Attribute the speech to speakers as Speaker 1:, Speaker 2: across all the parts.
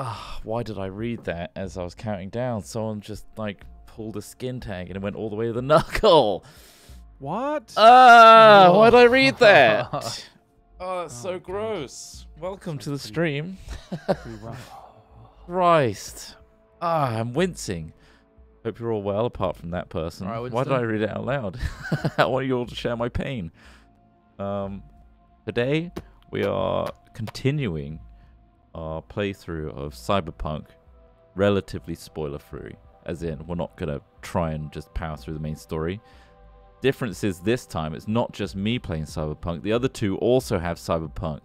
Speaker 1: Ah, why did I read that as I was counting down? Someone just like pulled a skin tag and it went all the way to the knuckle.
Speaker 2: What?
Speaker 1: Ah, why did I read that? oh, that's so
Speaker 2: Oh, God.
Speaker 1: gross. Welcome to the
Speaker 2: Sounds
Speaker 1: stream.
Speaker 2: Pretty.
Speaker 1: Christ. Ah, I'm wincing. Hope you're all well, apart from that person.
Speaker 3: Right,
Speaker 1: Why did I read it out loud? I want you all to share my pain. Um, today, we are continuing our playthrough of Cyberpunk, relatively spoiler free. As in, we're not going to try and just power through the main story. Difference is this time, it's not just me playing Cyberpunk. The other two also have Cyberpunk.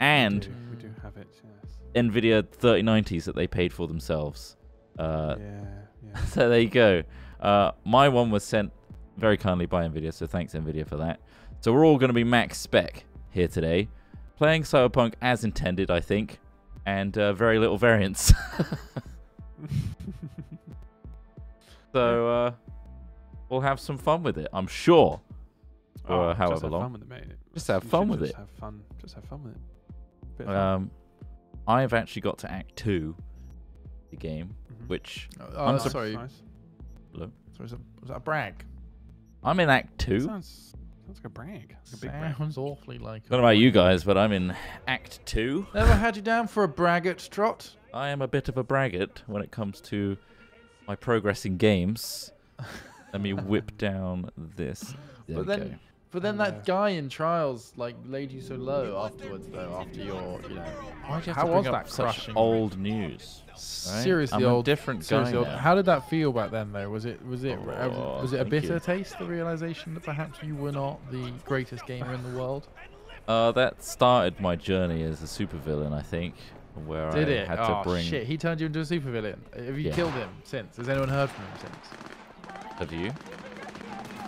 Speaker 1: And
Speaker 2: we do, we do have it. Yes.
Speaker 1: NVIDIA 3090s that they paid for themselves. Uh,
Speaker 2: yeah. Yeah.
Speaker 1: so there you go. Uh, my one was sent very kindly by NVIDIA, so thanks NVIDIA for that. So we're all going to be max spec here today, playing Cyberpunk as intended, I think, and uh, very little variance. so uh, we'll have some fun with it, I'm sure.
Speaker 2: Oh,
Speaker 1: Or
Speaker 2: just
Speaker 1: however
Speaker 2: have
Speaker 1: long.
Speaker 2: Fun with it, mate.
Speaker 1: Just have
Speaker 2: You
Speaker 1: fun with
Speaker 2: just
Speaker 1: it.
Speaker 2: Have fun. Just have fun with it. Bit of fun.
Speaker 1: Um, I've actually got to Act 2 the game,
Speaker 2: Mhm.
Speaker 1: which
Speaker 3: Oh,
Speaker 1: I'm
Speaker 3: uh, sorry.
Speaker 2: Nice.
Speaker 3: Sorry, was that, was that a brag?
Speaker 1: I'm in Act 2.
Speaker 2: Sounds sounds like a brag. Like a big brag.
Speaker 3: Sounds awfully like.
Speaker 1: I don't know about you guys, but I'm in Act 2.
Speaker 3: Never had you down for a braggart, Trott.
Speaker 1: I am a bit of a braggart when it comes to my progress in games. Let me whip down this. There
Speaker 3: But then-
Speaker 1: go.
Speaker 3: But then that guy in Trials like laid you so low afterwards, though. After your, you know,
Speaker 1: Why'd you have
Speaker 3: how
Speaker 1: to bring
Speaker 3: was
Speaker 1: up
Speaker 3: that
Speaker 1: such
Speaker 3: crushing?
Speaker 1: old news? right?
Speaker 3: seriously
Speaker 1: I'm a
Speaker 3: old.
Speaker 1: different guy
Speaker 3: seriously old.
Speaker 1: now.
Speaker 3: How did that feel back then, though? Was it was it uh,
Speaker 1: Oh,
Speaker 3: was it a
Speaker 1: thank
Speaker 3: bitter
Speaker 1: you.
Speaker 3: taste, the realization that perhaps you were not the greatest gamer in the world?
Speaker 1: Uh, that started my journey as a supervillain, I think, where
Speaker 3: Did
Speaker 1: I
Speaker 3: it?
Speaker 1: had
Speaker 3: oh
Speaker 1: to bring.
Speaker 3: shit! He turned you into a supervillain. Have you
Speaker 1: Yeah.
Speaker 3: killed him since? Has anyone heard from him since?
Speaker 1: Have you?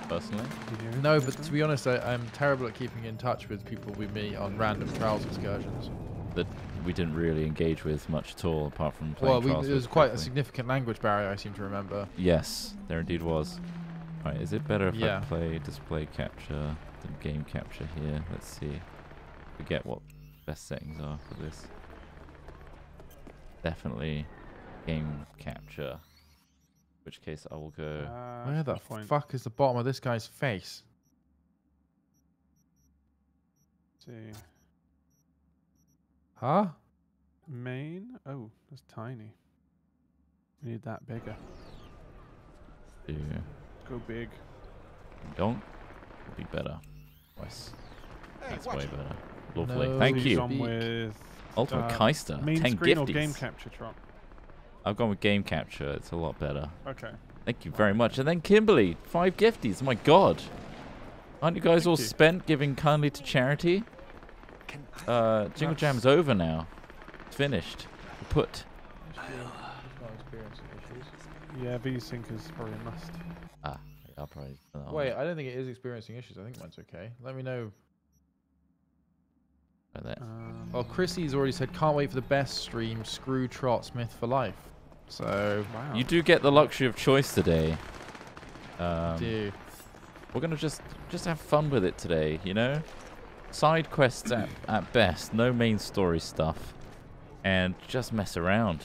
Speaker 1: Personally?
Speaker 2: Did
Speaker 3: No, but to be honest, I, I'm terrible at keeping in touch with people we meet on random trials excursions.
Speaker 1: That we didn't really engage with much at all, apart from playing
Speaker 3: Well, we,
Speaker 1: Trials
Speaker 3: there was
Speaker 1: with
Speaker 3: quite a significant language barrier, I seem to remember.
Speaker 1: Yes, there indeed was. Alright, is it better if
Speaker 3: Yeah.
Speaker 1: I play display capture than game capture here? Let's see. Forget what best settings are for this. Definitely game capture. In which case I will go.
Speaker 2: Uh,
Speaker 3: Where the
Speaker 2: point.
Speaker 3: fuck is the bottom of this guy's face?
Speaker 2: see.
Speaker 3: Huh?
Speaker 2: Main. Oh, that's tiny. We need that bigger.
Speaker 1: Yeah.
Speaker 2: Go big.
Speaker 1: Don't. be better. Nice. That's way better. Lovely.
Speaker 3: No
Speaker 1: Thank you.
Speaker 2: you've gone
Speaker 3: Speak.
Speaker 2: with
Speaker 1: Ultimate
Speaker 2: uh,
Speaker 1: Keister.
Speaker 2: main
Speaker 1: 10
Speaker 2: screen
Speaker 1: gifties.
Speaker 2: or game capture, Trump.
Speaker 1: I've gone with game capture. It's a lot better.
Speaker 2: Okay.
Speaker 1: Thank you very much. And then Kimberly, five gifties. My God. Aren't you guys
Speaker 2: Thank
Speaker 1: all
Speaker 2: you.
Speaker 1: spent giving kindly to charity? Uh, Jingle
Speaker 2: That's-
Speaker 1: Jam's over now. It's finished. Put.
Speaker 2: Yeah, VSync is probably a must.
Speaker 1: Ah, I'll probably. oh,
Speaker 3: Wait, I don't think it is experiencing issues. I think mine's okay. Let me know.
Speaker 1: right there.
Speaker 2: Um,
Speaker 3: Well, Chrissy's already said, can't wait for the best stream. Screw Trott Smith for life. So,
Speaker 2: wow.
Speaker 1: You do get the luxury of choice today. Um,
Speaker 3: do.
Speaker 1: we're gonna just just have fun with it today, you know. Side quests at, at best, no main story stuff, and just mess around.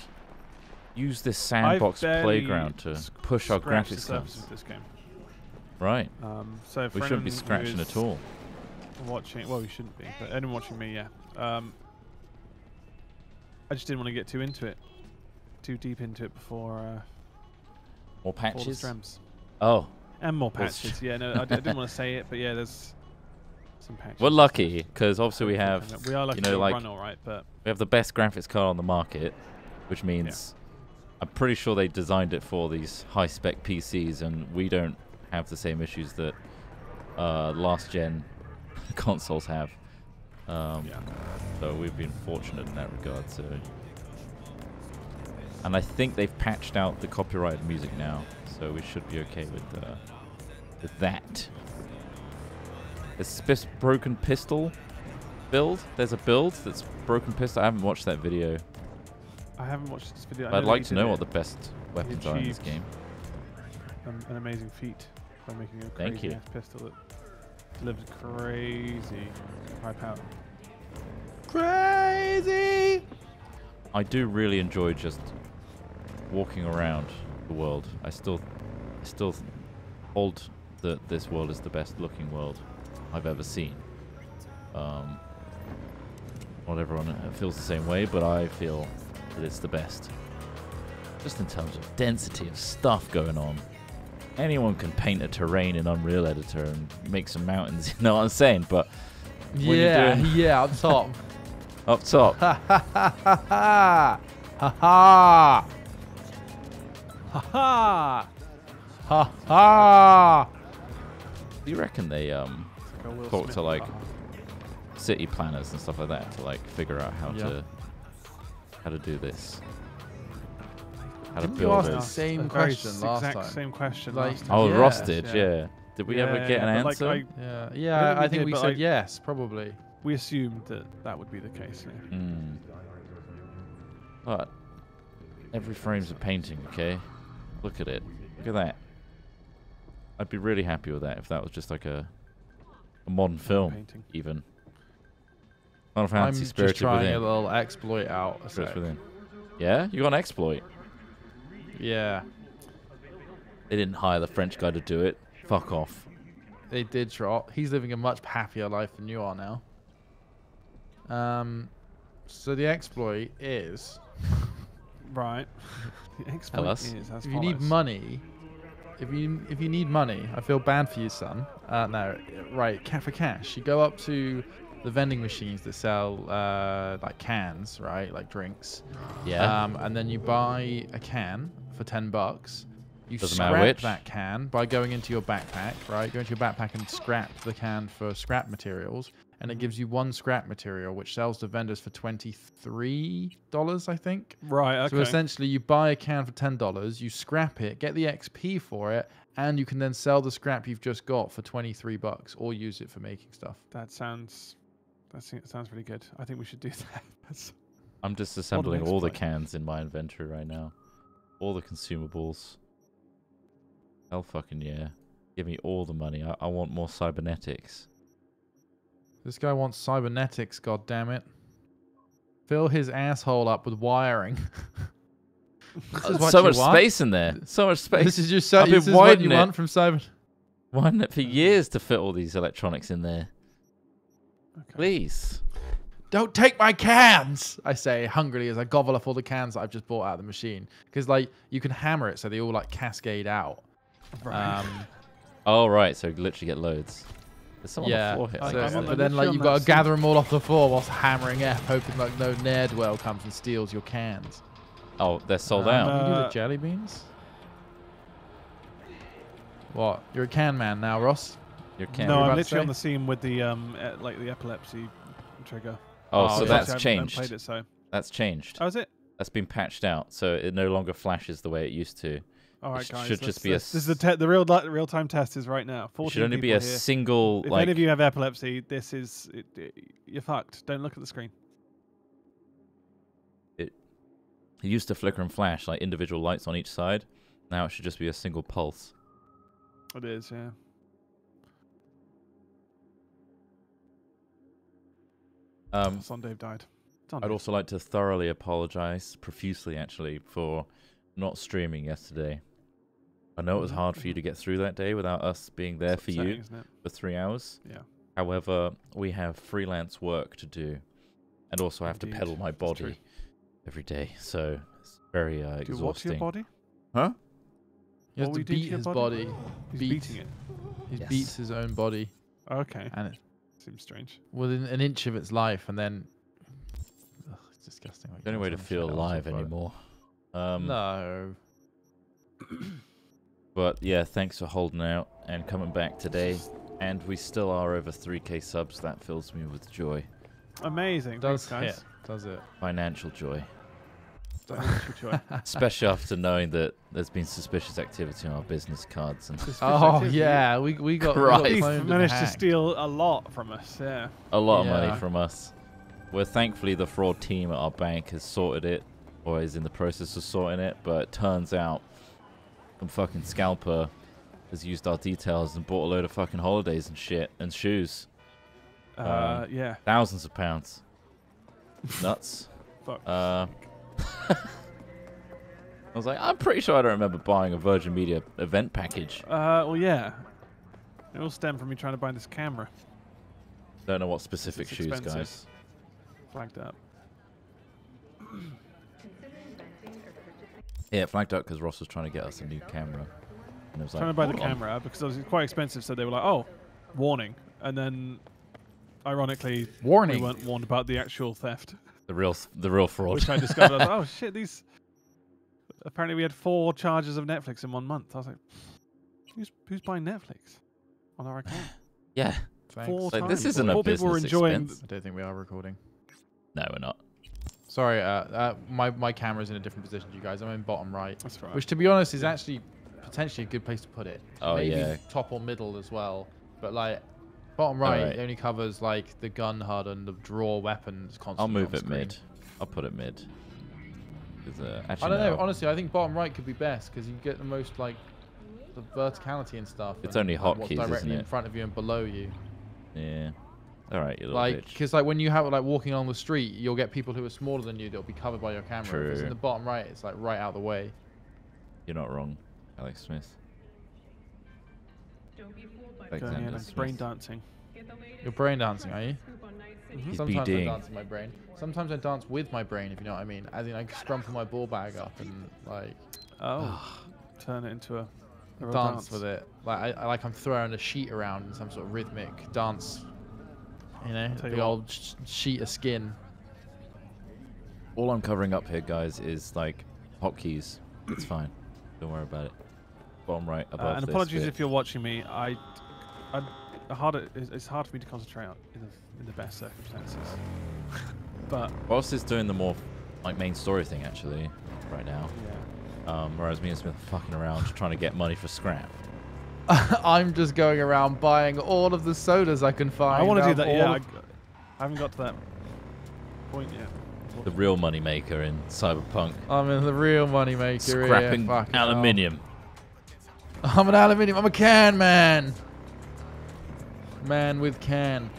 Speaker 1: Use this sandbox playground to push our graphics cards.
Speaker 2: of this game.
Speaker 1: Right.
Speaker 2: Um, so
Speaker 1: We shouldn't be scratching at all.
Speaker 2: Watching, well, we shouldn't be, but anyone watching me, yeah. Um, I just didn't want to get too into it, too deep into it before uh,
Speaker 1: More patches. Oh,
Speaker 2: and more patches. yeah, no, I didn't want to say it, but yeah, there's some patches.
Speaker 1: we're lucky because obviously we have
Speaker 2: we are lucky
Speaker 1: know, like-
Speaker 2: run all right, but
Speaker 1: we have the best graphics card on the market, which means I'm pretty sure they designed it for these high spec PCs, and we don't have the same issues that uh, last gen consoles have. Um,
Speaker 2: yeah.
Speaker 1: So we've been fortunate in that regard. So, and I think they've patched out the copyrighted music now, so we should be okay with uh, with that. Is this broken pistol build? There's a build that's broken pistol. I haven't watched that video.
Speaker 2: I haven't watched this video.
Speaker 1: I'd like to know
Speaker 2: it,
Speaker 1: what the best weapons are in this game.
Speaker 2: um, an amazing feat by making a
Speaker 1: Thank
Speaker 2: crazy
Speaker 1: you.
Speaker 2: pistol that delivers crazy high power.
Speaker 3: Crazy!
Speaker 1: I do really enjoy just walking around the world. I still, I still hold that this world is the best looking world I've ever seen. Um, not everyone feels the same way, but I feel that it's the best. Just in terms of density of stuff going on. Anyone can paint a terrain in Unreal Editor and make some mountains, you know what I'm saying? But
Speaker 3: yeah,
Speaker 1: doing-
Speaker 3: yeah, up top.
Speaker 1: up top,
Speaker 3: ha ha ha ha ha ha ha
Speaker 2: Ha ha!
Speaker 3: ha ha.
Speaker 1: do you reckon they um
Speaker 2: like
Speaker 1: Talk
Speaker 2: Smith
Speaker 1: to, like,
Speaker 2: ha-ha.
Speaker 1: city planners and stuff like that to like figure out how
Speaker 3: Yeah.
Speaker 1: to how to do this. How
Speaker 3: Didn't you
Speaker 1: build
Speaker 3: ask
Speaker 1: it.
Speaker 3: the same
Speaker 2: the
Speaker 3: question last
Speaker 2: exact
Speaker 3: time.
Speaker 2: Same question
Speaker 3: Like-
Speaker 2: last time.
Speaker 1: Oh,
Speaker 3: Yeah.
Speaker 1: Ross did, yeah.
Speaker 2: Yeah.
Speaker 1: Did we
Speaker 2: Yeah,
Speaker 1: ever get an
Speaker 2: yeah, but, like,
Speaker 1: answer?
Speaker 2: I-
Speaker 3: Yeah, yeah.
Speaker 2: think
Speaker 3: I think
Speaker 2: did,
Speaker 3: we said
Speaker 2: like-
Speaker 3: yes, probably.
Speaker 2: we assumed that that would be the case. Yeah.
Speaker 1: Hmm. But every frame's a painting, okay? Look at it. Look at that. I'd be really happy with that if that was just like a a modern film,
Speaker 2: Painting.
Speaker 1: even. Final
Speaker 3: I'm
Speaker 1: Fantasy
Speaker 3: just trying
Speaker 1: Within.
Speaker 3: a little exploit out. a
Speaker 1: Spirited. Within. Yeah, you got an exploit.
Speaker 3: Yeah,
Speaker 1: They didn't hire the French guy to do it. Fuck off.
Speaker 3: they did Trott. He's living a much happier life than you are now. Um, so the exploit is
Speaker 2: Right. the exploit
Speaker 1: us.
Speaker 2: is as
Speaker 3: if you need money, if you if you need money, I feel bad for you, son. Uh, no, right, ca- for cash, you go up to the vending machines that sell uh, like cans, right, like drinks.
Speaker 1: Yeah.
Speaker 3: Um, and then you buy a can for ten bucks. You
Speaker 1: Doesn't matter
Speaker 3: scrap
Speaker 1: which.
Speaker 3: that can by going into your backpack, right? Go into your backpack and scrap the can for scrap materials, and it mm-hmm. gives you one scrap material, which sells to vendors for twenty three dollars, I think.
Speaker 2: Right. Okay.
Speaker 3: So essentially, you buy a can for ten dollars, you scrap it, get the XP for it, and you can then sell the scrap you've just got for twenty three bucks, or use it for making stuff.
Speaker 2: that sounds. That se- sounds really good. I think we should do that. That's,
Speaker 1: I'm disassembling all the cans in my inventory right now. All the consumables. Hell fucking yeah. Give me all the money. I, I want more cybernetics.
Speaker 3: This guy wants cybernetics, god damn it. Fill his asshole up with wiring.
Speaker 1: so much
Speaker 3: want?
Speaker 1: space in there. So much space.
Speaker 3: This is your so
Speaker 1: I've been
Speaker 3: this is what you
Speaker 1: it.
Speaker 3: want from cyber.
Speaker 1: Wanted it for years to fit all these electronics in there.
Speaker 2: okay.
Speaker 1: Please.
Speaker 3: Don't take my cans, I say hungrily as I gobble up all the cans that I've just bought out of the machine. Because like you can hammer it so they all like cascade out.
Speaker 2: Right.
Speaker 3: Um,
Speaker 1: Oh, right. So literally get loads. There's someone
Speaker 3: yeah,
Speaker 1: on the floor here.
Speaker 3: So-
Speaker 2: I'm
Speaker 3: but then like you've got to gather them all off the floor whilst hammering F, hoping like no ne'er dwell comes and steals your cans.
Speaker 1: Oh, they're sold
Speaker 3: Um,
Speaker 1: out.
Speaker 3: Can you do the
Speaker 2: Uh,
Speaker 3: jelly beans? What? You're a can man now, Ross?
Speaker 1: Your can.
Speaker 2: no,
Speaker 3: you
Speaker 2: I'm literally on the scene with the um, e- like the epilepsy trigger.
Speaker 1: oh,
Speaker 3: Oh,
Speaker 1: so
Speaker 3: yeah.
Speaker 1: that's
Speaker 2: Actually, I haven't- I haven't
Speaker 1: changed.
Speaker 2: Played it, so.
Speaker 1: That's changed.
Speaker 2: Oh, is it?
Speaker 1: That's been patched out, so it no longer flashes the way it used to.
Speaker 2: All right, guys.
Speaker 1: should just be a
Speaker 2: This is the te- the real li- real time test is right now.
Speaker 1: It should only be a
Speaker 2: here.
Speaker 1: single
Speaker 2: If
Speaker 1: like
Speaker 2: any of you have epilepsy, this is it, it- you're fucked. Don't look at the screen.
Speaker 1: it used to flicker and flash like individual lights on each side. Now it should just be a single pulse.
Speaker 2: It is, yeah.
Speaker 1: Um,
Speaker 2: Son Dave died.
Speaker 1: I'd
Speaker 2: Dave.
Speaker 1: also like to thoroughly apologize, profusely actually, for not streaming yesterday. I know it was hard for you to get through that day without us being there
Speaker 2: It's
Speaker 1: for you for three hours.
Speaker 2: Yeah.
Speaker 1: However, we have freelance work to do, and also I have to peddle my body every day. So it's very uh,
Speaker 2: Do what to your body?
Speaker 1: Huh?
Speaker 3: He has
Speaker 2: What
Speaker 3: to
Speaker 2: we do to
Speaker 3: beat his
Speaker 2: body?
Speaker 3: body.
Speaker 2: He's
Speaker 3: Beat.
Speaker 2: beating it.
Speaker 3: He
Speaker 1: Yes.
Speaker 3: beats his own body,
Speaker 2: Okay.
Speaker 3: and it,
Speaker 2: Seems strange.
Speaker 3: within an inch of its life, and then Ugh, it's disgusting.
Speaker 1: The only way to feel alive anymore. Um,
Speaker 3: No.
Speaker 1: But yeah, thanks for holding out and coming back today. And we still are over 3k subs. That fills me with joy.
Speaker 2: Amazing.
Speaker 3: Does
Speaker 2: Thanks,
Speaker 3: hit?
Speaker 2: guys.
Speaker 3: Does it?
Speaker 1: Financial joy.
Speaker 2: Financial joy.
Speaker 1: Especially after knowing that there's been suspicious activity on our business cards. And
Speaker 2: Suspicious
Speaker 3: Oh
Speaker 2: activity.
Speaker 3: yeah, we we got, we got
Speaker 1: Christ.
Speaker 2: You've
Speaker 3: cloned and
Speaker 2: managed to steal a lot from us. Yeah.
Speaker 1: a lot of money from us. Where thankfully the fraud team at our bank has sorted it, or is in the process of sorting it. But it turns out some fucking scalper has used our details and bought a load of fucking holidays and shit and shoes.
Speaker 2: Uh, yeah.
Speaker 1: Thousands of pounds. Nuts.
Speaker 2: Fuck.
Speaker 1: Uh, I was like, I'm pretty sure I don't remember buying a Virgin Media event package.
Speaker 2: Uh, well, yeah. It all stemmed from me trying to buy this camera.
Speaker 1: Don't know what specific
Speaker 2: It's
Speaker 1: shoes,
Speaker 2: expensive.
Speaker 1: guys.
Speaker 2: Flagged up.
Speaker 1: Yeah, it flagged up because Ross was trying to get us a new camera. And it was like,
Speaker 2: trying to buy the
Speaker 1: on."
Speaker 2: camera because it was quite expensive, so they were like, "Oh, warning," and then, ironically,
Speaker 3: Warning.
Speaker 2: we weren't warned about the actual theft,
Speaker 1: The real, the real fraud.
Speaker 2: which I discovered. I was like, "Oh shit, these." Apparently, we had four charges of Netflix in one month. I was like, "Who's who's buying Netflix on our account?"
Speaker 1: yeah.
Speaker 3: Thanks.
Speaker 2: Four
Speaker 1: Like, this
Speaker 2: times.
Speaker 1: isn't a
Speaker 2: Four people were enjoying.
Speaker 1: expense.
Speaker 3: I don't think we are recording.
Speaker 1: No, we're not.
Speaker 3: Sorry, uh, uh, my my camera's in a different position to you guys. I'm in bottom right,
Speaker 2: That's right.
Speaker 3: which to be honest is actually potentially a good place to put it.
Speaker 1: Oh,
Speaker 3: Maybe
Speaker 1: yeah.
Speaker 3: top or middle as well. But like bottom right
Speaker 1: Alright.
Speaker 3: only covers like the gun HUD and the draw weapons constantly.
Speaker 1: I'll move it mid. I'll put it mid. uh,
Speaker 3: I don't know. Honestly, I think bottom right could be best because you get the most like the verticality and stuff.
Speaker 1: It's
Speaker 3: and,
Speaker 1: only
Speaker 3: like, what's
Speaker 1: hotkeys, isn't
Speaker 3: directly in front of you and below you.
Speaker 1: Yeah. All right, you little
Speaker 3: Like,
Speaker 1: bitch.
Speaker 3: because like when you have like walking along the street, you'll get people who are smaller than you that'll be covered by your camera. If it's in the bottom right, it's like right out of the way.
Speaker 1: You're not wrong, Alex Smith.
Speaker 4: Don't be fooled by
Speaker 1: Thanks,
Speaker 2: Going in
Speaker 1: Alexander
Speaker 2: and brain dancing.
Speaker 4: Get the latest
Speaker 3: You're brain dancing, are you?
Speaker 4: scoop on
Speaker 2: Mhm.
Speaker 3: Sometimes
Speaker 1: BDing.
Speaker 3: I dance with my brain. Sometimes I dance with my brain, if you know what I mean. As in, I scrumple my ball bag up and like
Speaker 2: Oh, turn it into a, a
Speaker 3: dance,
Speaker 2: dance
Speaker 3: with it. Like I, I like I'm throwing a sheet around in some sort of rhythmic dance. You know,
Speaker 2: Tell you
Speaker 3: big
Speaker 2: what.
Speaker 3: old sh- sheet of skin.
Speaker 1: All I'm covering up here, guys, is like hotkeys. It's fine. Don't worry about it. Bottom right above
Speaker 2: Uh, and
Speaker 1: this
Speaker 2: apologies
Speaker 1: bit.
Speaker 2: if you're watching me. I, I hard. It's, it's hard for me to concentrate on in the, in the best circumstances. but
Speaker 1: Ross is doing the more like main story thing actually right now.
Speaker 2: yeah,
Speaker 1: Um, whereas me and Smith are fucking around trying to get money for scrap.
Speaker 3: I'm just going around buying all of the sodas I can find.
Speaker 2: I want to do that. Yeah, I,
Speaker 3: of-
Speaker 2: I haven't got to that point yet.
Speaker 1: The real money maker in Cyberpunk.
Speaker 3: I'm in the real money maker.
Speaker 1: Scrapping
Speaker 3: here, fucking hell.
Speaker 1: aluminium.
Speaker 3: I'm an aluminium. I'm a can man. Man with can.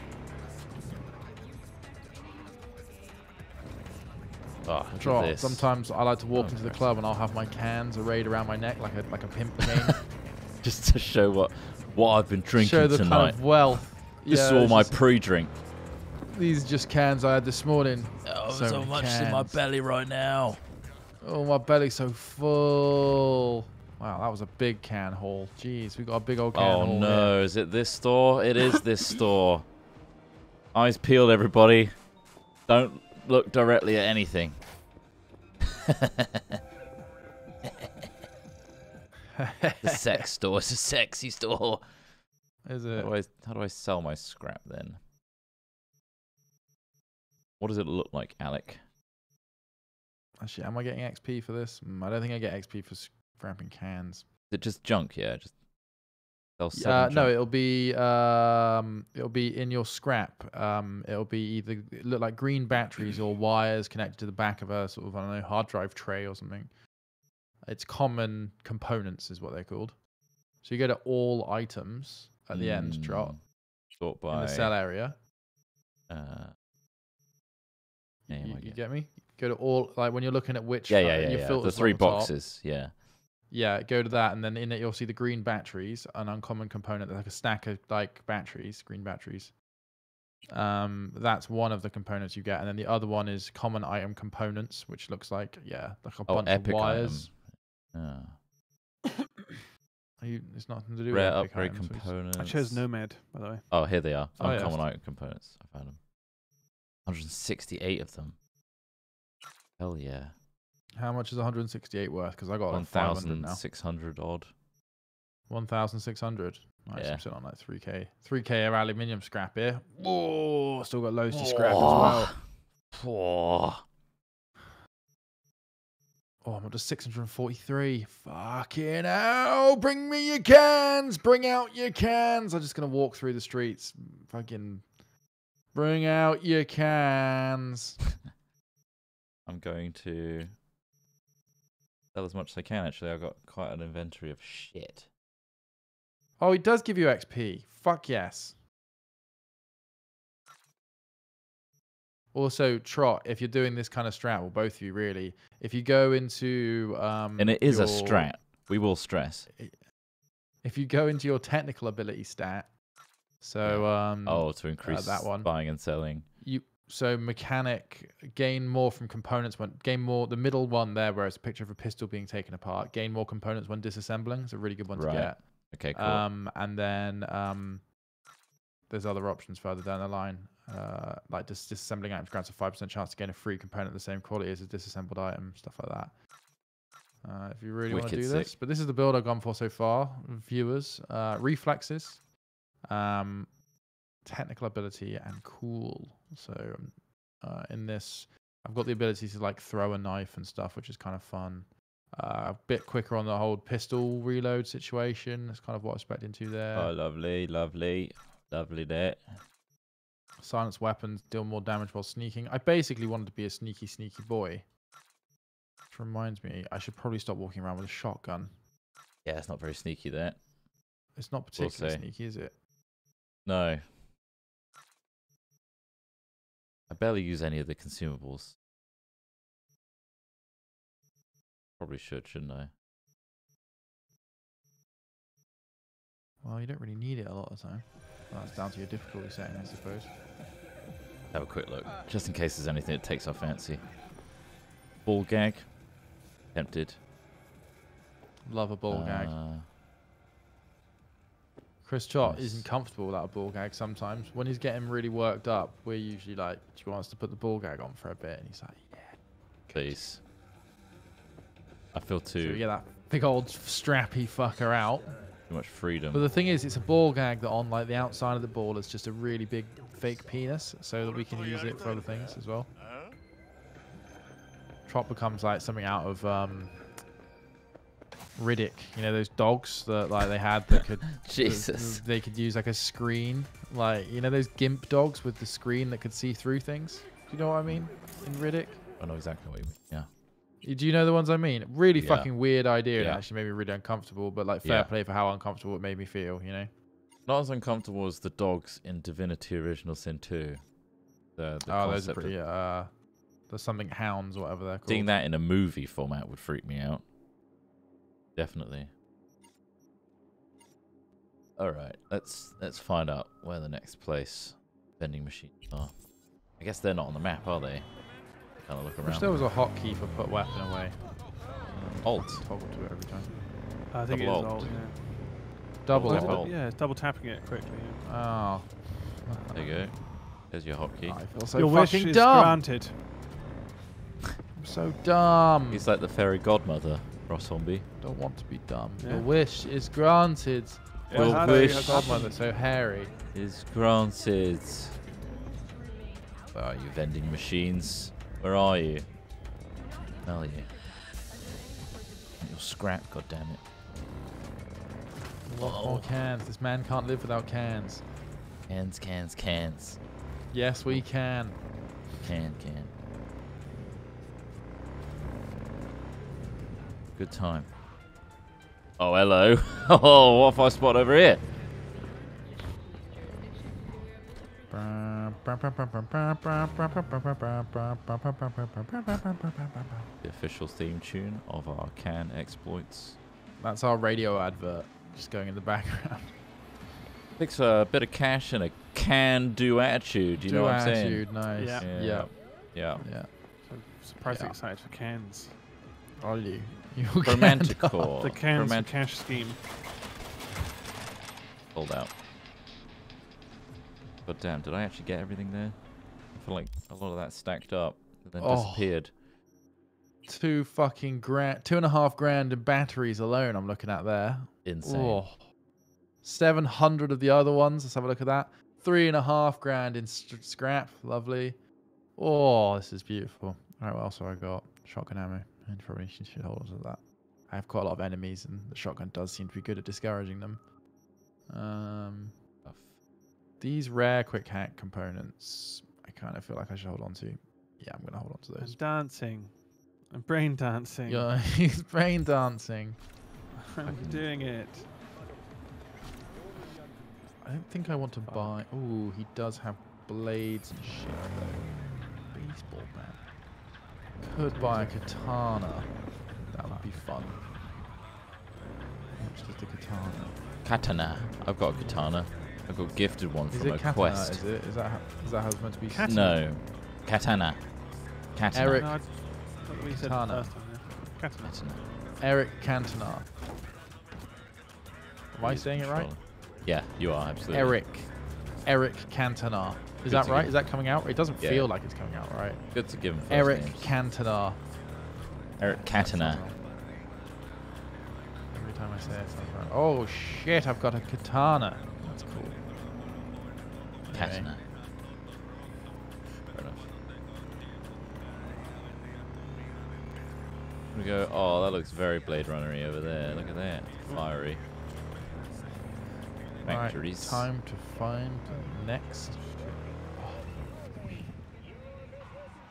Speaker 1: Oh, look this.
Speaker 3: Sometimes I like to walk
Speaker 1: Oh,
Speaker 3: into the club and I'll have my cans arrayed around my neck like a like a pimp cane.
Speaker 1: Just to show what what I've been drinking
Speaker 3: Show the
Speaker 1: tonight.
Speaker 3: kind of wealth.
Speaker 1: this is all my
Speaker 3: just-
Speaker 1: pre-drink.
Speaker 3: these are just cans I had this morning.
Speaker 1: Oh,
Speaker 3: So
Speaker 1: so
Speaker 3: many
Speaker 1: much in my belly right now.
Speaker 3: Oh, my belly's so full. Wow, that was a big can haul. Jeez, we got a big old can
Speaker 1: Oh
Speaker 3: haul.
Speaker 1: no, is it this store? It is this store. Eyes peeled, everybody. Don't look directly at anything. the sex store. It's a sexy store.
Speaker 3: here. Is
Speaker 1: How
Speaker 3: it?
Speaker 1: do, I, how do I sell my scrap then? What does it look like, Alec?
Speaker 3: Actually, am I getting XP for this? Mm, I don't think I get XP for scrapping cans.
Speaker 1: Is it just junk? Yeah, just sell
Speaker 3: Uh, no, it'll be um, it'll be in your scrap. Um, it'll be either it look like green batteries or wires connected to the back of a sort of I don't know hard drive tray or something. It's common components is what they're called. So you go to all items at the end, drop
Speaker 1: Mm, Sort
Speaker 3: in
Speaker 1: by.
Speaker 3: the cell area.
Speaker 1: Uh, name,
Speaker 3: You, you get me? Go to all like when you're looking at which
Speaker 1: Yeah,
Speaker 3: uh,
Speaker 1: yeah, yeah, yeah. The three
Speaker 3: on top,
Speaker 1: boxes. Yeah.
Speaker 3: Yeah, go to that, and then in it you'll see the green batteries, an uncommon component, like a stack of like batteries, green batteries. Um, that's one of the components you get, and then the other one is common item components, which looks like yeah, like a
Speaker 1: Oh,
Speaker 3: bunch of wires.
Speaker 1: item. Ah.
Speaker 3: Are you, it's nothing to do
Speaker 1: Rare
Speaker 3: with epic
Speaker 1: upgrade
Speaker 3: items, it's-
Speaker 1: components.
Speaker 2: I chose Nomad, by the way.
Speaker 1: Oh, here they are.
Speaker 3: Oh, yeah.
Speaker 1: Uncommon item components. I found them. 168 of them. Hell yeah.
Speaker 3: How much is 168 worth? Because I got like 500
Speaker 1: 1,600 odd.
Speaker 3: 1,600. Nice,
Speaker 1: Yeah.
Speaker 3: I'm sitting on like 3k. 3k of aluminium scrap here. Whoa, still got loads to scrap as
Speaker 1: Oh.
Speaker 3: well.
Speaker 1: Oh.
Speaker 3: Oh, I'm up to 643. Fucking hell. Bring me your cans. Bring out your cans. I'm just going to walk through the streets. Fucking bring out your cans.
Speaker 1: I'm going to sell as much as I can, actually. I've got quite an inventory of shit.
Speaker 3: Oh, he does give you XP. Fuck yes. Also, Trott, if you're doing this kind of strat, or both of you really, if you go into um,
Speaker 1: And it is a strat. We will stress.
Speaker 3: If you go into your technical ability stat, so um,
Speaker 1: Oh, to increase
Speaker 3: that one.
Speaker 1: buying and selling.
Speaker 3: you so mechanic gain more from components when gain more the middle one there where it's a picture of a pistol being taken apart gain more components when disassembling it's a really good one
Speaker 1: Right.
Speaker 3: to get
Speaker 1: Okay, cool.
Speaker 3: um and then um there's other options further down the line uh like dis- disassembling items grants a 5% chance to gain a free component of the same quality as a disassembled item stuff like that uh, if you really want to do
Speaker 1: sick.
Speaker 3: this but this is the build i've gone for so far viewers uh reflexes um technical ability and cool. So um, uh, in this, I've got the ability to like throw a knife and stuff, which is kind of fun. Uh, a bit quicker on the whole pistol reload situation. That's kind of what I expect into there.
Speaker 1: oh, lovely, lovely, lovely there.
Speaker 3: Silence weapons deal more damage while sneaking. I basically wanted to be a sneaky, sneaky boy. Which reminds me, I should probably stop walking around with a shotgun.
Speaker 1: Yeah, it's not very sneaky there.
Speaker 3: It's not
Speaker 1: We'll
Speaker 3: particularly sneaky, is it?
Speaker 1: No. I barely use any of the consumables. Probably should, shouldn't I?
Speaker 3: Well, you don't really need it a lot of the time. Well, that's down to your difficulty setting, I suppose.
Speaker 1: Have a quick look, just in case there's anything that takes our fancy. Ball gag. Tempted.
Speaker 3: Love a ball gag.
Speaker 1: Uh,
Speaker 3: Chris Trott
Speaker 1: Nice.
Speaker 3: isn't comfortable without a ball gag sometimes. When he's getting really worked up, we're usually like, do you want us to put the ball gag on for a bit? And he's like, yeah.
Speaker 1: Please. I feel
Speaker 3: So we
Speaker 1: too
Speaker 3: get that big old strappy fucker out.
Speaker 1: Too much freedom.
Speaker 3: But the thing is, it's a ball gag that on like the outside of the ball is just a really big fake penis, so that we can use it for other things as well. Trot becomes like something out of um, Riddick. You know those dogs that like they had that could that- they could use like a screen, like you know those gimp dogs with the screen that could see through things. Do you know what I mean? In Riddick.
Speaker 1: I know exactly what you mean. Yeah.
Speaker 3: Do you know the ones I mean? Really
Speaker 1: Yeah.
Speaker 3: fucking weird idea
Speaker 1: Yeah.
Speaker 3: it actually made me really uncomfortable, but like fair
Speaker 1: Yeah.
Speaker 3: play for how uncomfortable it made me feel, you know?
Speaker 1: Not as uncomfortable as the dogs in Divinity Original Sin 2. The, the
Speaker 3: oh, those are
Speaker 1: concept of
Speaker 3: pretty uh there's something hounds, whatever they're called.
Speaker 1: Seeing that in a movie format would freak me out. Definitely. All right, let's let's find out where the next place vending machines are. I guess they're not on the map, are they? Kind of look
Speaker 3: Wish
Speaker 1: around.
Speaker 3: there was a hotkey for put weapon away.
Speaker 1: Alt.
Speaker 3: Toggle to it every time.
Speaker 2: I think it is alt.
Speaker 1: alt.
Speaker 2: Yeah.
Speaker 3: Double
Speaker 2: Double-
Speaker 3: alt.
Speaker 1: alt.
Speaker 2: yeah, it's double tapping it quickly. yeah.
Speaker 3: Oh.
Speaker 1: There you go. There's your hotkey.
Speaker 3: I feel so
Speaker 2: Your wish is
Speaker 3: dumb.
Speaker 2: granted.
Speaker 3: I'm so dumb.
Speaker 1: He's like the fairy godmother, Ross Zombie.
Speaker 3: Don't want to be dumb.
Speaker 2: Yeah.
Speaker 3: Your wish is granted.
Speaker 1: Your
Speaker 2: Well,
Speaker 1: wish-
Speaker 3: Godmother, so hairy.
Speaker 1: Is granted. Where are you, vending machines? Where are you? Smell you. Your scrap, goddammit.
Speaker 3: Want
Speaker 1: Uh-oh.
Speaker 3: more cans. This man can't live without cans.
Speaker 1: Cans, cans, cans.
Speaker 3: Yes, we can.
Speaker 1: Can, can. Good time. Oh, hello. Oh, what have I spot over here? The official theme tune of our can exploits.
Speaker 3: That's our radio advert, just going in the background.
Speaker 1: Takes a bit of cash and a can-do attitude. You
Speaker 3: do know
Speaker 1: what I'm saying?
Speaker 3: attitude, nice.
Speaker 2: Yeah.
Speaker 3: Yeah.
Speaker 1: Yeah.
Speaker 3: Yeah.
Speaker 1: Yeah.
Speaker 2: So surprisingly
Speaker 3: Yeah.
Speaker 2: excited for cans.
Speaker 3: Are you? You
Speaker 1: Romantic core.
Speaker 2: the cans for
Speaker 1: Romantic
Speaker 2: cash scheme.
Speaker 1: Hold out. Damn, did I actually get everything there? I feel like a lot of that stacked up and then
Speaker 3: Oh.
Speaker 1: disappeared.
Speaker 3: Two fucking grand, two and a half grand in batteries alone. I'm looking at there.
Speaker 1: Insane.
Speaker 3: Oh. 700 of the other ones. Let's have a look at that. Three and a half grand in scrap. Lovely. Oh, this is beautiful. All right, what else have I got? Shotgun ammo. Information should hold on to that. I have quite a lot of enemies, and the shotgun does seem to be good at discouraging them. Um. These rare quick hack components, I kind of feel like I should hold on to. Yeah, I'm going to hold on to those.
Speaker 2: And dancing. I'm brain dancing.
Speaker 3: Yeah, he's brain dancing.
Speaker 2: I'm um, doing it.
Speaker 3: I don't think I want to buy. Oh, he does have blades and shit though. baseball bat. Could buy a katana. That would be fun. How much does the katana?
Speaker 1: Katana. I've got a katana. I've got gifted one
Speaker 3: Is
Speaker 1: from
Speaker 3: it
Speaker 1: a
Speaker 3: katana?
Speaker 1: quest.
Speaker 3: Is it? Is that how, is that how it's meant to be?
Speaker 2: Kat-
Speaker 3: said?
Speaker 1: No. Katana. Katana.
Speaker 3: Eric.
Speaker 2: No, I, that's what we said
Speaker 3: Katana.
Speaker 2: last. Yeah. Katana.
Speaker 1: Katana.
Speaker 3: Eric Cantona. Am I saying it right?
Speaker 1: Yeah, you are absolutely.
Speaker 3: Eric. Eric Cantona. Is
Speaker 1: Good
Speaker 3: that right? Is that coming out? It doesn't
Speaker 1: Yeah.
Speaker 3: feel like it's coming out right.
Speaker 1: Good to give him first
Speaker 3: Eric
Speaker 1: names.
Speaker 3: Cantona.
Speaker 1: Eric Katana.
Speaker 3: Every time I say it, sounds right. Oh shit! I've got a katana. That's cool. Anyway.
Speaker 1: Katana. Fair enough. We go. Oh, that looks very Blade Runnery over there. Look at that, fiery.
Speaker 3: Right,
Speaker 1: Factories.
Speaker 3: time to find the next.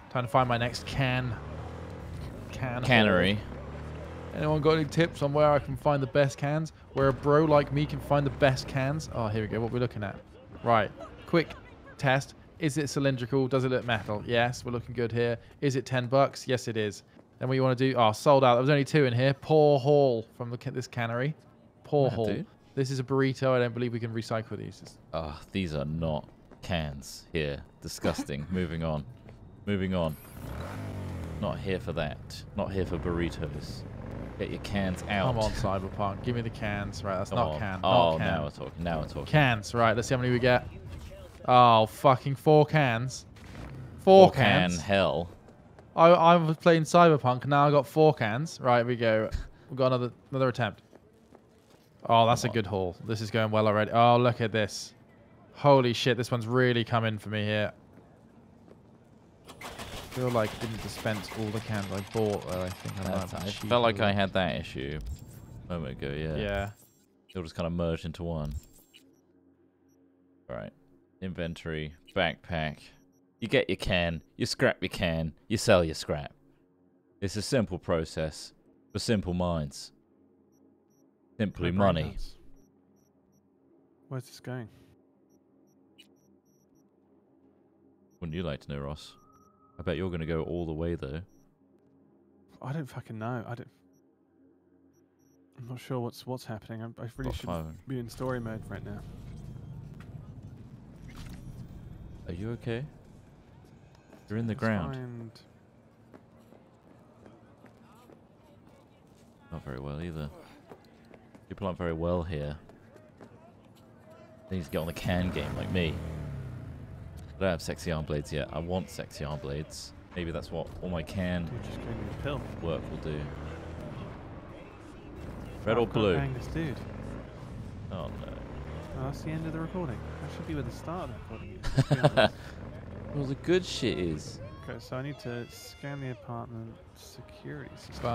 Speaker 3: Time to find my next can. Can.
Speaker 1: Cannery.
Speaker 3: Anyone got any tips on where I can find the best cans? Where a bro like me can find the best cans? Oh, here we go. What we're looking at. Right. Quick test. Is it cylindrical? Does it look metal? Yes, we're looking good here. Is it 10 bucks? Yes, it is. Then what you want to do? Oh, sold out. There was only two in here. Poor haul from the, this cannery. Poor
Speaker 1: Yeah,
Speaker 3: haul.
Speaker 1: dude.
Speaker 3: This is a burrito. I don't believe we can recycle these. It's-
Speaker 1: Oh, these are not cans here. Disgusting. Moving on. Moving on. Not here for that. Not here for burritos. Get your cans out.
Speaker 3: Come on, Cyberpunk. Give me the cans. Right, that's
Speaker 1: Come
Speaker 3: not
Speaker 1: on.
Speaker 3: can.
Speaker 1: Oh,
Speaker 3: not can.
Speaker 1: now we're talking. Now we're talking.
Speaker 3: Cans. Right, let's see how many we get. Oh, fucking four cans. Four,
Speaker 1: can
Speaker 3: cans.
Speaker 1: hell.
Speaker 3: I, I was playing Cyberpunk. Now I got four cans. Right, we go. We've got another another attempt. Oh, that's a
Speaker 1: Come on.
Speaker 3: good haul. This is going well already. Oh, look at this. Holy shit, this one's really coming for me here. I feel like I didn't dispense all the cans I bought. Though. I think I might have
Speaker 1: I felt like I had that issue a moment ago. Yeah.
Speaker 3: Yeah.
Speaker 1: They all just kind of merged into one. All right. Inventory, backpack. You get your can, you scrap your can, you sell your scrap. It's a simple process for simple minds. Simply money.
Speaker 2: hurts. Where's this going?
Speaker 1: Wouldn't you like to know, Ross? I bet you're going to go all the way, though.
Speaker 2: I don't fucking know. I don't. I'm not sure what's what's happening. I, I really
Speaker 1: Got
Speaker 2: should
Speaker 1: five.
Speaker 2: be in story mode right now.
Speaker 1: Are you okay? You're in the ground. Not very well either. People aren't very well here. They need to get on the can game like me. I don't have sexy arm blades yet. I want sexy arm blades. Maybe that's what all my can
Speaker 2: just giving me a pill.
Speaker 1: work will do. Red
Speaker 2: Oh,
Speaker 1: or blue?
Speaker 2: bang this dude.
Speaker 1: Oh no.
Speaker 2: Oh, that's the end of the recording. That should be where the start of the recording is. let's.
Speaker 1: Well, the good shit is.
Speaker 2: okay, so I need to scan the apartment security system.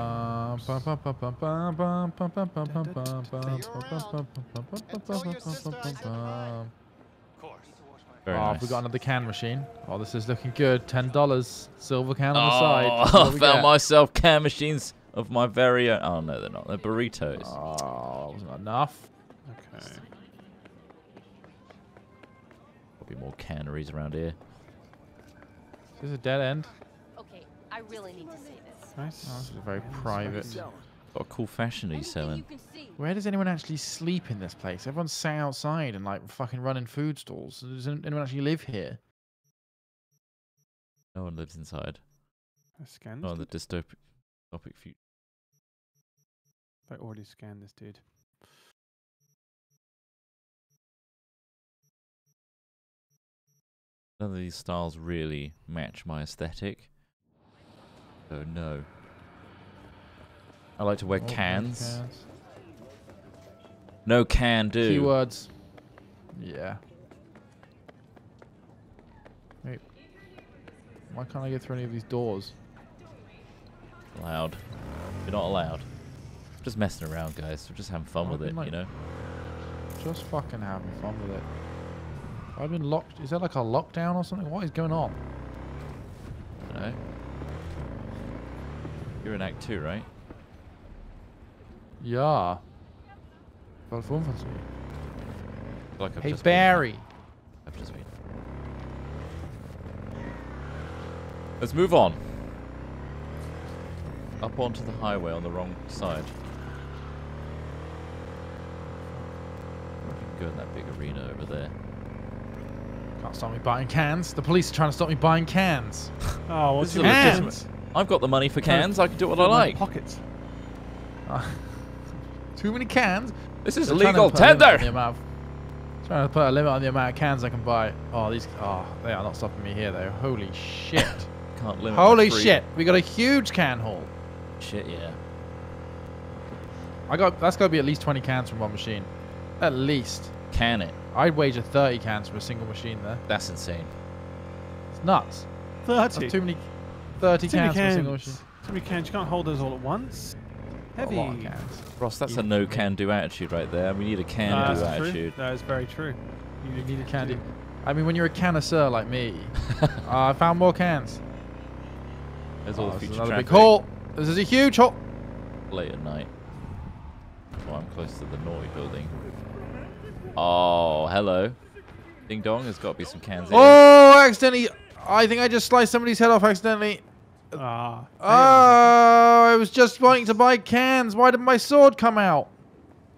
Speaker 1: Very
Speaker 3: Oh,
Speaker 1: nice.
Speaker 3: we got another can machine. Oh, this is looking good. Ten dollars, silver can on the
Speaker 1: oh,
Speaker 3: side.
Speaker 1: I found
Speaker 3: get?
Speaker 1: myself can machines of my very own. Oh no, they're not. They're burritos.
Speaker 3: Oh, wasn't enough.
Speaker 2: Okay.
Speaker 1: Probably more canneries around here.
Speaker 3: Is this a dead end?
Speaker 4: Okay, I really need to see this.
Speaker 2: Nice.
Speaker 3: Oh, this is very
Speaker 2: Nice.
Speaker 3: private.
Speaker 1: What a cool fashion he's
Speaker 4: Anything
Speaker 1: selling.
Speaker 4: you can see.
Speaker 3: Where does anyone actually sleep in this place? Everyone's sat outside and like fucking running food stalls. Does anyone actually live here?
Speaker 1: No one lives inside.
Speaker 2: I scanned
Speaker 1: Not
Speaker 2: this
Speaker 1: in the dystopic dystopic future.
Speaker 2: I already scanned this dude.
Speaker 1: None of these styles really match my aesthetic. So no. I like to wear
Speaker 3: Oh,
Speaker 1: cans.
Speaker 3: cans.
Speaker 1: No can do.
Speaker 3: Keywords. Yeah. Wait. Why can't I get through any of these doors?
Speaker 1: Allowed. You're not allowed. Just messing around, guys. We're just having fun
Speaker 3: I've
Speaker 1: with it,
Speaker 3: like-
Speaker 1: you know.
Speaker 3: Just fucking having fun with it. I've been locked. Is that like a lockdown or something? What is going on?
Speaker 1: You know. You're in Act Two, right?
Speaker 3: Ja. Wat voor van ze?
Speaker 1: Like
Speaker 3: Hey
Speaker 1: just been-
Speaker 3: Barry.
Speaker 1: I've just been. Let's move on. Up onto the highway on the wrong side. We can go in that big arena over there.
Speaker 3: Can't stop me buying cans. The police are trying to stop me buying cans.
Speaker 2: Oh, what's
Speaker 1: This
Speaker 2: your
Speaker 1: a
Speaker 3: Cans.
Speaker 1: legitimate. I've got the money for cans. I can do what I like.
Speaker 2: Pockets.
Speaker 3: Too many cans.
Speaker 1: This is
Speaker 3: They're
Speaker 1: legal
Speaker 3: put a limit on
Speaker 1: tender.
Speaker 3: of- Trying to put a limit on the amount of cans I can buy. Oh, these. Oh, they are not stopping me here though. Holy shit.
Speaker 1: Can't limit.
Speaker 3: Holy
Speaker 1: free-
Speaker 3: shit. We got a huge can haul.
Speaker 1: Shit, yeah.
Speaker 3: I got. That's got to be at least 20 cans from one machine. At least.
Speaker 1: Can it?
Speaker 3: I'd wager 30 cans from a single machine there.
Speaker 1: That's insane.
Speaker 3: It's nuts.
Speaker 2: Thirty.
Speaker 3: That's too many. 30
Speaker 2: Too many
Speaker 3: cans from a single machine.
Speaker 2: Too many cans. You can't hold those all at once.
Speaker 3: Not
Speaker 2: Heavy.
Speaker 3: A lot of cans.
Speaker 1: Ross, that's a no-can-do attitude right there. We need a can-do
Speaker 2: that's true.
Speaker 1: attitude.
Speaker 2: That is very true. You
Speaker 3: Need a
Speaker 2: to
Speaker 3: candy.
Speaker 2: do-
Speaker 3: I mean, when you're a connoisseur like me, uh, I found more cans.
Speaker 1: There's all
Speaker 3: Oh,
Speaker 1: the
Speaker 3: this is
Speaker 1: future
Speaker 3: another big
Speaker 1: traffic
Speaker 3: haul. This is a huge haul.
Speaker 1: late at night. Oh, I'm close to the naughty building. Oh, hello. Ding dong, there's got to be some cans here.
Speaker 3: Oh, accidentally. I think I just sliced somebody's head off accidentally.
Speaker 2: Ah.
Speaker 3: Oh, I was just wanting to buy cans. Why did my sword come out?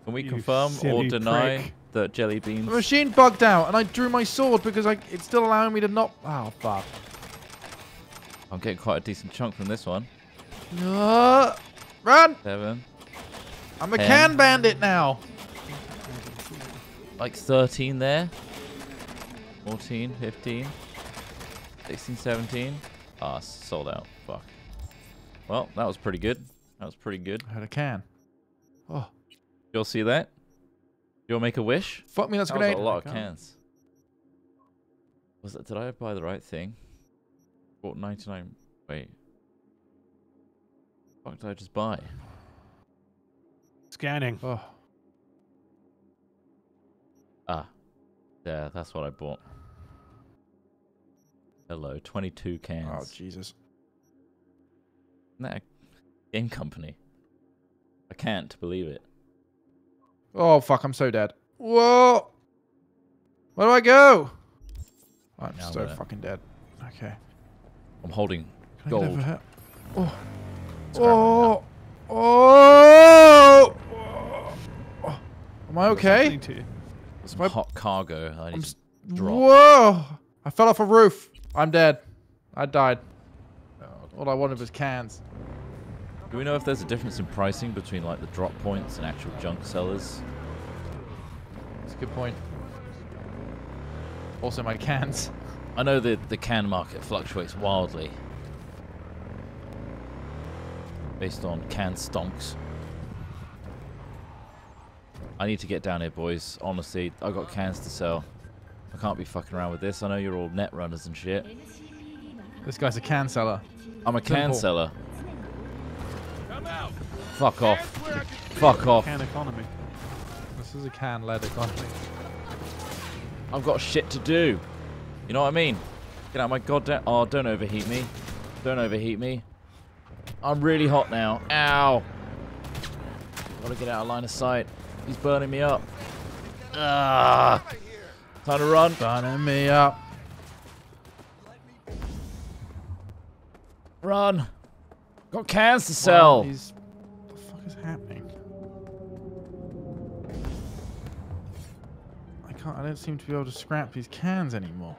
Speaker 1: Can we
Speaker 2: You
Speaker 1: confirm or deny
Speaker 2: prick.
Speaker 1: that jelly beans?
Speaker 3: The machine bugged out, and I drew my sword because I, it's still allowing me to not. Oh, fuck.
Speaker 1: I'm getting quite a decent chunk from this one.
Speaker 3: Uh, run!
Speaker 1: Seven,
Speaker 3: I'm a
Speaker 1: Ten.
Speaker 3: can bandit now.
Speaker 1: like 13 there. 14, 15, 16, 17. Ah, sold out. Fuck. Well, that was pretty good. That was pretty good.
Speaker 3: I had a can. Oh,
Speaker 1: You'll see that? You'll make a wish?
Speaker 3: fuck me, that's a
Speaker 1: That was a lot of cans. Was that? Did I buy the right thing? Bought 99. Wait. What did I just buy?
Speaker 2: Scanning.
Speaker 3: Oh,
Speaker 1: Ah. Yeah, that's what I bought. Hello, 22 cans. oh.
Speaker 3: Jesus.
Speaker 1: Isn't that a game company? I can't believe it.
Speaker 3: Oh, fuck, I'm so dead. Whoa! Where do I go? I'm
Speaker 1: Now
Speaker 3: so
Speaker 1: where?
Speaker 3: fucking dead. Okay.
Speaker 1: I'm holding
Speaker 3: Can I get
Speaker 1: gold.
Speaker 3: here? Oh. Oh. Oh. oh. Am I okay?
Speaker 2: Happening to you.
Speaker 1: Some
Speaker 3: my-
Speaker 1: hot cargo. I need
Speaker 3: I'm
Speaker 1: to
Speaker 3: s-
Speaker 1: drop.
Speaker 3: Whoa! I fell off a roof. I'm dead. I died. All I wanted was cans.
Speaker 1: Do we know if there's a difference in pricing between like the drop points and actual junk sellers?
Speaker 3: That's a good point. Also, my cans.
Speaker 1: I know that the can market fluctuates wildly based on can stonks. I need to get down here, boys. Honestly, I've got cans to sell. I can't be fucking around with this. I know you're all net runners and shit.
Speaker 3: This guy's a can seller.
Speaker 1: I'm a can
Speaker 3: Simple.
Speaker 1: seller. Fuck off. Fuck off.
Speaker 2: Can economy.
Speaker 3: This is a can led economy.
Speaker 1: I've got shit to do. You know what I mean? Get out of my goddamn. Oh, don't overheat me. Don't overheat me. I'm really hot now. Ow. Gotta get out of line of sight. He's burning me up. Ah. Time to run.
Speaker 3: Burning me up.
Speaker 1: Run. Got cans to sell.
Speaker 3: Wow, he's- What the fuck is happening? I can't. I don't seem to be able to scrap these cans anymore.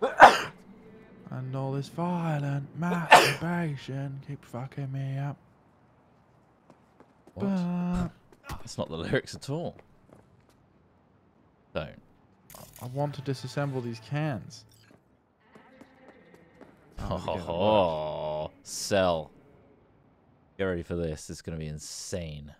Speaker 3: and all this violent masturbation keep fucking me up.
Speaker 1: What?
Speaker 3: But
Speaker 1: That's not the lyrics at all. Don't.
Speaker 3: I want to disassemble these cans.
Speaker 1: Oh,
Speaker 3: it
Speaker 1: oh, sell. Get ready for this. It's going to be insane.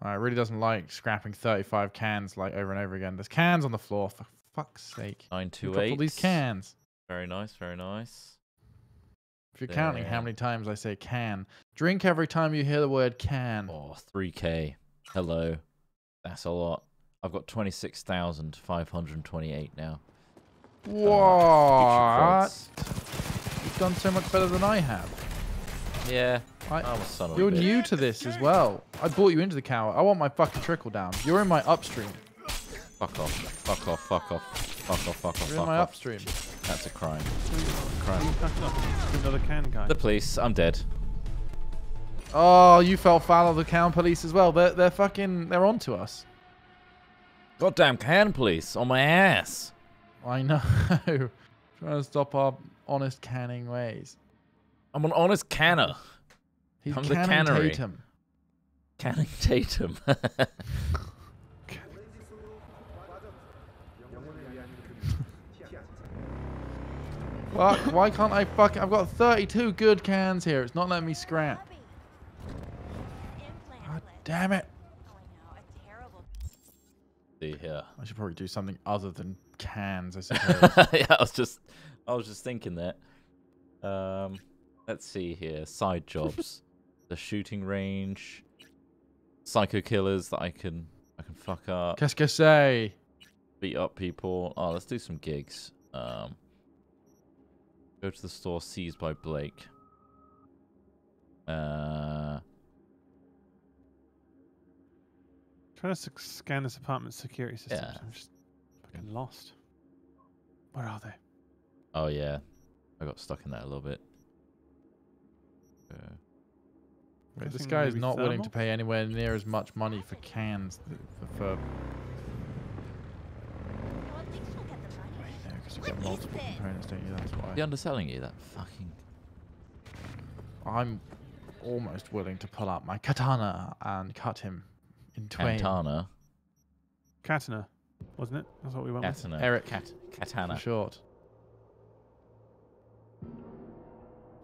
Speaker 3: I really doesn't like scrapping 35 cans like over and over again. There's cans on the floor, for fuck's sake. Who
Speaker 1: 928.
Speaker 3: all these cans.
Speaker 1: Very nice, very nice.
Speaker 3: If you're counting how many times I say can, drink every time you hear the word can.
Speaker 1: Oh, 3k. Hello. That's a lot. I've got 26,528 now. Future
Speaker 3: What?
Speaker 1: quotes.
Speaker 3: You've done so much better than I have.
Speaker 1: Yeah.
Speaker 3: I,
Speaker 1: I'm a son of
Speaker 3: you're
Speaker 1: a
Speaker 3: new to this as well. I brought you into the cow. I want my fucking trickle down. You're in my upstream.
Speaker 1: Fuck off. Fuck off. Fuck off. Fuck off, fuck off,
Speaker 3: You're in my
Speaker 1: off.
Speaker 3: upstream.
Speaker 1: That's a crime.
Speaker 2: Crap. Another can guy.
Speaker 1: The police, I'm dead.
Speaker 3: Oh, you fell foul of the town police as well. They're they're fucking they're onto us.
Speaker 1: Goddamn can police on my ass.
Speaker 3: I know. Trying to stop our honest canning ways.
Speaker 1: I'm an honest canner.
Speaker 3: He's
Speaker 1: I'm the
Speaker 3: canning
Speaker 1: cannery.
Speaker 3: Tatum.
Speaker 1: Canning Tatum.
Speaker 3: Fuck, why can't I fuck? I've got 32 good cans here. It's not letting me scrap. God damn it.
Speaker 1: See here.
Speaker 3: I should probably do something other than cans, I suppose.
Speaker 1: yeah, I was just, I was just thinking that. Um, let's see here. Side jobs, the shooting range, psycho killers that I can, I can fuck up,
Speaker 3: Qu'est-ce que c'est?
Speaker 1: beat up people. Oh, let's do some gigs. Um, go to the store seized by Blake. Uh,
Speaker 2: Trying to scan this apartment security system.
Speaker 1: Yeah.
Speaker 2: I'm just fucking lost. Where are they?
Speaker 1: oh yeah, I got stuck in that a little bit. Uh,
Speaker 3: Wait, this guy is
Speaker 2: maybe
Speaker 3: not willing to pay anywhere near as much money for cans th- for, for because you get multiple components, don't you? That's why.
Speaker 1: Is he underselling you? That fucking.
Speaker 3: I'm almost willing to pull out my katana and cut him in twain.
Speaker 1: Katana.
Speaker 2: Katana, wasn't it? That's what we went with.
Speaker 1: Katana.
Speaker 3: Eric.
Speaker 1: Kat- Katana.
Speaker 3: For short.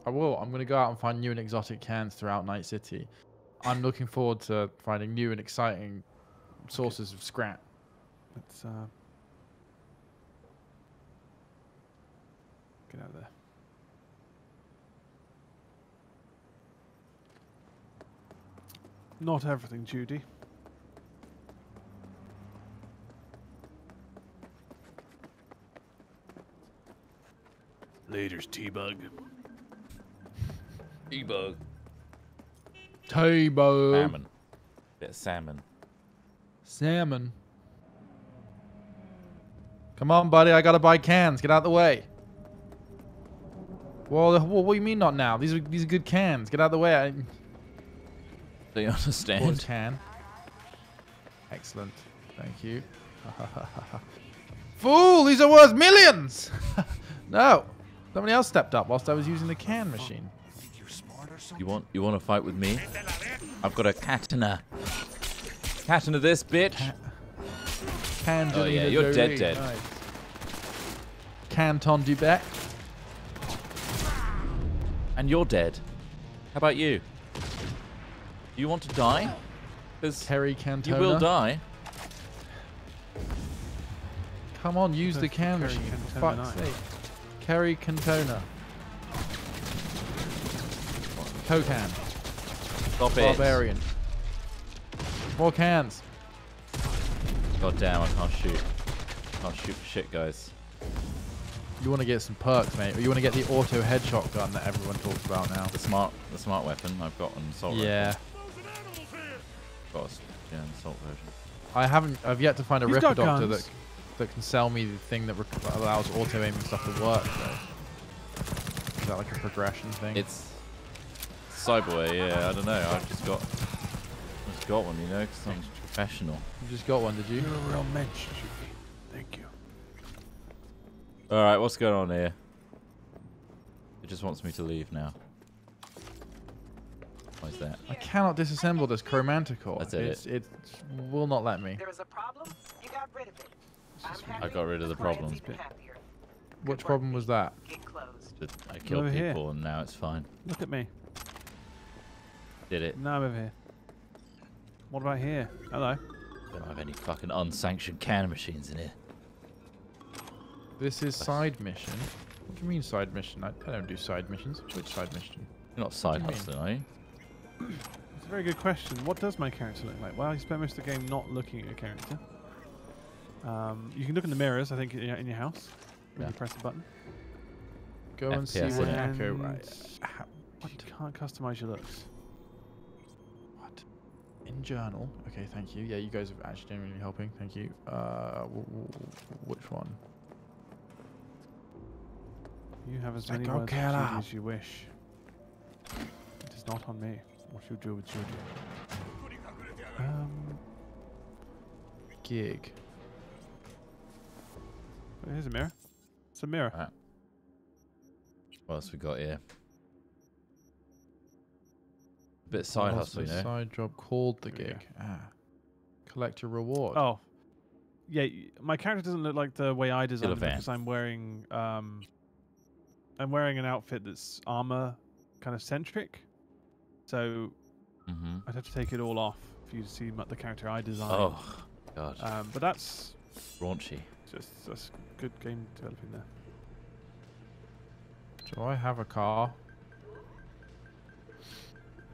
Speaker 3: I will. I'm going to go out and find new and exotic cans throughout Night City. I'm looking forward to finding new and exciting sources of scrap.
Speaker 2: Let's uh, get out of there. Not everything, Judy. Later's T-Bug.
Speaker 1: E-bug.
Speaker 3: Tabo.
Speaker 1: Salmon. Bit of salmon.
Speaker 3: Salmon. Come on, buddy. I gotta buy cans. Get out of the way. Uh, well, what do you mean not now? These are these are good cans. Get out of the way. I,
Speaker 1: Do you
Speaker 3: One
Speaker 1: understand?
Speaker 3: can. Excellent. Thank you. Fool! These are worth millions! no. Somebody else stepped up whilst I was using the can machine.
Speaker 1: You want you want to fight with me? I've got a katana. Katana this bitch.
Speaker 3: Can
Speaker 1: Oh, yeah, you're dead, dead.
Speaker 3: Nice. Canton du Bec.
Speaker 1: And you're dead. How about you? Do you want to die? Because
Speaker 3: Kerry
Speaker 1: you will die.
Speaker 3: Come on, use the can machine. For fuck's sake. Kerry Cantona. Cocan.
Speaker 1: Stop it.
Speaker 3: Barbarian. More cans.
Speaker 1: God damn, I can't shoot. Can't shoot for shit, guys.
Speaker 3: You want to get some perks, mate. Or you want to get the auto headshot gun that everyone talks about now.
Speaker 1: The smart, the smart weapon. I've got an assault
Speaker 3: Yeah.
Speaker 1: rifle. Got a s- yeah, an assault version.
Speaker 3: I haven't. I've yet to find a
Speaker 2: He's
Speaker 3: Ripper
Speaker 2: got
Speaker 3: Doctor
Speaker 2: guns.
Speaker 3: that that can sell me the thing that allows auto aiming stuff to work. Though. Is that like a progression thing?
Speaker 1: It's Cyberware. Yeah, I don't know. I've just got, I just got one, you know, because I'm professional.
Speaker 3: you just got one, did you?
Speaker 2: You're a real mensch, Judy. Thank you.
Speaker 1: All right, what's going on here? It just wants me to leave now. Why is that?
Speaker 3: I cannot disassemble this chromanticore.
Speaker 1: That's it.
Speaker 3: It's, it will not let me.
Speaker 5: There was a problem, you got rid of it. I'm
Speaker 1: I
Speaker 5: happy.
Speaker 1: got rid of the
Speaker 5: Client's
Speaker 1: problems.
Speaker 5: even.
Speaker 3: Which problem was that?
Speaker 5: Get
Speaker 1: I killed
Speaker 2: over here.
Speaker 1: people and now it's fine.
Speaker 2: Look at me.
Speaker 1: Did it?
Speaker 2: No, I'm over here. What about here? Hello.
Speaker 1: Don't have any fucking unsanctioned can machines in here.
Speaker 3: This is side mission. What do you mean side mission? I, I don't do side missions. Which side mission?
Speaker 1: You're not side
Speaker 3: What you
Speaker 1: hustling, are you?
Speaker 2: It's a very good question. What does my character look like? Well, I spent most of the game not looking at your character. Um, you can look in the mirrors, I think, in your, in your house. When
Speaker 1: Yeah.
Speaker 2: you press the button.
Speaker 3: Go and see what
Speaker 1: innit?
Speaker 3: Echo. Right. How-
Speaker 2: You can't customize your looks.
Speaker 3: What? In journal. Okay, thank you. Yeah, you guys are actually genuinely helping. Thank you. Uh, w- w- which one?
Speaker 2: You have as
Speaker 3: Psycho
Speaker 2: many words of
Speaker 3: killer.
Speaker 2: as you wish. It is not on me. What you do with duty. Um,
Speaker 3: Gig.
Speaker 2: Here's a mirror. It's a mirror.
Speaker 1: Right. What else we got here? A bit of side
Speaker 3: What's
Speaker 1: hustle, you know.
Speaker 3: Side job called the
Speaker 2: There
Speaker 3: gig. Ah. Collect your reward.
Speaker 2: Oh, yeah. My character doesn't look like the way I designed it because I'm wearing um, I'm wearing an outfit that's armor kind of centric. So
Speaker 1: Mm-hmm.
Speaker 2: I'd have to take it all off for you to see mu- the character I designed.
Speaker 1: Oh, God.
Speaker 2: Um, but that's
Speaker 1: Raunchy.
Speaker 2: Just that's good game developing there.
Speaker 3: Do I have a car?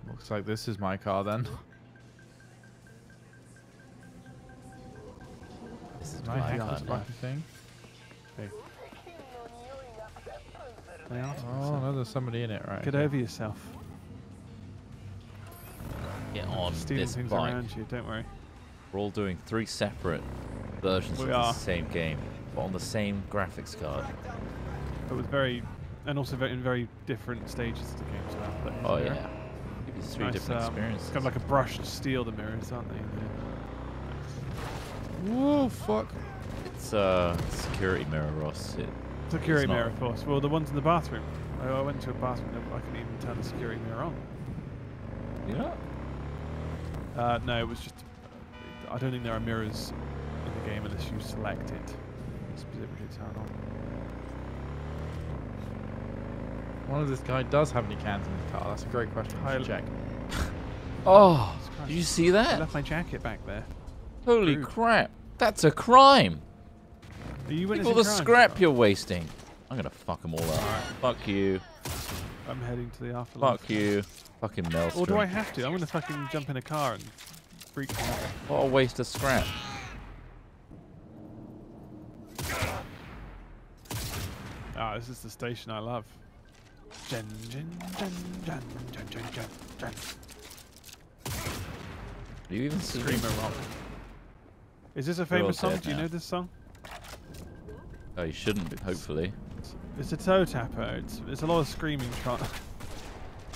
Speaker 3: Looks like this is my car then.
Speaker 1: This is my
Speaker 3: hack
Speaker 1: car
Speaker 3: this
Speaker 1: now.
Speaker 3: fucking thing?
Speaker 2: They are
Speaker 3: Oh no, there's somebody in it, right?
Speaker 2: Get
Speaker 3: okay.
Speaker 2: over yourself.
Speaker 1: Get on
Speaker 2: Stealing
Speaker 1: this
Speaker 2: things
Speaker 1: bike.
Speaker 2: around you. Don't worry.
Speaker 1: We're all doing three separate versions
Speaker 2: We
Speaker 1: of
Speaker 2: are.
Speaker 1: the same game, but on the same graphics card.
Speaker 2: But with very, and also very, in very different stages of the game as well. But
Speaker 1: Oh yeah. You three
Speaker 2: Nice,
Speaker 1: different
Speaker 2: um,
Speaker 1: experiences.
Speaker 2: It's kind of like a brushed steel. The mirrors, aren't they?
Speaker 3: Whoa, fuck.
Speaker 1: It's a security mirror, Ross. It,
Speaker 2: Security mirror, of course. Well, the ones in the bathroom. I, I went to a bathroom. I couldn't even turn the security mirror on.
Speaker 1: Yeah.
Speaker 2: Uh, no, it was just. I don't think there are mirrors game unless you select it specifically to turn on.
Speaker 3: One of this guy does have any cans in his car. That's a great question. We should
Speaker 2: Hi-
Speaker 3: check.
Speaker 1: Oh, did you see that?
Speaker 2: I left my jacket back there.
Speaker 1: Holy
Speaker 2: Rude.
Speaker 1: crap. That's a crime.
Speaker 2: Are you
Speaker 1: Look at
Speaker 2: witnessing
Speaker 1: all the
Speaker 2: crime?
Speaker 1: scrap you're wasting. I'm gonna fuck them all up. Fuck you.
Speaker 2: I'm heading to the afterlife.
Speaker 1: Fuck you. Fucking Maelstrom.
Speaker 2: Or do I have to? I'm gonna fucking jump in a car and freak them out.
Speaker 1: What a waste of scrap.
Speaker 2: Ah, this is the station I love. Jen, jen, jen, jen, jen, jen, jen, jen.
Speaker 1: Do you even see
Speaker 2: Screamer rock. Is this a famous song? Do you
Speaker 1: now.
Speaker 2: know this song?
Speaker 1: Oh, you shouldn't,
Speaker 2: It's-
Speaker 1: hopefully.
Speaker 2: It's a toe tapper. It's it's a lot of screaming.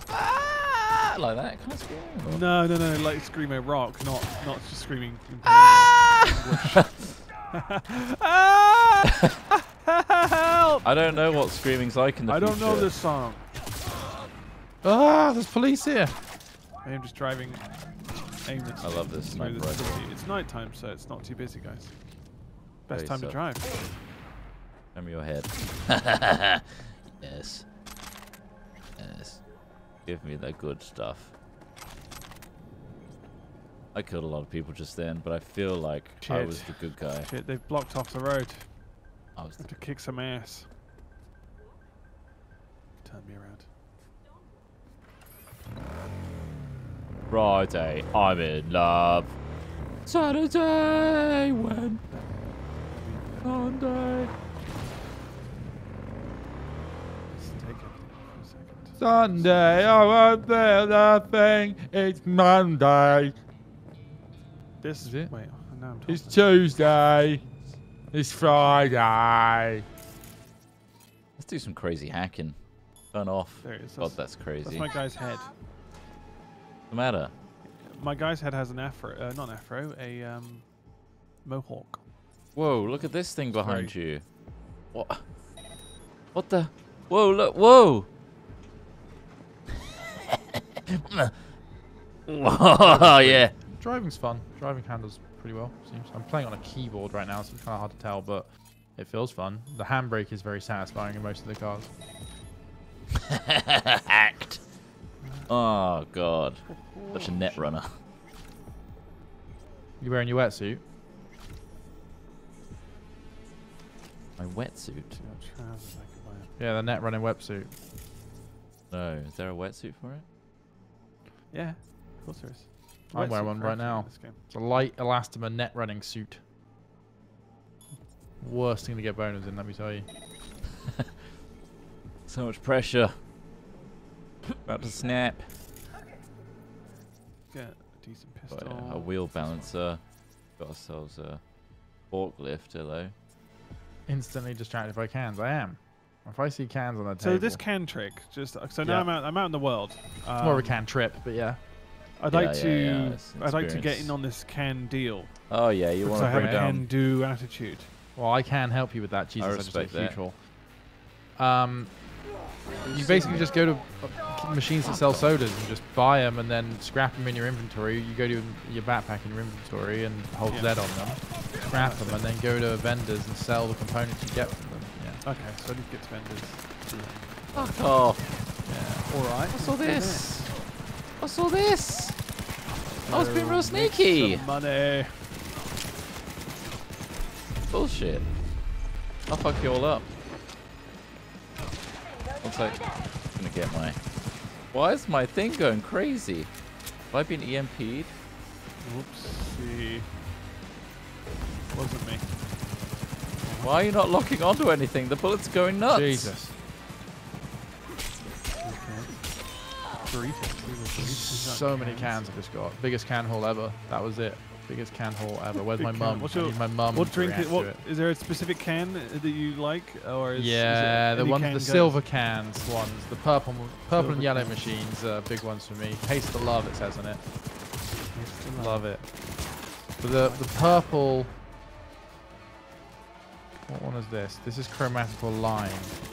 Speaker 1: Ah, like that kind of screaming.
Speaker 2: no, no, no, like screamo rock, not not just screaming.
Speaker 1: Ah!
Speaker 2: Ah! Help!
Speaker 1: I don't know what screaming's like in the
Speaker 2: I don't know this song.
Speaker 3: Ah, there's police here.
Speaker 2: I am just driving aimlessly.
Speaker 1: I love this
Speaker 2: through
Speaker 1: sniper rifle.
Speaker 2: It's night time, so it's not too busy, guys. Best
Speaker 1: Okay,
Speaker 2: time
Speaker 1: so-
Speaker 2: to drive.
Speaker 1: Show me your head. yes. Yes. Give me the good stuff. I killed a lot of people just then, but I feel like I was the good guy.
Speaker 2: Shit, they've blocked off the road.
Speaker 1: I was
Speaker 2: to kick some ass. Turn me around.
Speaker 1: Friday, I'm in love. Saturday, when Sunday.
Speaker 2: Let's take it for a second.
Speaker 3: Sunday, I won't feel nothing. It's Monday.
Speaker 2: This
Speaker 3: Is it?
Speaker 2: Wait, now I'm talking.
Speaker 3: It's Tuesday. It's Friday.
Speaker 1: Let's do some crazy hacking. Turn off.
Speaker 2: There it is.
Speaker 1: God,
Speaker 2: That's,
Speaker 1: that's
Speaker 2: that's
Speaker 1: crazy.
Speaker 2: my guy's head.
Speaker 1: the matter?
Speaker 2: My guy's head has an afro. Uh, not an afro. A um, mohawk.
Speaker 1: Whoa, look at this thing
Speaker 2: It's
Speaker 1: behind you. What? What the? Whoa, look, whoa! Whoa, yeah.
Speaker 3: Driving's fun. Driving handles pretty well. Seems. I'm playing on a keyboard right now, so it's kind of hard to tell, but it feels fun. The handbrake is very satisfying in most of the cars.
Speaker 1: Hacked. Oh, God. Such a net runner.
Speaker 3: You wearing your wetsuit?
Speaker 1: My wetsuit?
Speaker 2: Yeah, trousers I could wear.
Speaker 3: Yeah, the net running wetsuit.
Speaker 1: No, is there a wetsuit for it?
Speaker 2: Yeah, of course there is.
Speaker 3: I'm wearing one right now. It's a light elastomer net running suit. Worst thing to get boners in, let me tell you.
Speaker 1: So much pressure. About to snap.
Speaker 2: Get a decent
Speaker 1: Got
Speaker 2: pistol.
Speaker 1: a, a wheel balancer. Got ourselves a forklift, hello.
Speaker 3: Instantly distracted by cans. I am. If I see cans on the
Speaker 2: So
Speaker 3: table, So
Speaker 2: this can trick, just so now
Speaker 3: Yeah.
Speaker 2: I'm out. I'm out in the world.
Speaker 3: it's more of a
Speaker 2: Um,
Speaker 3: can trip, but yeah.
Speaker 2: I'd
Speaker 1: Yeah,
Speaker 2: like
Speaker 1: yeah,
Speaker 2: to.
Speaker 1: yeah, it's
Speaker 2: I'd like to get in on this can deal
Speaker 1: Oh yeah, you
Speaker 2: because
Speaker 1: want
Speaker 2: I
Speaker 1: to
Speaker 2: have a can-do attitude.
Speaker 3: Well, I can help you with that. Jesus, I, just
Speaker 1: respect
Speaker 3: looked
Speaker 1: that.
Speaker 3: neutral. Um, you basically just go to uh, machines that sell sodas and just buy them and then scrap them in your inventory. You go to your backpack in your inventory and hold
Speaker 2: Yeah.
Speaker 3: Z on them, scrap them, and then go to vendors and sell the components you get from them. Yeah.
Speaker 2: Okay, so I need to get to vendors.
Speaker 1: Fuck off!
Speaker 3: yeah.
Speaker 2: All right.
Speaker 1: What's all
Speaker 2: let's
Speaker 1: this? What's all this? I was being
Speaker 2: So
Speaker 1: real
Speaker 2: make
Speaker 1: sneaky.
Speaker 2: some Money.
Speaker 1: Bullshit. I'll fuck you all up. Looks like I'm gonna get my. Why is my thing going crazy? Have I been EMP'd?
Speaker 2: Whoopsie. Wasn't me.
Speaker 1: Why are you not locking onto anything? The bullets going nuts.
Speaker 3: Jesus. So many cans I just got. Biggest can haul ever. That was it. Biggest can haul ever. Where's my
Speaker 2: can.
Speaker 3: mum?
Speaker 2: What's
Speaker 3: I
Speaker 2: your-
Speaker 3: need my mum
Speaker 2: What drink?
Speaker 3: react
Speaker 2: Is,
Speaker 3: to
Speaker 2: what
Speaker 3: it.
Speaker 2: is there a specific can that you like, or is, is
Speaker 3: Yeah,
Speaker 2: it
Speaker 3: the
Speaker 2: any
Speaker 3: ones,
Speaker 2: can
Speaker 3: the
Speaker 2: goes?
Speaker 3: silver cans ones, the purple, purple
Speaker 2: Silver
Speaker 3: and yellow
Speaker 2: cans.
Speaker 3: machines are big ones for me. Taste the love, it says on it. Love it. But the the purple. What one is this? This is chromatical lime.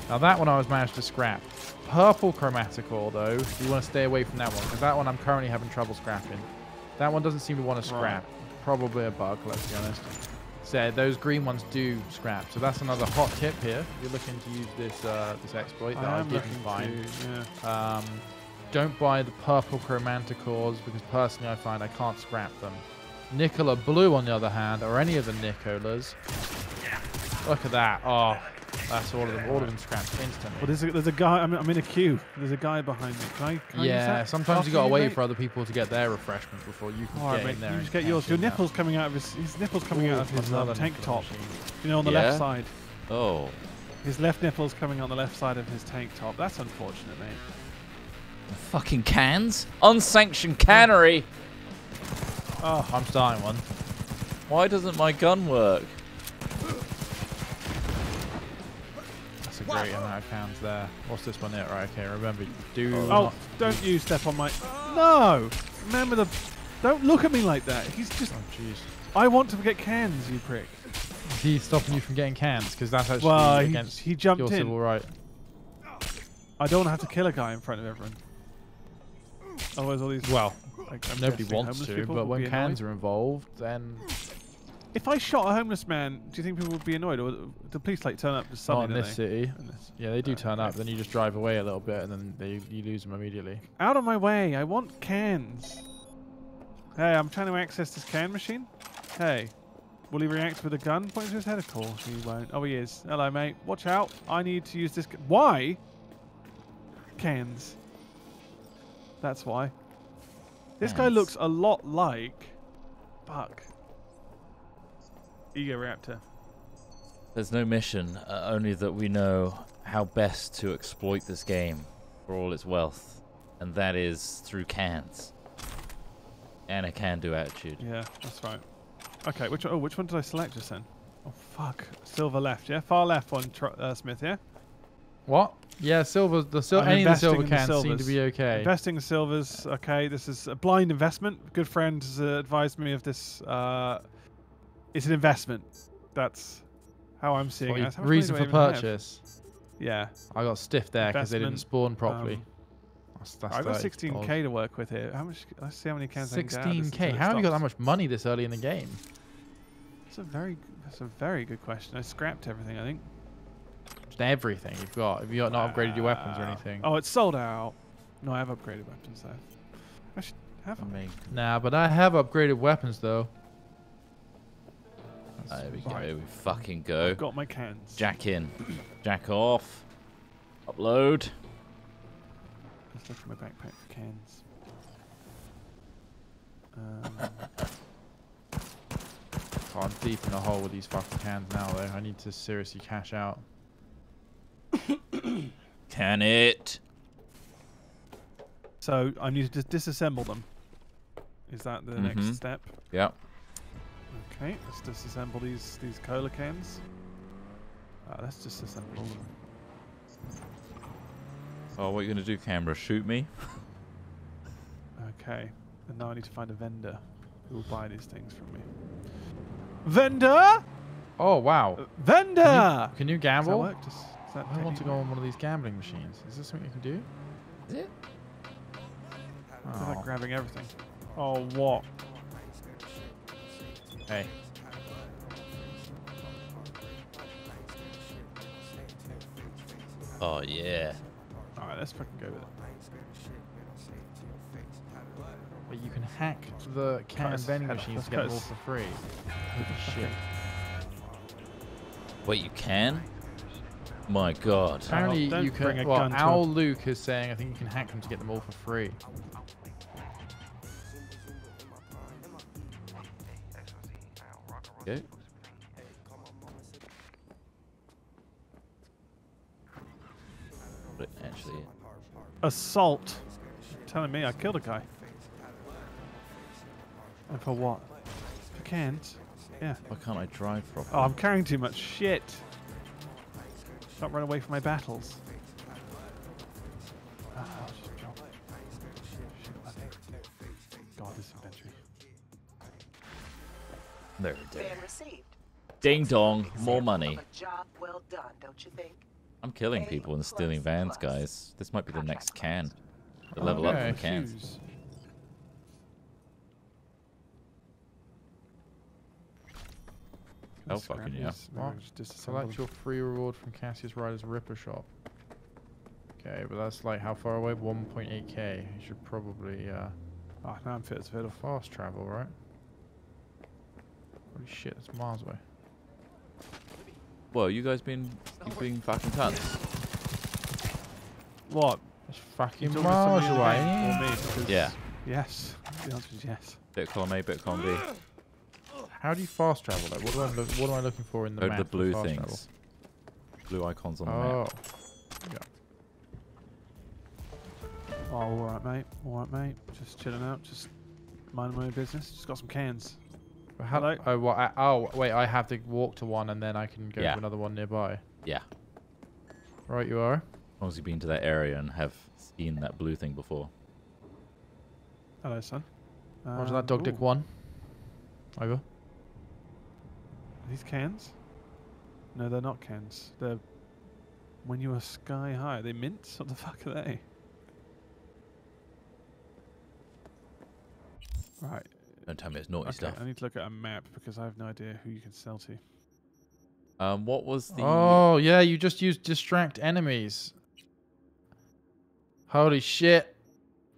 Speaker 3: Now that one I was managed to scrap. Purple chromatical though, you want to stay away from that one because that one I'm currently having trouble scrapping. That one doesn't seem to want to
Speaker 2: Right.
Speaker 3: scrap. Probably a bug, let's be honest. So those green ones do scrap. So that's another hot tip here. If you're looking to use this uh, this exploit that
Speaker 2: I
Speaker 3: I, didn't find.
Speaker 2: to, yeah.
Speaker 3: Um, don't buy the purple chromanticores because personally I find I can't scrap them. Nicola Blue, on the other hand, or any of the Nicolas. Look at that. Oh, that's all of them. All of them scrapped instantly.
Speaker 2: Well, there's a, there's a guy. I'm, I'm in a queue. There's a guy behind me. Can I? Can I
Speaker 3: yeah,
Speaker 2: that?
Speaker 3: sometimes you gotta wait
Speaker 2: mate?
Speaker 3: for other people to get their refreshment before you can
Speaker 2: All right,
Speaker 3: get
Speaker 2: mate.
Speaker 3: in there.
Speaker 2: You just get yours. Your
Speaker 3: in now.
Speaker 2: nipples coming out of his. His nipples coming out of his um, tank top.
Speaker 3: machine.
Speaker 2: You know, on the
Speaker 1: Yeah?
Speaker 2: left side.
Speaker 1: Oh,
Speaker 2: His left nipple's coming on the left side of his tank top. That's unfortunate, mate.
Speaker 1: fucking cans! Unsanctioned cannery.
Speaker 2: Oh,
Speaker 3: I'm starting one.
Speaker 1: Why doesn't my gun work?
Speaker 3: That's a great amount of cans there. What's this one here? Right, okay, remember, you do
Speaker 2: oh!
Speaker 3: not...
Speaker 2: Oh, don't you step on my. No. Remember the. Don't look at me like that. He's just.
Speaker 3: Oh, jeez.
Speaker 2: I want to get cans, you prick.
Speaker 3: He's stopping you from getting cans because that's actually
Speaker 2: Well, he,
Speaker 3: against
Speaker 2: he jumped
Speaker 3: your
Speaker 2: in.
Speaker 3: civil right.
Speaker 2: I don't want to have to kill a guy in front of everyone. Otherwise, all these.
Speaker 3: Well,
Speaker 2: like,
Speaker 3: nobody wants to, but when cans
Speaker 2: annoyed.
Speaker 3: are involved, then
Speaker 2: If I shot a homeless man, do you think people would be annoyed, or the police like turn up to
Speaker 3: not in this
Speaker 2: they?
Speaker 3: city.
Speaker 2: In this-
Speaker 3: Yeah, they do turn up. Then you just drive away a little bit, and then they, you lose them immediately.
Speaker 2: Out of my way! I want cans. Hey, I'm trying to access this can machine. Hey, will he react with a gun pointing to his head? Of course he won't. Oh, he is. Hello, mate. Watch out! I need to use this. Why? Cans. That's why. This guy looks a lot like. Fuck. Egoraptor.
Speaker 1: There's no mission, uh, only that we know how best to exploit this game for all its wealth, and that is through cans and a can-do attitude.
Speaker 2: Yeah, that's right. Okay, which one, oh, which one did I select just then? Oh fuck, silver left, yeah, far left one, uh, Smith, yeah.
Speaker 3: What? Yeah, silver. The sil-
Speaker 2: I'm
Speaker 3: any of the silver
Speaker 2: in the
Speaker 3: cans seem to be okay.
Speaker 2: Investing in silvers, okay. This is a blind investment. Good friend has uh, advised me of this. Uh, it's an investment. That's how I'm seeing it.
Speaker 3: reason for
Speaker 2: even have?
Speaker 3: purchase.
Speaker 2: Yeah,
Speaker 3: I got stiff there because they didn't spawn properly.
Speaker 2: um,
Speaker 3: that's, that's
Speaker 2: I've got 16k to work with here. How much? Let's see how many cans I can get out of this
Speaker 3: 16k.
Speaker 2: until it
Speaker 3: How have you got that much money this early in the game?
Speaker 2: That's a very, that's a very good question. I scrapped everything. I think.
Speaker 3: Just everything you've got. Have you got not upgraded your weapons or anything?
Speaker 2: Oh, it's sold out. No, I have upgraded weapons though. I should have
Speaker 1: I mean,
Speaker 3: Nah, but I have upgraded weapons though.
Speaker 1: There we go.
Speaker 2: Right.
Speaker 1: We fucking go.
Speaker 2: I've got my cans.
Speaker 1: Jack in, jack off, upload.
Speaker 2: Let's look my backpack for cans. Um,
Speaker 3: Oh, I'm deep in a hole with these fucking cans now though. I need to seriously cash out.
Speaker 1: Can it?
Speaker 2: so I need to dis- disassemble them. Is that the
Speaker 1: Mhm.
Speaker 2: next step?
Speaker 1: Yep.
Speaker 2: Okay, let's disassemble these these cola cans. Uh, let's just disassemble them.
Speaker 1: Oh, what are you gonna do, camera? Shoot me?
Speaker 2: Okay. And now I need to find a vendor who will buy these things from me. Vendor!
Speaker 3: Oh wow.
Speaker 2: Uh, vendor!
Speaker 3: Can you, can you
Speaker 2: Does that
Speaker 3: gamble?
Speaker 2: work? Does, does that
Speaker 3: I want to go on one of these gambling machines. Is this something you can do?
Speaker 1: Is it?
Speaker 2: I feel like
Speaker 3: Oh.
Speaker 2: grabbing everything. Oh, what?
Speaker 3: Hey.
Speaker 1: Oh yeah.
Speaker 2: Alright, let's fucking go with it.
Speaker 3: But you can hack the can
Speaker 2: Cut
Speaker 3: vending
Speaker 2: head
Speaker 3: machines to get
Speaker 2: cut
Speaker 3: them all for free. Holy shit.
Speaker 1: Wait, you can? My God.
Speaker 3: Apparently
Speaker 2: don't
Speaker 3: you
Speaker 2: bring
Speaker 3: can.
Speaker 2: a
Speaker 3: Well,
Speaker 2: gun to
Speaker 3: Owl Luke is saying I think you can hack them to get them all for free.
Speaker 1: Okay. But actually,
Speaker 2: Assault. You're telling me I killed a guy. And for what? For cans? Yeah.
Speaker 1: why can't I drive properly?
Speaker 2: Oh, I'm carrying too much shit. Don't run away from my battles.
Speaker 1: Ding dong, more money.
Speaker 5: job well done, don't you think?
Speaker 1: I'm killing people and stealing vans, guys. This might be the next can. The level up
Speaker 3: Okay.
Speaker 1: from cans.
Speaker 2: Shoes.
Speaker 1: Oh, fucking yeah.
Speaker 2: these. Just disassemble
Speaker 3: Select your free reward from Cassius Ryder's Ripper Shop. Okay, but that's like how far away? 1.8k. You should probably uh,
Speaker 2: Ah, now I'm fit as fiddle.
Speaker 3: fast travel, right? Holy shit, that's miles away.
Speaker 1: Well, you guys been you been fucking cunts.
Speaker 2: What?
Speaker 3: That's
Speaker 2: You
Speaker 3: fucking
Speaker 2: talking to
Speaker 3: miles
Speaker 2: somebody in the game
Speaker 3: away.
Speaker 2: Me?
Speaker 1: Yeah.
Speaker 2: Yes. The answer is yes.
Speaker 1: Bit column A, bit column B.
Speaker 3: How do you fast travel? though? what, do I look, what am I looking for in the
Speaker 1: Go to
Speaker 3: map
Speaker 1: the blue
Speaker 3: fast
Speaker 1: things. Blue icons on the map.
Speaker 3: Oh,
Speaker 2: Oh, all right, mate. All right, mate. Just chilling out. Just minding my own business. Just got some cans.
Speaker 3: But how,
Speaker 2: Hello?
Speaker 3: oh, what, I, oh, wait, I have to walk to one and then I can go
Speaker 1: Yeah.
Speaker 3: to another one nearby.
Speaker 1: Yeah.
Speaker 3: Right, you are.
Speaker 1: As long as you've been to that area and have seen that blue thing before.
Speaker 2: Hello, son.
Speaker 3: Roger
Speaker 2: Um,
Speaker 3: that, Dog Dick
Speaker 2: ooh,
Speaker 3: 1. Over.
Speaker 2: are These cans? No, they're not cans. They're when you are sky high. Are they mints? What the fuck are they? Right.
Speaker 1: Don't tell me it's naughty
Speaker 2: Okay,
Speaker 1: stuff.
Speaker 2: I need to look at a map because I have no idea who you can sell to.
Speaker 1: Um, what was the?
Speaker 3: Oh, yeah, you just used distract enemies. Holy shit.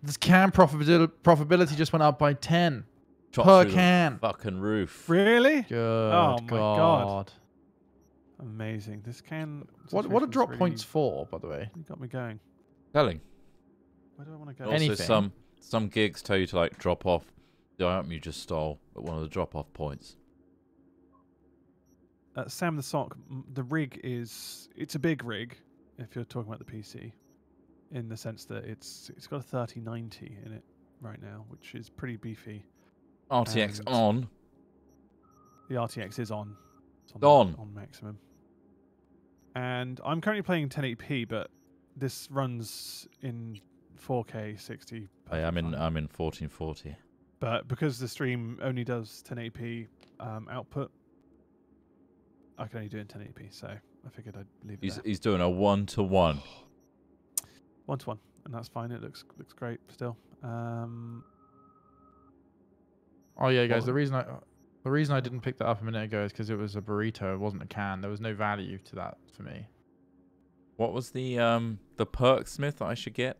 Speaker 3: This can profitabil- profitability just went up by 10
Speaker 1: shot
Speaker 3: per can.
Speaker 1: Fucking roof.
Speaker 2: Really?
Speaker 3: Good
Speaker 2: Oh my God.
Speaker 3: God.
Speaker 2: Amazing. This can.
Speaker 3: What, what are drop
Speaker 2: really-
Speaker 3: points for, by the way?
Speaker 2: You got me going.
Speaker 1: Selling.
Speaker 2: Where do I want to go?
Speaker 1: Also,
Speaker 3: Anything.
Speaker 1: some some gigs tell you to like drop off the item you just stole at one of the drop off points.
Speaker 2: Uh, Sam the Sock, the rig is it's a big rig if you're talking about the PC, in the sense that it's it's got a 3090 in it right now, which is pretty beefy.
Speaker 1: RTX
Speaker 2: And-
Speaker 1: on.
Speaker 2: The RTX is on, it's
Speaker 1: On.
Speaker 2: on maximum. And I'm currently playing 1080p, but this runs in 4K 60.
Speaker 1: I am in. I'm in 1440.
Speaker 2: But because the stream only does 1080p um, output, I can only do it in 1080p. So I figured I'd leave it
Speaker 1: He's
Speaker 2: there.
Speaker 1: he's doing a one to one.
Speaker 2: one to one, and that's fine. It looks looks great still. Um,
Speaker 3: Oh yeah, guys.
Speaker 2: What-
Speaker 3: The reason I the reason I didn't pick that up a minute ago is because it was a burrito. It wasn't a can. There was no value to that for me.
Speaker 1: What was the um the perk smith that I should get?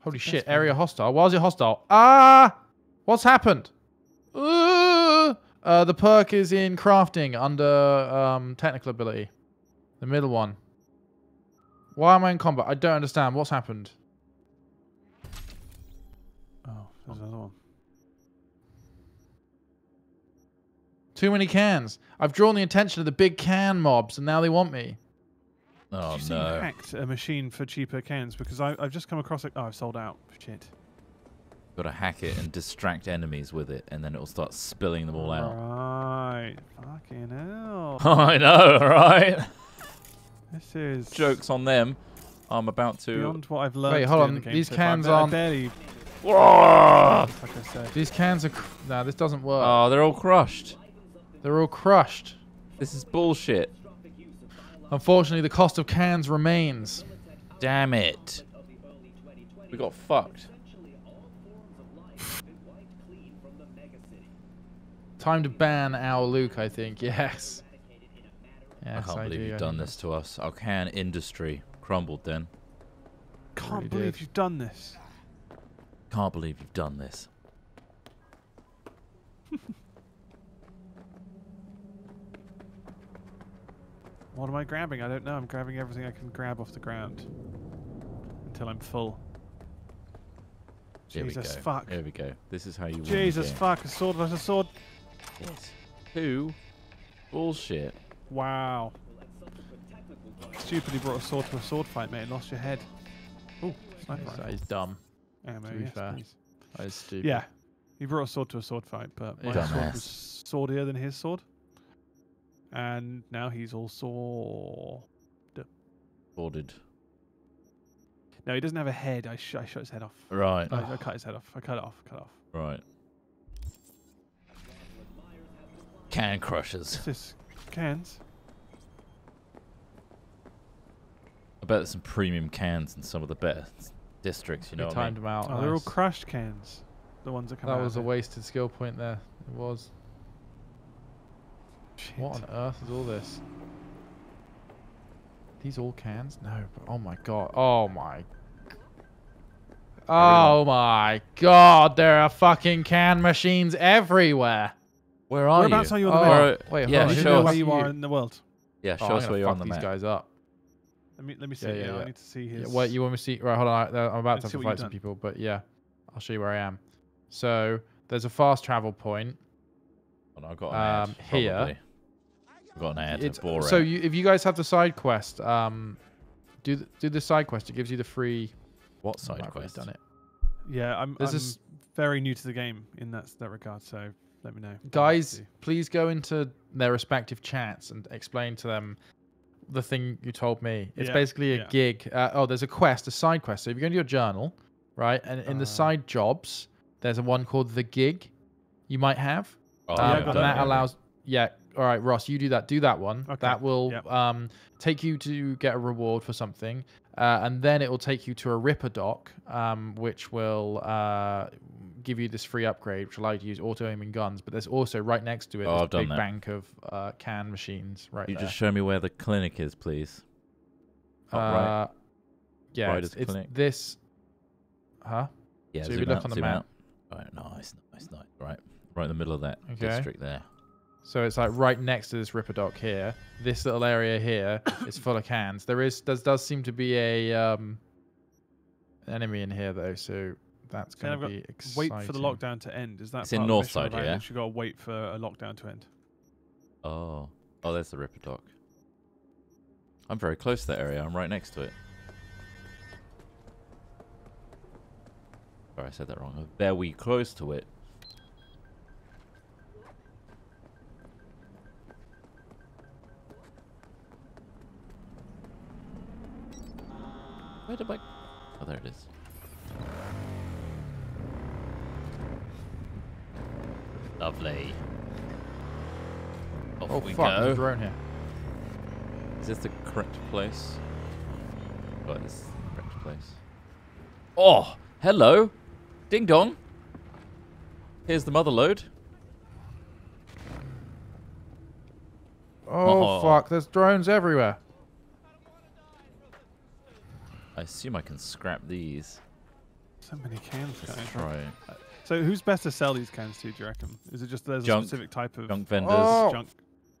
Speaker 3: Holy shit! Area hostile. Why is it hostile? Ah! What's happened? Uh, uh, the perk is in crafting under um, technical ability. The middle one. Why am I in combat? I don't understand. What's happened?
Speaker 2: oh, there's another one.
Speaker 3: Too many cans. I've drawn the attention of the big can mobs, and now they want me.
Speaker 1: Oh
Speaker 2: Did you say you
Speaker 1: no!
Speaker 2: hacked a machine for cheaper cans because I, I've just come across it. Oh, I've sold out. Shit.
Speaker 1: Got to hack it and distract enemies with it, and then it'll start spilling them all out.
Speaker 2: Right. Fucking hell.
Speaker 1: I know, right?
Speaker 2: This is
Speaker 1: Jokes on them. I'm about to.
Speaker 2: Beyond what I've learned.
Speaker 3: Wait, hold on,
Speaker 2: the
Speaker 3: these
Speaker 2: so far, I
Speaker 3: cans aren't-
Speaker 2: barely.
Speaker 1: Whoa!
Speaker 2: Like I said.
Speaker 3: These cans are. Cr- nah, this doesn't work.
Speaker 1: Oh, they're all crushed.
Speaker 3: They're all crushed.
Speaker 1: This is bullshit.
Speaker 3: Unfortunately, the cost of cans remains.
Speaker 1: Damn it. We got fucked.
Speaker 3: Time to ban our Luke, I think. Yes.
Speaker 1: yes I
Speaker 3: Yes,
Speaker 1: can't believe
Speaker 3: do,
Speaker 1: you've
Speaker 3: I
Speaker 1: done
Speaker 3: think
Speaker 1: this to us. Our can industry crumbled then.
Speaker 2: Can't
Speaker 3: really
Speaker 2: believe
Speaker 3: did.
Speaker 2: you've done this.
Speaker 1: Can't believe you've done this.
Speaker 2: What am I grabbing? I don't know. I'm grabbing everything I can grab off the ground until I'm full.
Speaker 1: Here
Speaker 2: Jesus
Speaker 1: we go.
Speaker 2: fuck.
Speaker 1: Here we go. This is how you win
Speaker 2: Jesus fuck! A sword versus a sword.
Speaker 1: Yes. Who? Bullshit.
Speaker 2: Wow. Stupidly brought a sword to a sword fight, mate, and lost your head. Oh, sniper
Speaker 3: That is dumb.
Speaker 2: Ammo,
Speaker 3: to be
Speaker 2: yes,
Speaker 3: fair.
Speaker 2: please.
Speaker 3: That is stupid.
Speaker 2: Yeah, he brought a sword to a sword fight, but my sword was swordier than his sword. And now he's all sore.
Speaker 1: Ordered.
Speaker 2: No, he doesn't have a head. I, sh- I shot his head off.
Speaker 1: Right.
Speaker 2: I, I cut his head off. I cut it off. Cut it off.
Speaker 1: Right. Can crushers.
Speaker 2: What's this? Cans?
Speaker 1: I bet there's some premium cans in some of the better s- districts, you
Speaker 3: we
Speaker 1: know what I
Speaker 3: timed
Speaker 1: mean?
Speaker 3: them out.
Speaker 2: Oh, they're all
Speaker 3: nice.
Speaker 2: crushed cans. The ones that come out.
Speaker 3: That was a
Speaker 2: of it.
Speaker 3: wasted skill point there. It was.
Speaker 2: Shit.
Speaker 3: What on earth is all this? These all cans? No. But, oh my god. Oh my. Oh my god. There are fucking can machines everywhere.
Speaker 1: Where are
Speaker 2: Whereabouts
Speaker 1: you?
Speaker 2: are you on the
Speaker 3: Oh,
Speaker 2: map?
Speaker 1: Where-
Speaker 3: wait,
Speaker 1: yeah,
Speaker 3: on,
Speaker 1: show
Speaker 2: know
Speaker 3: knows
Speaker 2: where you are in the world.
Speaker 1: Yeah,
Speaker 3: Oh,
Speaker 1: show
Speaker 3: I'm
Speaker 1: us
Speaker 3: gonna
Speaker 1: where you're on the
Speaker 3: these
Speaker 1: map.
Speaker 3: guys up.
Speaker 2: Let me let me see.
Speaker 3: Yeah,
Speaker 2: Yeah,
Speaker 3: yeah,
Speaker 2: I need to see
Speaker 3: Yeah,
Speaker 2: his.
Speaker 3: wait, you want me to see? Right, hold on. I, I'm about
Speaker 2: Let's
Speaker 3: to have to fight some
Speaker 2: done.
Speaker 3: people, but yeah, I'll show you where I am. So there's a fast travel point.
Speaker 1: Hold on, I've got an ad,
Speaker 3: Um, here.
Speaker 1: I've got an ad.
Speaker 3: It's,
Speaker 1: boring.
Speaker 3: so you, if you guys have the side quest, um, do the, do the side quest. It gives you the free.
Speaker 1: What side
Speaker 3: might have
Speaker 1: quest?
Speaker 3: Done it,
Speaker 2: Yeah, I'm.
Speaker 3: There's
Speaker 2: I'm
Speaker 3: this-
Speaker 2: very new to the game in that that regard. So let me know.
Speaker 3: guys. Please go into their respective chats and explain to them the thing you told me. It's
Speaker 2: Yeah,
Speaker 3: basically a
Speaker 2: yeah.
Speaker 3: gig. Uh, oh, there's a quest, a side quest. So if you go into your journal, right, and in
Speaker 2: Uh.
Speaker 3: the side jobs, there's a one called the gig. You might have.
Speaker 1: Oh,
Speaker 2: Yeah,
Speaker 3: Um,
Speaker 2: I
Speaker 1: I've
Speaker 3: and
Speaker 1: done
Speaker 3: that allows yeah all right ross you do that do that one
Speaker 2: Okay,
Speaker 3: that will
Speaker 2: yep.
Speaker 3: um take you to get a reward for something uh, and then it will take you to a ripperdoc um which will uh give you this free upgrade which allow you to use auto aiming guns but there's also right next to it
Speaker 1: Oh,
Speaker 3: this
Speaker 1: I've done
Speaker 3: big
Speaker 1: that.
Speaker 3: bank of uh can machines right
Speaker 1: You
Speaker 3: there.
Speaker 1: just show me where the clinic is, please. Top right.
Speaker 3: uh yeah
Speaker 1: Right
Speaker 3: it's, it's this huh
Speaker 1: Yeah,
Speaker 3: so if you look
Speaker 1: out,
Speaker 3: on the map-
Speaker 1: out. Right, nice, nice, nice. Right, right in the middle of that
Speaker 3: Okay.
Speaker 1: district there.
Speaker 3: So it's like right next to this ripperdoc here. This little area here is full of cans. There is does does seem to be a um enemy in here though, so that's
Speaker 2: Then
Speaker 3: gonna be exciting.
Speaker 2: Wait for the lockdown to end. Is that
Speaker 1: It's in
Speaker 2: part the
Speaker 1: North side,
Speaker 2: about
Speaker 1: yeah?
Speaker 2: You got to wait for a lockdown to end.
Speaker 1: Oh, oh, there's the Ripperdoc. I'm very close to that area. I'm right next to it. Sorry, I said that wrong. I'm very close to it. Where did my... Oh, there it is. Lovely. Off
Speaker 3: Oh
Speaker 1: we
Speaker 3: fuck, there's a
Speaker 1: go.
Speaker 3: drone here.
Speaker 1: Is this the correct place? Oh, this is the correct place. Oh, hello. Ding dong. Here's the mother load.
Speaker 3: Oh,
Speaker 1: Oh.
Speaker 3: fuck, there's drones everywhere.
Speaker 1: I assume I can scrap these.
Speaker 2: So many cans.
Speaker 1: Let's
Speaker 2: guys.
Speaker 1: try
Speaker 2: So who's best to sell these cans to? Do you reckon? Is it just there's
Speaker 1: Junk.
Speaker 2: a specific type of
Speaker 1: junk vendors.
Speaker 3: Oh,
Speaker 2: junk?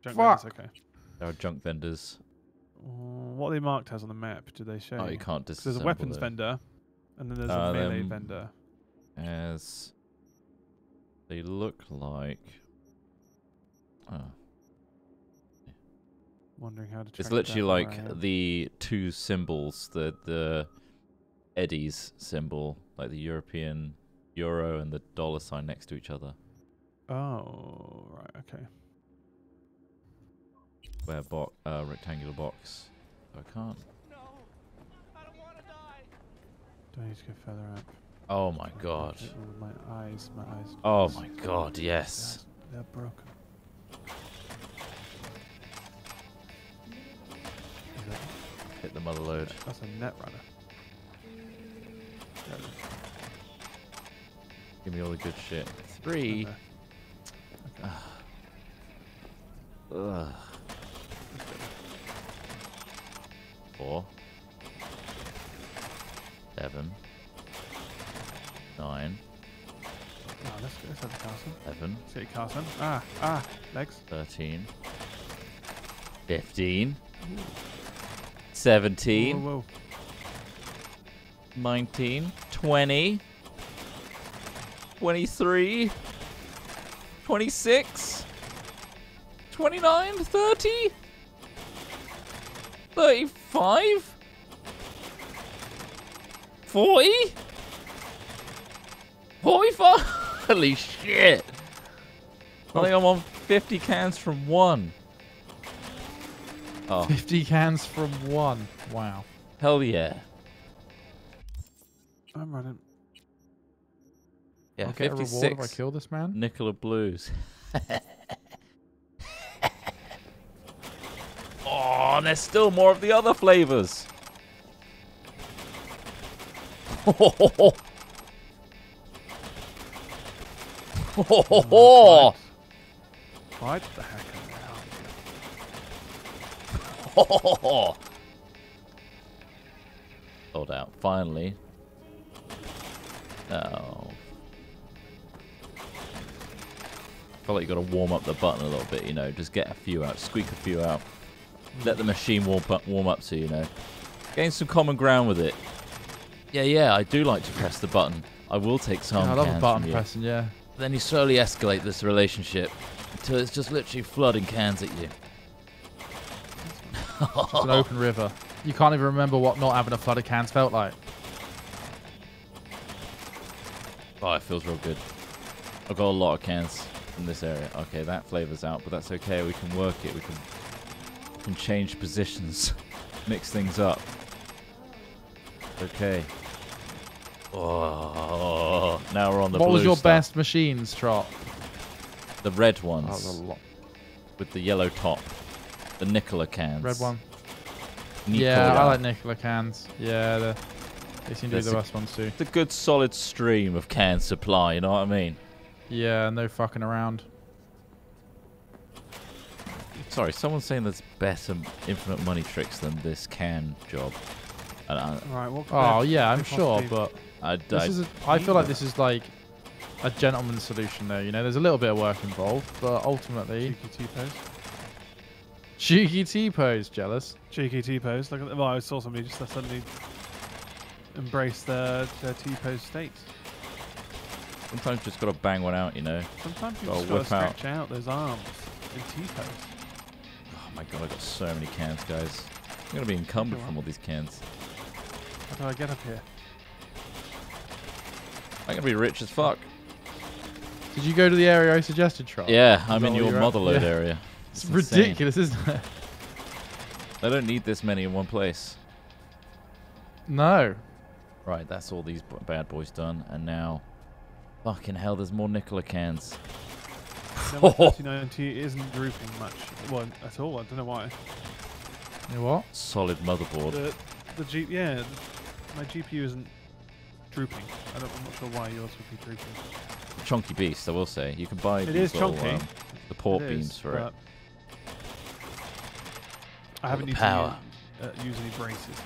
Speaker 2: Junk
Speaker 3: fuck.
Speaker 2: vendors, okay.
Speaker 1: There are junk vendors.
Speaker 2: Mm, What are they marked as on the map? Do they show?
Speaker 1: Oh, you can't
Speaker 2: 'Cause
Speaker 1: disassemble
Speaker 2: There's a weapons
Speaker 1: those.
Speaker 2: vendor, and then there's
Speaker 1: Uh,
Speaker 2: a melee
Speaker 1: them-
Speaker 2: vendor.
Speaker 1: As they look like. Oh.
Speaker 2: Wondering how to.
Speaker 1: It's literally
Speaker 2: down
Speaker 1: like
Speaker 2: where I am.
Speaker 1: the two symbols, the the Eddie's symbol, like the European euro and the dollar sign next to each other.
Speaker 2: Oh right, okay.
Speaker 1: Square box, uh, rectangular box. So I can't.
Speaker 2: Do I need to go further up?
Speaker 1: Oh my god.
Speaker 2: My eyes, my eyes.
Speaker 1: Oh my god, yes.
Speaker 2: They're broken.
Speaker 1: Hit the mother load.
Speaker 2: That's a net runner. There it is.
Speaker 1: Give me all the good shit. Three.
Speaker 2: Okay.
Speaker 1: Ugh. Four. Seven. Nine.
Speaker 2: Oh, let's, let's have the castle.
Speaker 1: Eleven.
Speaker 2: City castle. Ah, ah, legs.
Speaker 1: 13, 15, 17,
Speaker 2: Whoa, whoa,
Speaker 1: 19, 20, 23, 26, 29, 30, 35, 40, 45. Holy shit. I think I'm on 50 cans from one. Oh,
Speaker 3: 50 cans from one. Wow.
Speaker 1: hell yeah.
Speaker 2: I'm running.
Speaker 1: Yeah,
Speaker 3: I'll get a reward if I kill this man.
Speaker 1: Nicola Blues. oh, and there's still more of the other flavors.
Speaker 2: Oh, Fight the heck out.
Speaker 1: Sold out. Finally. Oh. Feel like you've got to warm up the button a little bit, you know. Just get a few out, squeak a few out. Let the machine warm up, warm up to you know. Gain some common ground with it. Yeah, yeah, I do like to press the button. I will take some.
Speaker 3: Yeah, I love a button pressing, yeah.
Speaker 1: Then you slowly escalate this relationship until it's just literally flooding cans at you.
Speaker 3: It's an open river. You can't even remember what not having a flood of cans felt like.
Speaker 1: Oh, it feels real good. I've got a lot of cans in this area. Okay, that flavor's out, but that's okay. We can work it. We can, we can change positions, mix things up. Okay. Oh, now we're on the
Speaker 3: what was your
Speaker 1: stuff.
Speaker 3: best machines, Trott?
Speaker 1: The red
Speaker 3: That
Speaker 1: ones
Speaker 3: was a lot.
Speaker 1: with the yellow top. The Nicola cans.
Speaker 3: Red one.
Speaker 1: Nicola.
Speaker 3: Yeah, I like Nicola cans. Yeah, the, they seem to be the
Speaker 1: a-
Speaker 3: best ones too.
Speaker 1: It's a good solid stream of can supply, you know what I mean?
Speaker 3: Yeah, no fucking around.
Speaker 1: Sorry, someone's saying there's better infinite money tricks than this can job. And I,
Speaker 2: Right, what
Speaker 3: Oh yeah, I'm sure,
Speaker 2: possibly-
Speaker 3: but
Speaker 1: I,
Speaker 3: this is a, I feel like this is like a gentleman's solution there, You know, there's a little bit of work involved, but ultimately,
Speaker 2: Cheeky T pose.
Speaker 3: cheeky T pose, jealous.
Speaker 2: Cheeky T pose. Look at the, well, I saw somebody just suddenly embrace their, their T pose state.
Speaker 1: Sometimes you just gotta bang one out, you know.
Speaker 2: Sometimes you
Speaker 1: Gotta
Speaker 2: just gotta
Speaker 1: whip out.
Speaker 2: stretch out those arms in T pose.
Speaker 1: Oh my god, I got so many cans, guys. I'm gonna be encumbered from all these cans.
Speaker 2: How do I get up here?
Speaker 1: I'm gonna be rich as fuck.
Speaker 3: Did you go to the area I suggested, Trott?
Speaker 1: Yeah, I'm in your motherload
Speaker 3: Yeah.
Speaker 1: area.
Speaker 3: It's
Speaker 1: insane.
Speaker 3: ridiculous, isn't it?
Speaker 1: They don't need this many in one place.
Speaker 3: No.
Speaker 1: Right, that's all these b- bad boys done, and now, fucking hell, there's more Nicola cans.
Speaker 2: Number 39 T isn't drooping much. Well, at all. I don't know why.
Speaker 3: You know what?
Speaker 1: Solid motherboard.
Speaker 2: The the G yeah, my GPU isn't drooping. I don't, I'm not sure why yours would be drooping.
Speaker 1: Chunky beast, I will say. You can buy
Speaker 2: It
Speaker 1: these
Speaker 2: is
Speaker 1: little,
Speaker 2: chunky.
Speaker 1: um, the port
Speaker 2: It
Speaker 1: beams
Speaker 2: is,
Speaker 1: for it.
Speaker 2: but I haven't
Speaker 1: the
Speaker 2: used
Speaker 1: power.
Speaker 2: Any, uh, use any braces.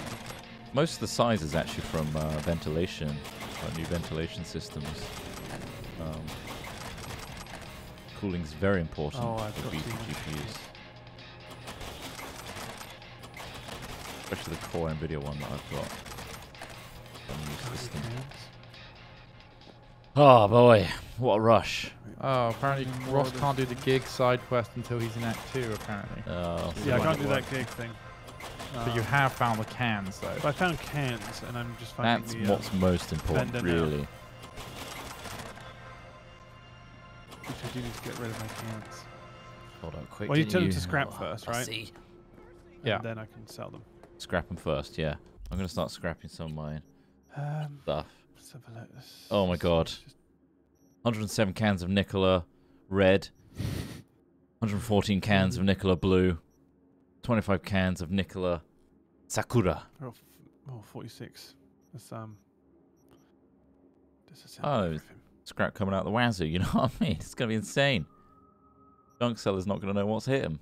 Speaker 1: Most of the size is actually from uh, ventilation, uh, new ventilation systems. Um, cooling is very important
Speaker 2: Oh, I've
Speaker 1: for
Speaker 2: got
Speaker 1: beefy
Speaker 2: much
Speaker 1: GPUs. Especially the core NVIDIA one that I've got. On the new system. Oh boy, what a rush.
Speaker 3: Oh, apparently Ross can't do the gig side quest until he's in Act 2, apparently.
Speaker 1: Uh,
Speaker 2: Yeah, I can't do that gig thing.
Speaker 3: But you
Speaker 2: Um,
Speaker 3: have found the cans, though.
Speaker 2: but I found cans, and I'm just finding
Speaker 1: That's
Speaker 2: the. um,
Speaker 1: what's most important,
Speaker 2: vendor now.
Speaker 1: really.
Speaker 2: I do need to get rid of my cans.
Speaker 1: Hold on, quick.
Speaker 2: Well, you
Speaker 1: didn't
Speaker 2: tell them to scrap first,
Speaker 1: I
Speaker 2: right?
Speaker 1: see.
Speaker 3: Yeah.
Speaker 2: Then I can sell them.
Speaker 1: Scrap them first, yeah. I'm gonna start scrapping some of mine.
Speaker 2: Um,
Speaker 1: stuff.
Speaker 2: let's have a look. Let's-
Speaker 1: Oh my God.
Speaker 2: just-
Speaker 1: 107 cans of Nicola red. 114 cans of Nicola blue. 25 cans of Nicola Sakura.
Speaker 2: I oh, 46. That's um. disassemble
Speaker 1: Oh,
Speaker 2: everything.
Speaker 1: Scrap coming out the wazoo, you know what I mean? It's gonna be insane. Junk seller's not gonna know what's hit him.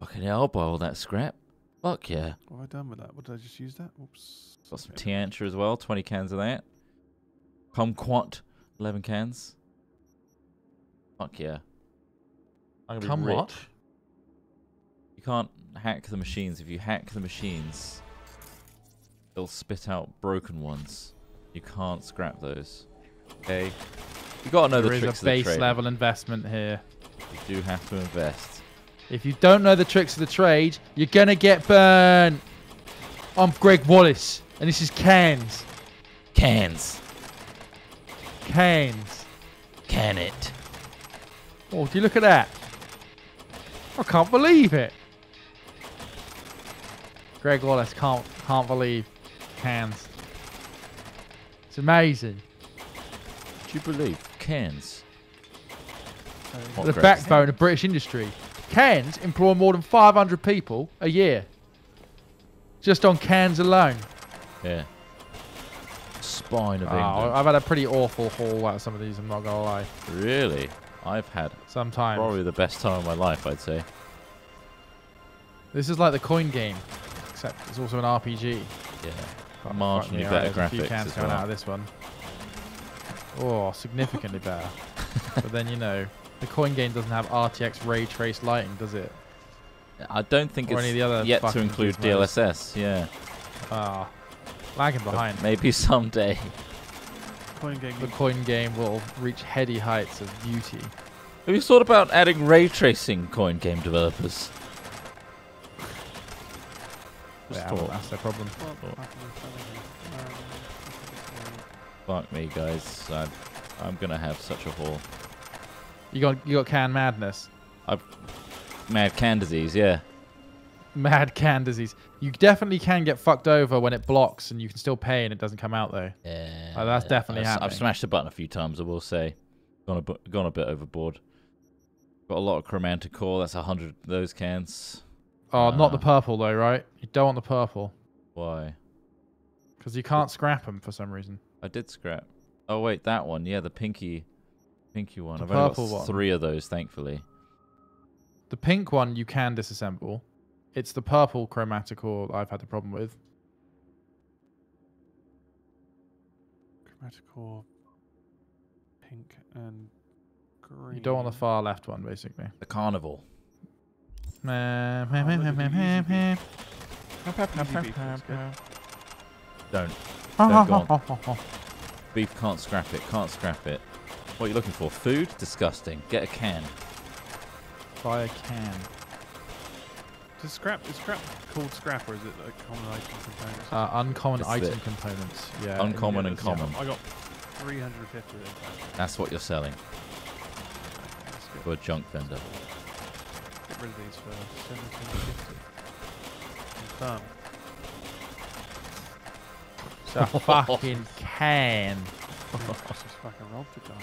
Speaker 1: Fucking hell, I'll buy all that scrap. Fuck yeah.
Speaker 2: What have I done with that? What did I just use that? Oops.
Speaker 1: Got some
Speaker 2: Okay.
Speaker 1: Tiancha as well, 20 cans of that. Kumquat, 11 cans. Fuck yeah. I'm gonna be
Speaker 3: Come
Speaker 1: rich.
Speaker 3: what?
Speaker 1: You can't hack the machines. If you hack the machines, they'll spit out broken ones. You can't scrap those. Okay? You gotta know
Speaker 3: There
Speaker 1: the tricks of the trade.
Speaker 3: There is a base level investment here.
Speaker 1: You do have to invest.
Speaker 3: If you don't know the tricks of the trade, you're gonna get burned. I'm Greg Wallace, and this is Cans.
Speaker 1: Cans.
Speaker 3: Cans.
Speaker 1: Can it?
Speaker 3: Oh, do you look at that? I can't believe it. Greg Wallace can't can't believe cans. It's amazing.
Speaker 1: Do you believe? Cans. What,
Speaker 3: uh,
Speaker 1: the
Speaker 3: backbone of British industry. Cans employ more than 500 people a year. Just on cans alone.
Speaker 1: Yeah. Spine of
Speaker 3: Oh,
Speaker 1: England.
Speaker 3: I've had a pretty awful haul out of some of these, I'm not going to lie.
Speaker 1: Really? I've had
Speaker 3: Sometimes.
Speaker 1: probably the best time of my life, I'd say.
Speaker 3: This is like the coin game, except it's also an RPG.
Speaker 1: Yeah. Marginally better
Speaker 3: there's a few cans
Speaker 1: as
Speaker 3: coming
Speaker 1: well.
Speaker 3: out of this one. Oh, significantly better. but then you know, the coin game doesn't have RTX ray trace lighting, does it?
Speaker 1: I don't think
Speaker 3: Or
Speaker 1: it's
Speaker 3: any of the other
Speaker 1: yet to include
Speaker 3: gizmos.
Speaker 1: DLSS. Yeah.
Speaker 3: Ah, lagging
Speaker 1: But
Speaker 3: behind.
Speaker 1: Maybe someday.
Speaker 2: Coin game.
Speaker 3: The coin game will reach heady heights of beauty.
Speaker 1: Have you thought about adding ray tracing, coin game developers? Just
Speaker 3: Yeah,
Speaker 1: thought.
Speaker 3: that's their problem.
Speaker 2: What
Speaker 1: Fuck me, guys. I, I'm gonna have such a haul.
Speaker 3: You got you got can madness, I've
Speaker 1: Mad can disease, yeah.
Speaker 3: mad can disease. You definitely can get fucked over when it blocks, and you can still pay, and it doesn't come out though.
Speaker 1: Yeah.
Speaker 3: Oh, that's definitely
Speaker 1: I've, I've smashed the button a few times, I will say. Gone a, gone a bit overboard. Got a lot of chromanticore. That's a hundred of those cans.
Speaker 3: Oh, not the purple though, right? You don't want the purple
Speaker 1: Why?
Speaker 3: because you can't scrap them for some reason.
Speaker 1: I did scrap. Oh wait, that one. Yeah, the pinky, pinky one.
Speaker 3: The
Speaker 1: I've only
Speaker 3: purple
Speaker 1: got
Speaker 3: one.
Speaker 1: three of those, thankfully.
Speaker 3: The pink one you can disassemble. It's the purple chromanticore I've had the problem with.
Speaker 2: Chromatical pink and green.
Speaker 3: You don't want the far left one, basically.
Speaker 1: The carnival. Don't. They're gone. Beef can't scrap it. Can't scrap it. What are you looking for? Food? Disgusting. Get a can.
Speaker 3: Buy a can.
Speaker 2: Is scrap is scrap called scrap or is it like common item components?
Speaker 3: Uh, uncommon
Speaker 1: It's
Speaker 3: item
Speaker 1: the-
Speaker 3: components. Yeah.
Speaker 1: Uncommon
Speaker 3: yeah,
Speaker 1: and
Speaker 3: yeah.
Speaker 1: common.
Speaker 2: I got 350 of them.
Speaker 1: That's what you're selling
Speaker 2: That's good.
Speaker 1: for a junk vendor.
Speaker 2: Get rid of these for 1750. Confirm.
Speaker 3: It's a fucking can.
Speaker 2: Just fucking robbed the guy.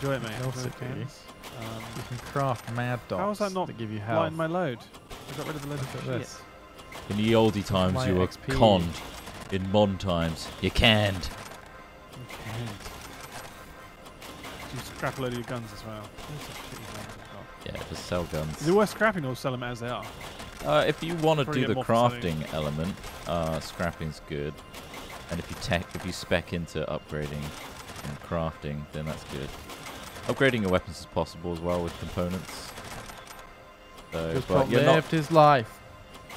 Speaker 2: Enjoy it, mate.
Speaker 3: What else
Speaker 2: Enjoy
Speaker 3: it
Speaker 2: the
Speaker 3: do?
Speaker 2: cans. Um,
Speaker 3: You can craft mad dots
Speaker 2: How is that not
Speaker 3: that give you health.
Speaker 2: line my load. I got rid of a load
Speaker 3: Look
Speaker 2: of shit.
Speaker 3: this.
Speaker 1: In the oldie times,
Speaker 3: my
Speaker 1: you were
Speaker 3: XP.
Speaker 1: conned. In modern times, you canned.
Speaker 2: Okay. You scrap a load of your guns as well. Those are shitty guns as well.
Speaker 1: Yeah, just sell guns.
Speaker 2: Is it worth scrapping or sell them as they are?
Speaker 1: Uh, if you want to do the
Speaker 2: more for
Speaker 1: crafting element, uh, scrapping's good. And if you tech, if you spec into upgrading and crafting, then that's good. Upgrading your weapons is possible as well with components. So,
Speaker 3: Just
Speaker 1: but you're not
Speaker 3: lived his life.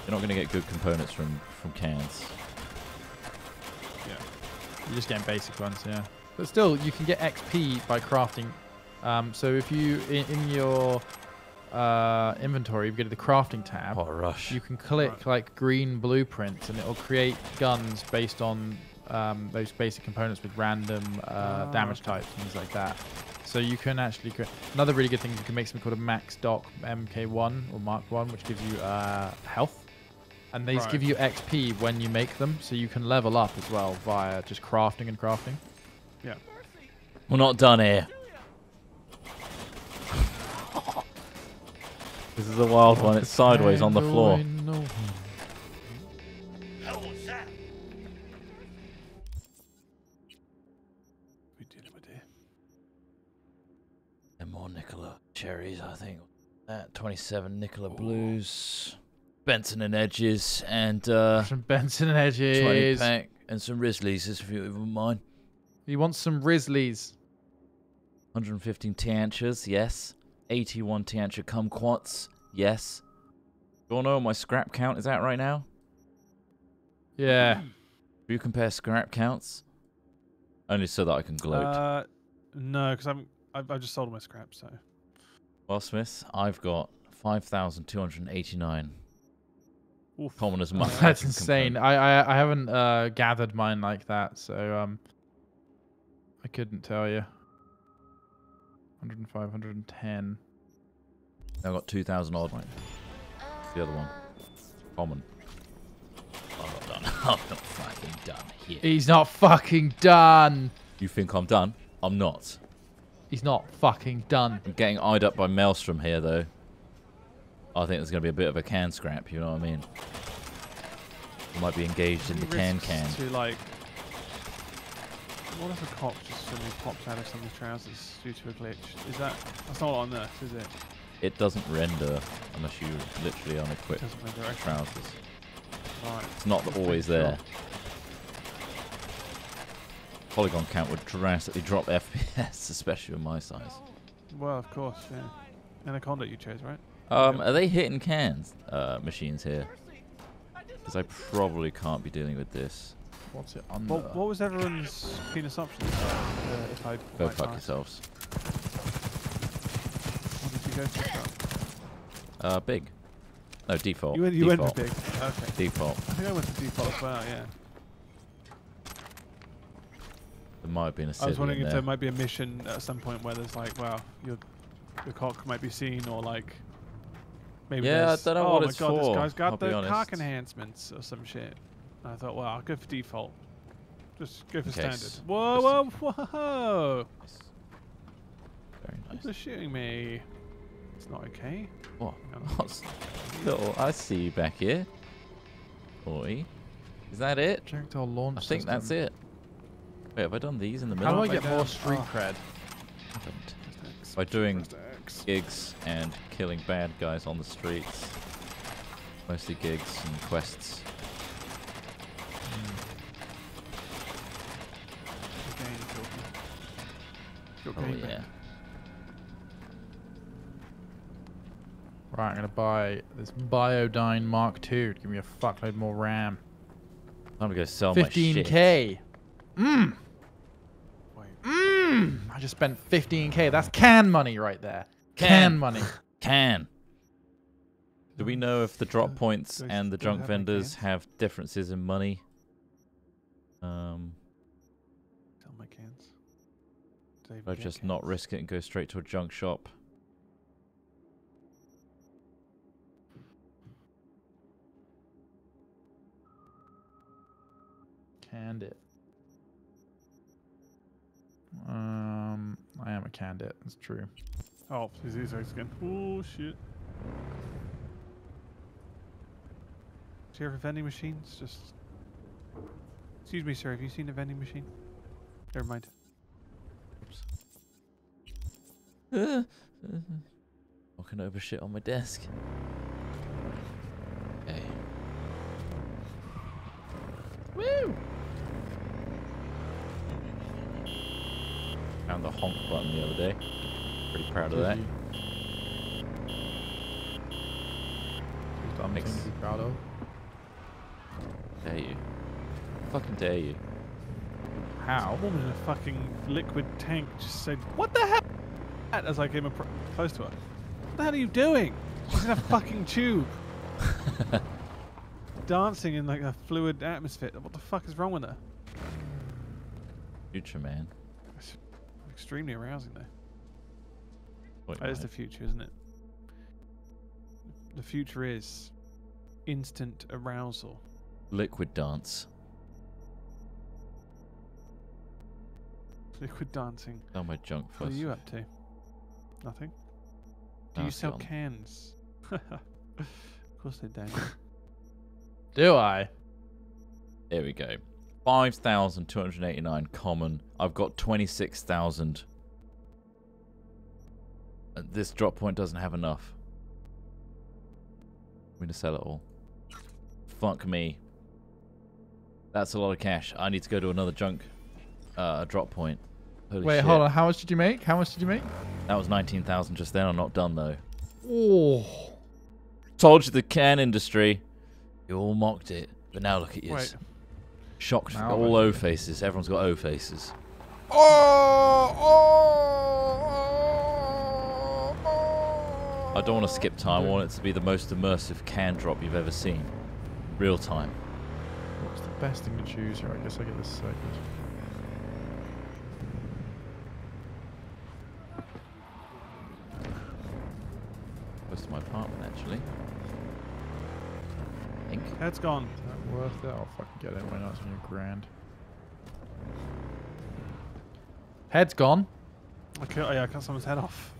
Speaker 1: you're not going to get good components from from cans.
Speaker 3: You're just getting basic ones, yeah. But still, you can get XP by crafting. Um, so if you in, in your uh, inventory, you go to the crafting tab.
Speaker 1: Oh, rush.
Speaker 3: You can click
Speaker 2: Right.
Speaker 3: like green blueprints, and it'll create guns based on um, those basic components with random uh,
Speaker 2: Ah,
Speaker 3: damage
Speaker 2: okay.
Speaker 3: types, things like that. So you can actually create another really good thing is you can make something called a MaxDoc MK1 or Mark One, which gives you uh, health. and these
Speaker 2: Right.
Speaker 3: give you XP when you make them, so you can level up as well via just crafting and crafting. Yeah.
Speaker 1: We're not done here. This is a wild one. It's sideways on the floor.
Speaker 2: We did it, we.
Speaker 1: And more Nicola cherries, I think. That 27 Nicola blues, Benson and Edges, and uh,
Speaker 3: Some Benson and edges,
Speaker 1: 20
Speaker 3: Edges.
Speaker 1: pack, and some Risley's, if you wouldn't mind.
Speaker 3: You want some Risley's?
Speaker 1: 115 Tianchas, yes. 81 Tiancha kumquats, yes. Do you all know what my scrap count is at right now?
Speaker 3: Yeah.
Speaker 1: Do you compare scrap counts? Only so that I can gloat.
Speaker 2: Uh, no, because I'm I've, I've just sold my scrap, So
Speaker 1: well, Smith, I've got 5,289.
Speaker 2: Oof.
Speaker 1: Common as much.
Speaker 3: That's insane. I, I I haven't uh, gathered mine like that, so um, I couldn't tell you. 105, 110.
Speaker 1: I've got 2,000 odd.
Speaker 3: Fine.
Speaker 1: The other one. Uh, Common. I'm not done. I'm not fucking done here.
Speaker 3: He's not fucking done.
Speaker 1: You think I'm done? I'm not.
Speaker 3: He's not fucking done.
Speaker 1: I'm getting eyed up by Maelstrom here, though. I think there's going to be a bit of a can scrap, you know what I mean? We might be engaged in the can-can.
Speaker 2: To like, what if a cop just suddenly pops out of somebody's trousers due to a glitch? Is that that's not on this, is it?
Speaker 1: It doesn't render unless you literally unequip
Speaker 2: Doesn't render,
Speaker 1: trousers.
Speaker 2: Right.
Speaker 1: It's not always there. Polygon count would drastically drop FPS, especially with my size.
Speaker 2: Well, of course, yeah. Anaconda you chose, right?
Speaker 1: Um,
Speaker 2: Yep.
Speaker 1: are they hitting cans uh, machines here? Because I probably can't be dealing with this.
Speaker 3: What's it?
Speaker 2: What, what was everyone's penis options? Uh, if I
Speaker 1: Go fuck
Speaker 2: ask?
Speaker 1: yourselves.
Speaker 2: What did you go?
Speaker 1: Uh, big. No, default.
Speaker 2: You went, you went
Speaker 1: default.
Speaker 2: for big. Okay.
Speaker 1: Default.
Speaker 2: I think I went for default as well. Yeah.
Speaker 1: There might have been a
Speaker 2: I was wondering if
Speaker 1: there.
Speaker 2: there might be a mission at some point where there's like, wow, your your cock might be seen, or like maybe
Speaker 1: Yeah, I don't know
Speaker 2: oh
Speaker 1: what
Speaker 2: my
Speaker 1: it's
Speaker 2: god,
Speaker 1: for,
Speaker 2: this guy's got
Speaker 1: I'll
Speaker 2: the cock enhancements or some shit. And I thought, well, I'll go for default. Just go for
Speaker 1: In
Speaker 2: standard. Whoa, whoa, whoa!
Speaker 1: Nice. Very nice.
Speaker 2: People are shooting me. It's not okay.
Speaker 1: What? What's little? I see you back here. Oi. Is that it?
Speaker 3: Projectile launch
Speaker 1: I think that's it. Wait, have I done these in the middle?
Speaker 3: How do I get more street
Speaker 2: Oh.
Speaker 3: cred?
Speaker 1: haven't. By doing gigs and killing bad guys on the streets. Mostly gigs and quests.
Speaker 2: Okay, you killed me. Your
Speaker 1: Oh yeah.
Speaker 2: back.
Speaker 3: Right, I'm gonna buy this Biodyne Mark II to give me a fuckload more RAM.
Speaker 1: Time to go sell my shit.
Speaker 3: 15k. Mmm. Mmm. I just spent 15k. That's can money right there. Can,
Speaker 1: Can.
Speaker 3: money.
Speaker 1: Can. Do we know if the drop points
Speaker 2: do
Speaker 1: and the
Speaker 2: still
Speaker 1: junk
Speaker 2: have
Speaker 1: vendors have differences in money? Um,
Speaker 2: Sell my cans. Do they
Speaker 1: if I
Speaker 2: even
Speaker 1: just not risk it and go straight to a junk shop.
Speaker 3: Canned it. Um, I am a canned it. That's true.
Speaker 2: Oh, please these eggs again. Oh shit. Do you have a vending machines? Just. Excuse me, sir. Have you seen a vending machine? Never mind.
Speaker 1: Knocking over shit on my desk. Okay. Woo! Found the honk button the other day. Pretty proud of that.
Speaker 3: Just done
Speaker 1: Thanks.
Speaker 3: thing to be proud of.
Speaker 1: Dare you? Fucking dare you?
Speaker 3: How?
Speaker 2: A woman in a fucking liquid tank just said, "What the hell?" As I came close to her. What the hell are you doing? She's in a fucking tube, dancing in like a fluid atmosphere. What the fuck is wrong with her?
Speaker 1: Future man.
Speaker 2: It's extremely arousing, though.
Speaker 1: Wait,
Speaker 2: That is the future, isn't it? The future is instant arousal.
Speaker 1: Liquid dance.
Speaker 2: Liquid dancing.
Speaker 1: Oh my junk
Speaker 2: What are you up to? Nothing. Do
Speaker 1: Nah,
Speaker 2: you sell
Speaker 1: gone.
Speaker 2: cans? of course they don't.
Speaker 3: Do I?
Speaker 1: There we go. 5,289 common. I've got 26,000. Uh, This drop point doesn't have enough. I'm going to sell it all. Fuck me. That's a lot of cash. I need to go to another junk uh, drop point. Holy
Speaker 3: Wait,
Speaker 1: shit.
Speaker 3: hold on. How much did you make? How much did you make?
Speaker 1: That was 19,000 just then. I'm not done though.
Speaker 3: Oh.
Speaker 1: Told you the can industry. You all mocked it. But now look at you. Shocked.
Speaker 3: Now
Speaker 1: all O faces. Everyone's got O faces. Oh, oh, oh, oh. I don't want to skip time. I want it to be the most immersive can drop you've ever seen. Real time.
Speaker 3: What's the best thing to choose here? I guess I get this second.
Speaker 1: My apartment, actually. I think.
Speaker 2: Head's gone.
Speaker 3: Is that worth it? I'll fucking get it. Why not? It's only a grand. Head's gone.
Speaker 2: I cut, oh yeah, I cut someone's head off.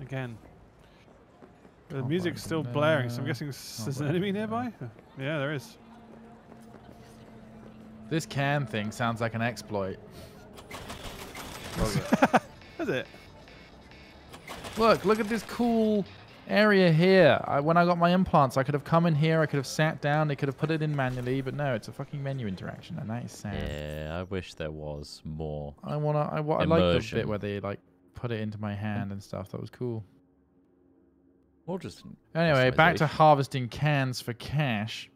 Speaker 2: Again. The
Speaker 3: my
Speaker 2: music's still blaring, so I'm guessing s- there's an
Speaker 3: my
Speaker 2: enemy nearby? Yeah, there is.
Speaker 3: This can thing sounds like an exploit.
Speaker 2: Is it?
Speaker 3: Look, look at this cool area here. I, when I got my implants, I could have come in here, I could have sat down, they could have put it in manually, but no, it's a fucking menu interaction, and that is sad.
Speaker 1: Yeah, I wish there was more.
Speaker 3: I wanna, I, wa- I like the bit where they like put it into my hand and stuff. That was cool.
Speaker 1: Or just.
Speaker 3: Anyway, back to harvesting cans for cash.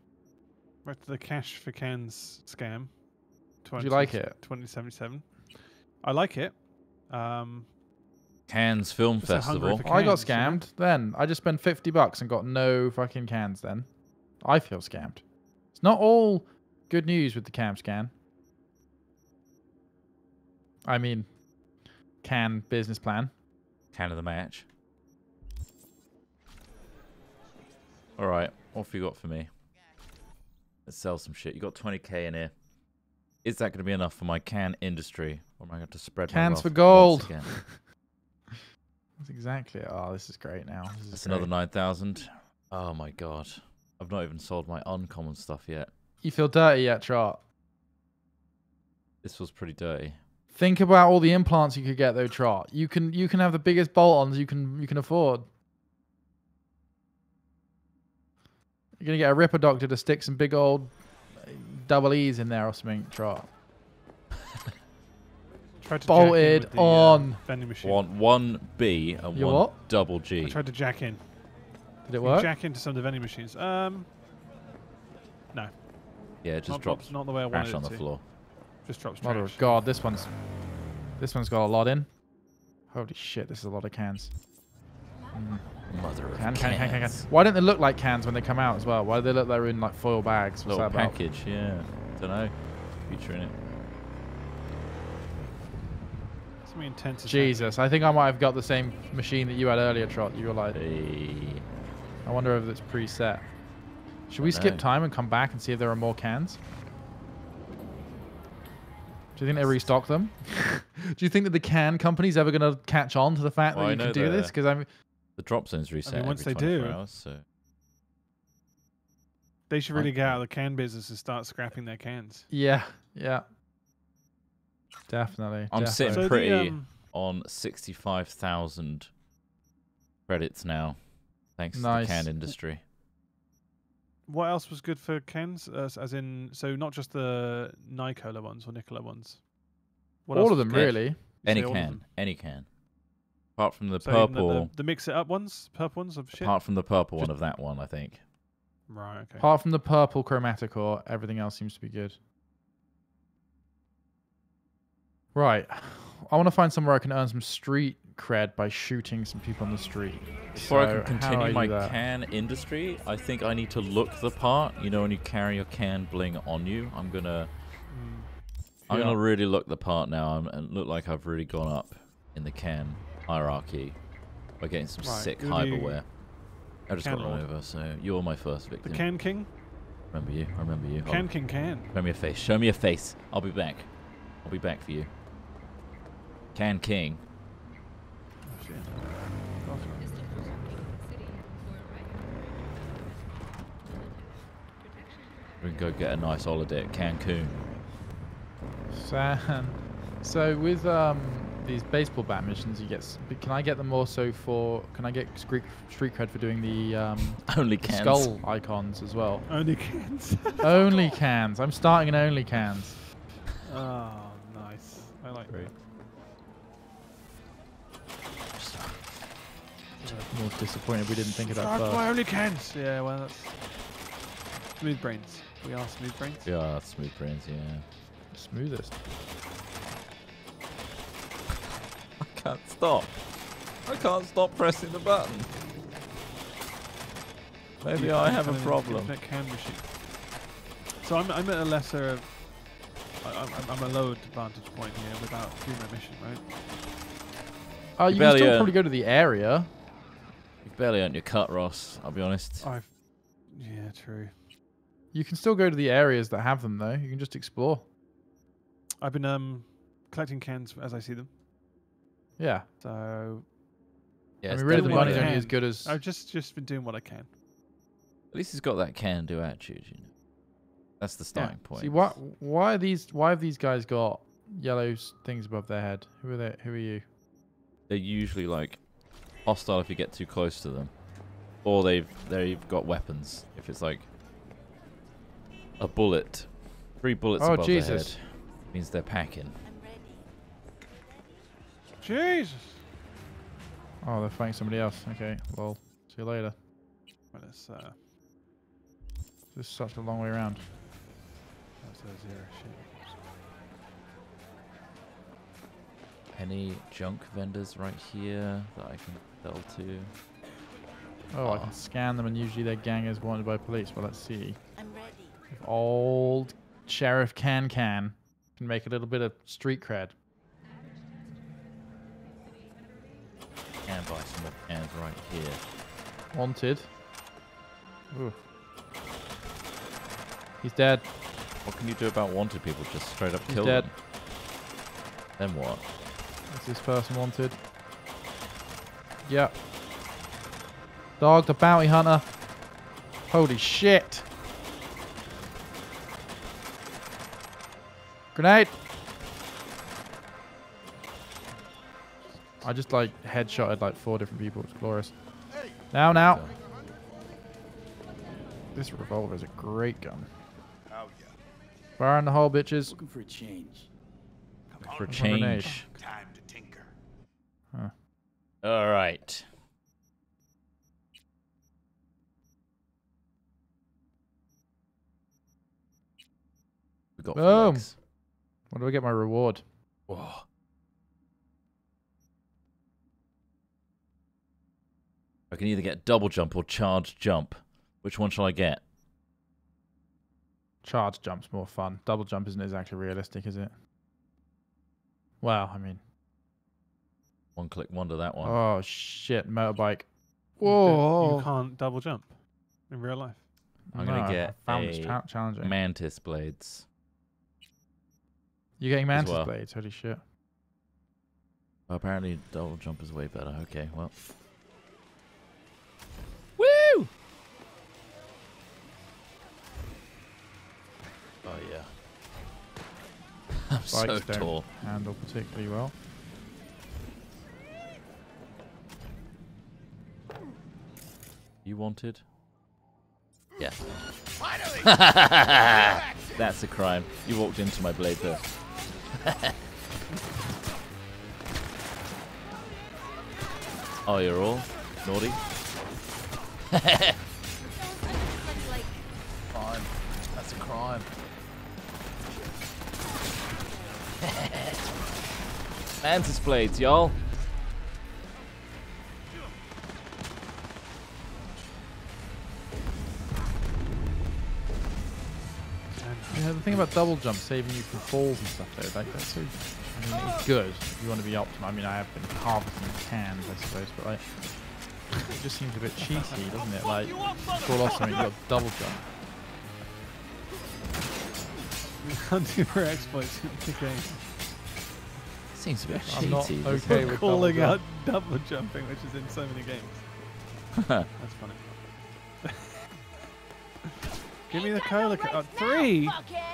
Speaker 2: Back to the cash for cans scam.
Speaker 3: Did you like it?
Speaker 2: 2077. I like it. Um,
Speaker 1: Cannes Film
Speaker 2: Just so
Speaker 1: Festival.
Speaker 2: for
Speaker 3: I got
Speaker 2: cans, you
Speaker 3: scammed. Then I just spent fifty bucks and got no fucking cans. Then I feel scammed. It's not all good news with the cam scan. I mean, can business plan.
Speaker 1: Can of the match. Alright, what have you got for me? Let's sell some shit. You got 20k in here. Is that going to be enough for my can industry? Or am I going to spread my
Speaker 3: Cans
Speaker 1: wealth
Speaker 3: for
Speaker 1: once
Speaker 3: gold.
Speaker 1: again?
Speaker 3: That's exactly. It. Oh, this is great now. This is
Speaker 1: That's another 9,000. Oh my god. I've not even sold my uncommon stuff yet.
Speaker 3: You feel dirty yet, Trott?
Speaker 1: This was pretty dirty.
Speaker 3: Think about all the implants you could get though, Trott. You can you can have the biggest bolt-ons you can you can afford. You're gonna get a Ripper Doctor to stick some big old uh, double E's in there or something, Trott.
Speaker 2: tried to jack in
Speaker 3: Bolted
Speaker 2: with the, uh,
Speaker 3: on.
Speaker 2: vending machine.
Speaker 1: One one B and
Speaker 3: You
Speaker 1: one
Speaker 3: what?
Speaker 1: double
Speaker 2: I
Speaker 1: G.
Speaker 2: tried to jack in.
Speaker 3: Did it
Speaker 2: You
Speaker 3: work?
Speaker 2: Jack into some of the vending machines. Um, no,
Speaker 1: Yeah, it just
Speaker 2: not,
Speaker 1: drops
Speaker 2: not the way I
Speaker 1: trash
Speaker 2: wanted
Speaker 1: on
Speaker 2: it
Speaker 1: the
Speaker 2: to.
Speaker 1: floor.
Speaker 2: Just drops
Speaker 3: Mother
Speaker 2: trash.
Speaker 3: of God, this one's this one's got a lot in. Holy shit, this is a lot of cans. Mm.
Speaker 1: Mother of
Speaker 3: Can, can, can, can, can.
Speaker 1: cans.
Speaker 3: Why don't they look like cans when they come out as well? Why do they look like they're in like foil bags? What's
Speaker 1: Little
Speaker 3: that about?
Speaker 1: package, yeah. Don't know. Future in it.
Speaker 2: Something intense. is
Speaker 3: Jesus, I think I might have got the same machine that you had earlier, Trott. You were like,
Speaker 1: Hey.
Speaker 3: I wonder if it's preset. Should we skip time and come back and see if there are more cans? Do you think they restock them? do you think that the can company's ever going to catch on to the fact
Speaker 1: Well,
Speaker 3: that you can do this? Because I'm
Speaker 1: The drop zone's reset
Speaker 2: once
Speaker 1: every
Speaker 2: they do-
Speaker 1: hours, so
Speaker 2: They should really get out of the can business and start scrapping their cans.
Speaker 3: yeah, yeah, definitely.
Speaker 1: I'm sitting
Speaker 3: definitely.
Speaker 2: So
Speaker 1: pretty-
Speaker 2: the, um,
Speaker 1: on 65,000 credits now, thanks
Speaker 3: Nice.
Speaker 1: to the can industry.
Speaker 2: what else was good for cans? Uh, as in, so not just the Nicola ones or Nicola ones. What else
Speaker 3: all of them
Speaker 2: good?
Speaker 3: really.
Speaker 1: Any
Speaker 2: say all of
Speaker 1: can, any can. Apart from the
Speaker 2: So even the-
Speaker 1: purple,
Speaker 2: the, the mix it up ones, purple ones of shit.
Speaker 1: apart from the purple one of that one, I think.
Speaker 2: Right. Okay.
Speaker 3: Apart from the purple chromanticore, everything else seems to be good. Right. I want to find somewhere I can earn some street cred by shooting some people on the street.
Speaker 1: Before I can continue
Speaker 3: I
Speaker 1: my
Speaker 3: that?
Speaker 1: can industry, I think I need to look the part. You know, when you carry your can bling on you, I'm gonna,
Speaker 2: Mm.
Speaker 1: I'm
Speaker 3: Yeah.
Speaker 1: gonna really look the part now and, and look like I've really gone up in the can hierarchy by getting some
Speaker 2: Right,
Speaker 1: sick
Speaker 2: who
Speaker 1: cyberware. I just got run over, so you're my first victim.
Speaker 2: The
Speaker 1: victim.
Speaker 2: Can King?
Speaker 1: remember you. I remember you. I'll-
Speaker 2: Can King can.
Speaker 1: Show me your face. Show me your face. I'll be back. I'll be back for you. Can King.
Speaker 2: Shit. Gosh.
Speaker 1: We can go get a nice holiday at Cancun.
Speaker 3: San. So with um these baseball bat missions, you get. Can I get them also for? Can I get street street cred for doing the um
Speaker 1: Only cans.
Speaker 3: skull icons as well?
Speaker 2: Only cans.
Speaker 3: only cans. I'm starting in only cans.
Speaker 2: oh, nice. I like that.
Speaker 3: More disappointed we didn't think of that
Speaker 2: That's
Speaker 3: first.
Speaker 2: why only cans. Yeah, well, that's smooth brains. We are smooth brains.
Speaker 1: Yeah, smooth brains, yeah.
Speaker 3: Smoothest.
Speaker 1: I can't stop. I can't stop pressing the button. Maybe
Speaker 2: You
Speaker 1: I have a problem.
Speaker 2: Can. So I'm, I'm at a lesser. I, I'm, I'm a low advantage point here without doing my mission, right?
Speaker 3: Oh,
Speaker 1: You uh,
Speaker 3: you, can still
Speaker 1: earn-
Speaker 3: probably go to the area.
Speaker 1: You've barely earned your cut, Ross. I'll be honest.
Speaker 2: I've. Yeah, true.
Speaker 3: You can still go to the areas that have them though. You can just explore.
Speaker 2: I've been um collecting cans as I see them.
Speaker 3: Yeah.
Speaker 2: So
Speaker 1: Yeah,
Speaker 3: I mean, really, the money's only as good as.
Speaker 2: I've just just been doing what I can.
Speaker 1: At least he's got that can-do attitude, you know. That's the
Speaker 3: Yeah.
Speaker 1: starting point.
Speaker 3: See, why? Why are these? Why have these guys got yellow things above their head? Who are they? Who are you?
Speaker 1: They're usually like hostile if you get too close to them, or they've they've got weapons. If it's like a bullet, three bullets
Speaker 3: oh
Speaker 1: above
Speaker 3: Jesus!
Speaker 1: their head means they're packing.
Speaker 2: Jesus.
Speaker 3: Oh, they're fighting somebody else. Okay. Well, see you later.
Speaker 2: Well, it's uh,
Speaker 3: This is such a long way around.
Speaker 2: that's a zero shit.
Speaker 1: Any junk vendors right here that I can sell to?
Speaker 3: Oh, I
Speaker 1: Ah.
Speaker 3: can scan them, and usually their gang is wanted by police. Well, let's see.
Speaker 5: I'm ready.
Speaker 3: If old Sheriff Can Can can make a little bit of street cred.
Speaker 1: Can buy some more cans right here.
Speaker 3: Wanted. Ooh. He's dead.
Speaker 1: What can you do about wanted people? Just straight up
Speaker 3: He's
Speaker 1: kill
Speaker 3: dead.
Speaker 1: them. Then what?
Speaker 3: Is this person wanted? Yep. Dog the bounty hunter. Holy shit. Grenade. I just like headshotted like four different people. It's glorious. Now, now. This revolver is a great gun.
Speaker 6: Oh yeah.
Speaker 3: Fire in the hole, bitches.
Speaker 7: Looking for a change.
Speaker 1: For
Speaker 3: What's my grenade?
Speaker 1: change.
Speaker 6: Time to tinker.
Speaker 1: All right. We got
Speaker 3: Boom.
Speaker 1: flex.
Speaker 3: What do I get my reward?
Speaker 1: Whoa. I can either get double jump or charge jump. Which one shall I get?
Speaker 3: Charge jump's more fun. Double jump isn't exactly realistic, is it? Well, I mean,
Speaker 1: One click wonder that one.
Speaker 3: oh shit, motorbike. Whoa!
Speaker 2: You can't double jump in real life.
Speaker 1: I'm gonna
Speaker 3: No, I
Speaker 1: get
Speaker 3: found
Speaker 1: a
Speaker 3: cha- challenging.
Speaker 1: Mantis blades.
Speaker 3: You're getting mantis
Speaker 1: well.
Speaker 3: blades. Holy shit!
Speaker 1: Well, apparently double jump is way better. Okay, well. Woo! Oh yeah. I'm so
Speaker 3: Bikes don't
Speaker 1: tall.
Speaker 3: handle particularly well.
Speaker 1: You wanted? Yeah.
Speaker 6: Finally!
Speaker 1: That's a crime. You walked into my blade pit. oh, you're all naughty? crime. That's a crime. Mantis blades, y'all.
Speaker 3: Thing about double jump saving you from falls and stuff though, like that's so. I mean, it's good if you want to be optimal. I mean, I have been harvesting cans, I suppose, but like, it just seems a bit cheesy, doesn't it? Like, fall off something, you got double jump.
Speaker 2: Hunting for exploits in the game.
Speaker 1: Seems a bit
Speaker 3: I'm
Speaker 1: cheaty.
Speaker 3: not
Speaker 1: doesn't
Speaker 3: okay
Speaker 1: it?
Speaker 3: with
Speaker 2: calling
Speaker 3: double
Speaker 2: out double jumping, which is in so many games. That's funny. Give me the cola. Co- uh, three.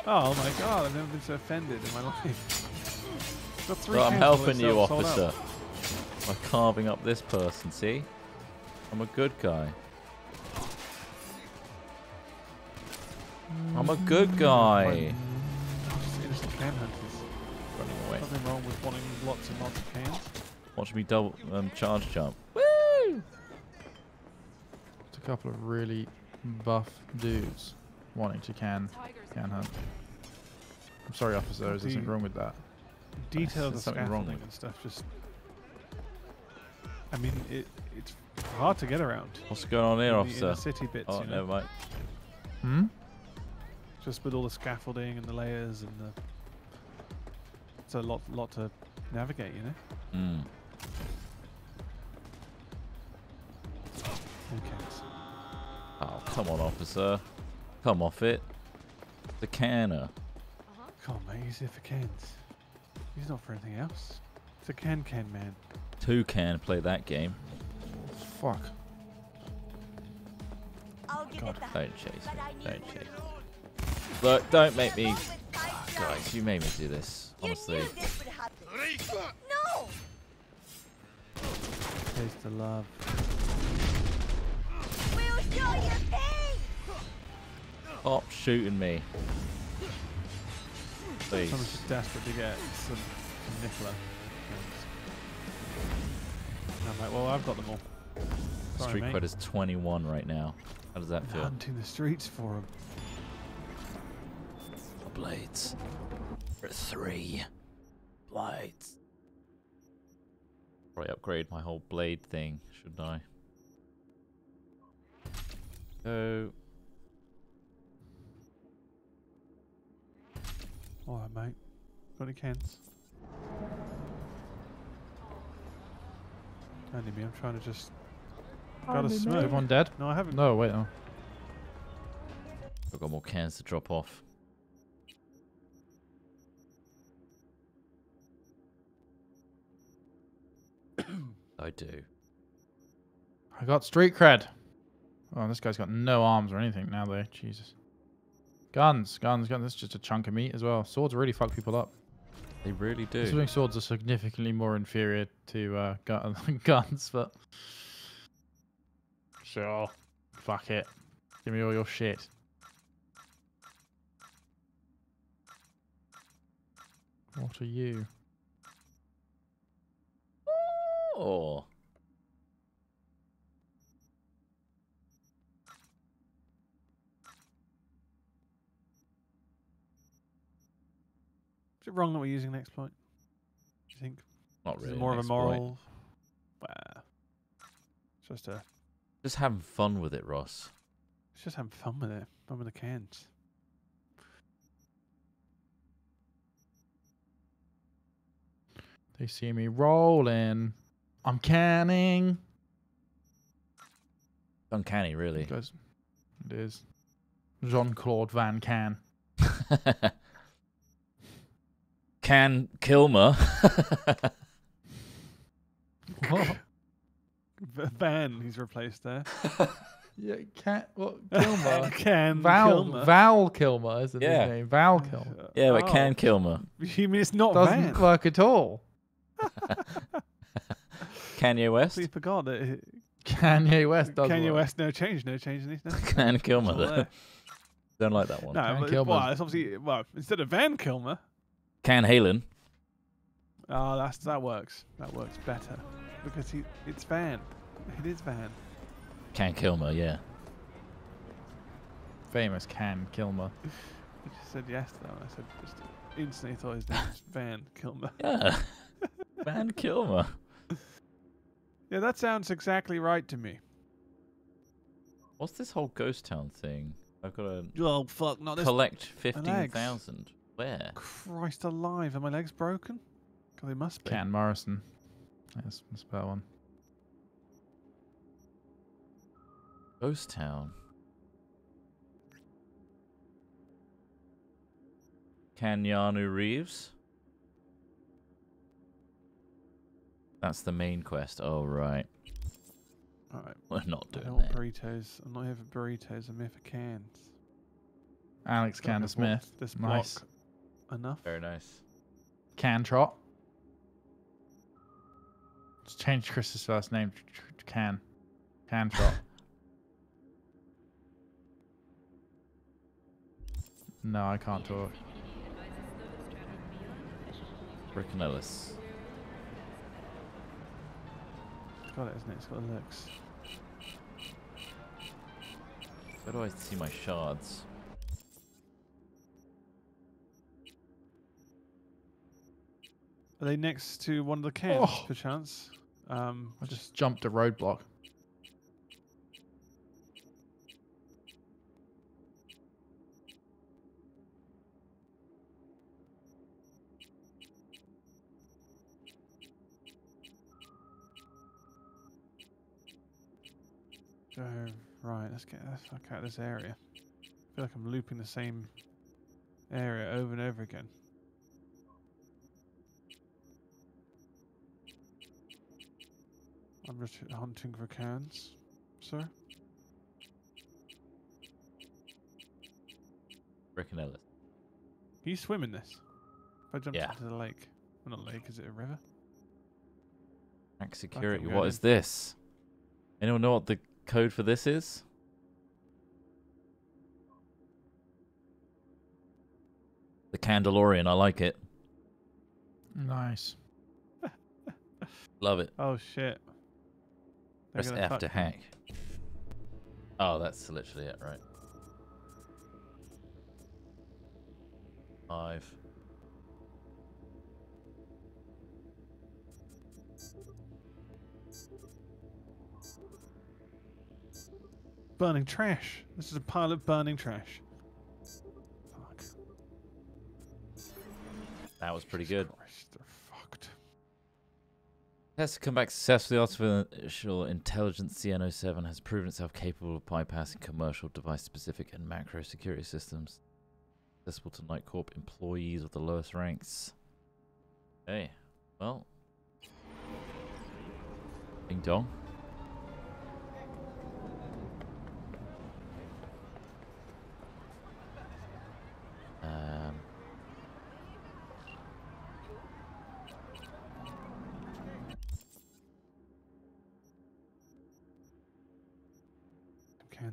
Speaker 2: Oh my god! I've never been so offended in my life. Got three
Speaker 1: Well, I'm helping you,
Speaker 2: themselves sold out.
Speaker 1: officer. By carving up this person, see? I'm a good guy. I'm a good guy.
Speaker 2: Just innocent can hunters.
Speaker 1: Running away.
Speaker 2: Nothing wrong with wanting lots and lots of cans.
Speaker 1: Watch me double um, charge jump. Woo!
Speaker 3: It's a couple of really buff dudes wanting to can can hunt. I'm sorry, officer. There's nothing wrong with that.
Speaker 2: Detail
Speaker 1: there's
Speaker 2: the
Speaker 1: something wrong with
Speaker 2: and stuff. Just. I mean, it, it's hard to get around.
Speaker 1: What's going on here,
Speaker 2: in the, the city bits,
Speaker 1: Oh,
Speaker 2: you know.
Speaker 1: never mind.
Speaker 3: Hmm.
Speaker 2: just with all the scaffolding and the layers and the it's a lot lot to navigate you know
Speaker 1: Mm.
Speaker 2: okay
Speaker 1: Oh, come on, officer. Come off it. The canner. Uh-huh.
Speaker 2: come on mate he's here for cans he's not for anything else it's a can can man
Speaker 1: Two can play that game.
Speaker 3: Fuck.
Speaker 4: I'll give
Speaker 2: God.
Speaker 4: it that.
Speaker 1: Don't chase me. Don't chase me. Look, don't make me.
Speaker 4: roll with my
Speaker 1: ah,
Speaker 4: Guys,
Speaker 1: you made me do this. Honestly.
Speaker 4: this would happen.
Speaker 6: Rica!
Speaker 4: No!
Speaker 2: taste the love
Speaker 4: We'll show you pain!
Speaker 1: Stop shooting me. Please.
Speaker 2: someone's just desperate to get some, some Nicola and I'm like well I've got them all Sorry,
Speaker 1: Street
Speaker 2: mate.
Speaker 1: cred is 21 right now. How does that feel?
Speaker 2: hunting the streets for him
Speaker 1: Blades. For three. Blades. Probably upgrade my whole blade thing, shouldn't I? So,
Speaker 2: alright mate got any cans don't need me I'm trying to just got a
Speaker 3: Is
Speaker 2: smoke
Speaker 3: everyone dead?
Speaker 2: no I haven't
Speaker 3: No, wait. No.
Speaker 1: I've got more cans to drop off. I do.
Speaker 3: I got street cred. Oh, this guy's got no arms or anything now, though. Jesus. Guns, guns, guns. That's just a chunk of meat as well. Swords really fuck people up.
Speaker 1: They really do.
Speaker 3: Considering swords are significantly more inferior to uh, gu- guns, but sure, fuck it. Give me all your shit. What are you?
Speaker 1: Oh.
Speaker 2: Is it wrong that we're using an exploit? Do you think?
Speaker 1: Not
Speaker 2: Is
Speaker 1: really.
Speaker 2: it more
Speaker 1: an
Speaker 2: of a moral? Well, it's just a.
Speaker 1: Just having fun with it, Ross.
Speaker 2: It's just having fun with it. Fun with the cans.
Speaker 3: They see me rolling. I'm canning.
Speaker 1: Uncanny, really.
Speaker 3: Guys, it is Jean Claude Van Can.
Speaker 1: Can Kilmer.
Speaker 3: What?
Speaker 2: Van, he's replaced there.
Speaker 3: yeah, can what Kilmer?
Speaker 2: Can
Speaker 3: Val
Speaker 2: Kilmer.
Speaker 3: Val Kilmer isn't
Speaker 1: Yeah.
Speaker 3: his name. Val Kilmer
Speaker 1: yeah, but
Speaker 2: Oh.
Speaker 1: Can Kilmer.
Speaker 2: You mean it's not
Speaker 3: doesn't
Speaker 2: Van?
Speaker 3: work at all.
Speaker 1: Kanye West.
Speaker 2: We forgot that it-
Speaker 3: Kanye West does.
Speaker 2: Kanye
Speaker 3: work.
Speaker 2: West, no change, no change in these. No.
Speaker 1: Can Kilmer. Though. Don't like that one.
Speaker 2: No,
Speaker 3: Van
Speaker 2: but,
Speaker 3: Kilmer's-
Speaker 2: well, it's obviously well instead of Van Kilmer.
Speaker 1: Can Halen.
Speaker 2: Oh, ah, that's that works. That works better because he it's Van. It is Van.
Speaker 1: Can Kilmer, yeah.
Speaker 3: Famous Can Kilmer.
Speaker 2: I just said yes to that. I said just instantly thought his name was Van Kilmer.
Speaker 1: Yeah. Van Kilmer.
Speaker 2: Yeah, that sounds exactly right to me.
Speaker 1: What's this whole ghost town thing? I've got to
Speaker 2: Oh fuck, not this.
Speaker 1: collect
Speaker 2: legs.
Speaker 1: 15,000. Where?
Speaker 2: Christ alive, are my legs broken? God, they must be.
Speaker 3: Can Morrison. Yes, that's about one.
Speaker 1: Ghost Town. Keanu Reeves. That's the main quest. Oh right,
Speaker 2: Alright.
Speaker 1: we're not
Speaker 2: I
Speaker 1: doing
Speaker 2: don't want
Speaker 1: that.
Speaker 2: burritos. I'm not here for burritos. I'm here for cans.
Speaker 3: Alex
Speaker 2: Don't
Speaker 3: Candace Smith.
Speaker 2: what's This
Speaker 3: Nice.
Speaker 2: block enough.
Speaker 1: Very nice.
Speaker 3: Can Trott. Just change Chris's first name to Tr- Tr- Can. Can Trott. no, I can't talk.
Speaker 1: Rick and Ellis.
Speaker 2: It's got it, isn't it? It's got the looks.
Speaker 1: Where do I see my shards?
Speaker 2: Are they next to one of the cans,
Speaker 3: Oh.
Speaker 2: perchance? Um,
Speaker 3: I just jumped a roadblock.
Speaker 2: Oh, right, let's get the fuck out of this area. I feel like I'm looping the same area over and over again. Hunting for cans, sir.
Speaker 1: Rick and Ellis.
Speaker 2: Can you swim in this? If I jump
Speaker 1: Yeah.
Speaker 2: into the lake. Well, not lake, is it a river?
Speaker 1: Hack security. What is
Speaker 2: in.
Speaker 1: this? Anyone know what the code for this is? The Candelorian. I like it.
Speaker 3: Nice.
Speaker 1: Love it.
Speaker 2: Oh shit.
Speaker 1: Press F to
Speaker 2: me.
Speaker 1: hack. Oh, that's literally it, right? Five.
Speaker 2: Burning trash. This is a pile of burning trash. Fuck.
Speaker 1: That was pretty
Speaker 2: Jesus
Speaker 1: good.
Speaker 2: Christ.
Speaker 1: Has to come back successfully. Artificial intelligence CN07 has proven itself capable of bypassing commercial device-specific and macro security systems. Accessible to Night Corp employees of the lowest ranks. Hey, well, ding dong. Um,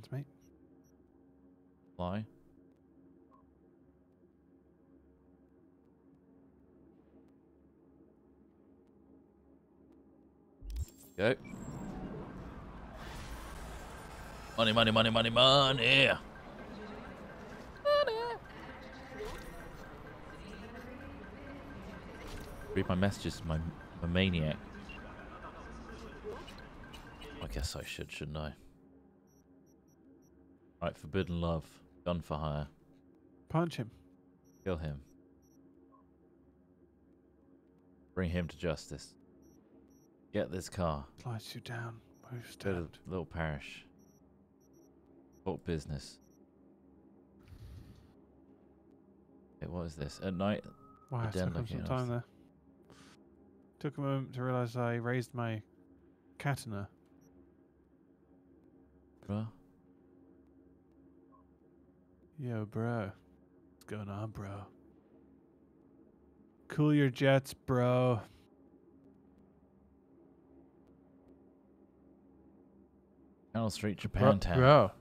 Speaker 2: Cans, mate.
Speaker 1: fly. Go. Money, money, money, money, money. Read my messages, my, my maniac. I guess I should, shouldn't I? Right, forbidden love, gun for hire.
Speaker 2: Punch him.
Speaker 1: Kill him. Bring him to justice. Get this car.
Speaker 2: Lights you down. Move
Speaker 1: Go to the little parish. Talk business. Hey, what is this? At night?
Speaker 2: Wow, it took him some time there. Took a moment to realise I raised my katana.
Speaker 1: Bruh?
Speaker 2: Yo, bro. What's going on, bro? Cool your jets, bro.
Speaker 1: Channel Street,
Speaker 3: Bro,
Speaker 1: Japantown.
Speaker 3: bro.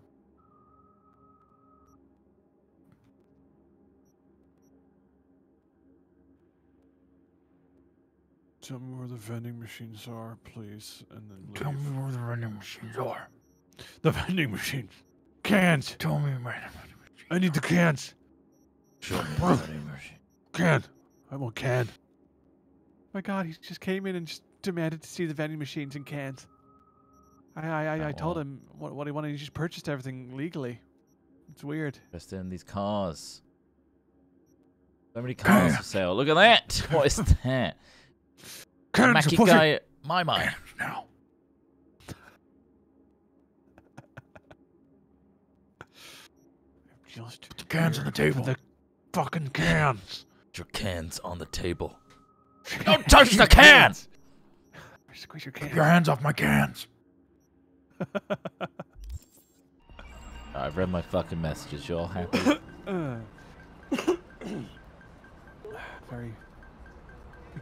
Speaker 2: Tell me where the vending machines are, please, and then leave.
Speaker 3: Tell me where the vending machines are.
Speaker 2: The vending machines. Cans.
Speaker 3: Tell me where
Speaker 2: I need the cans.
Speaker 1: Show me the vending machine.
Speaker 2: Can. I want can. my God, he just came in and just demanded to see the vending machines and cans. I I I, I told him what what he wanted. He just purchased everything legally. It's weird.
Speaker 1: Just in these cars. So many cars for sale. Look at that. What is that?
Speaker 2: Cans
Speaker 1: Mackie guy, my mind.
Speaker 3: now.
Speaker 2: Just put
Speaker 3: the cans on the table.
Speaker 2: The fucking cans.
Speaker 1: Put your cans on the table. Don't touch the can!
Speaker 2: Squeeze your
Speaker 3: Keep
Speaker 2: cans.
Speaker 3: your hands off my cans.
Speaker 1: I've read my fucking messages. You all happy?
Speaker 2: Uh, very, very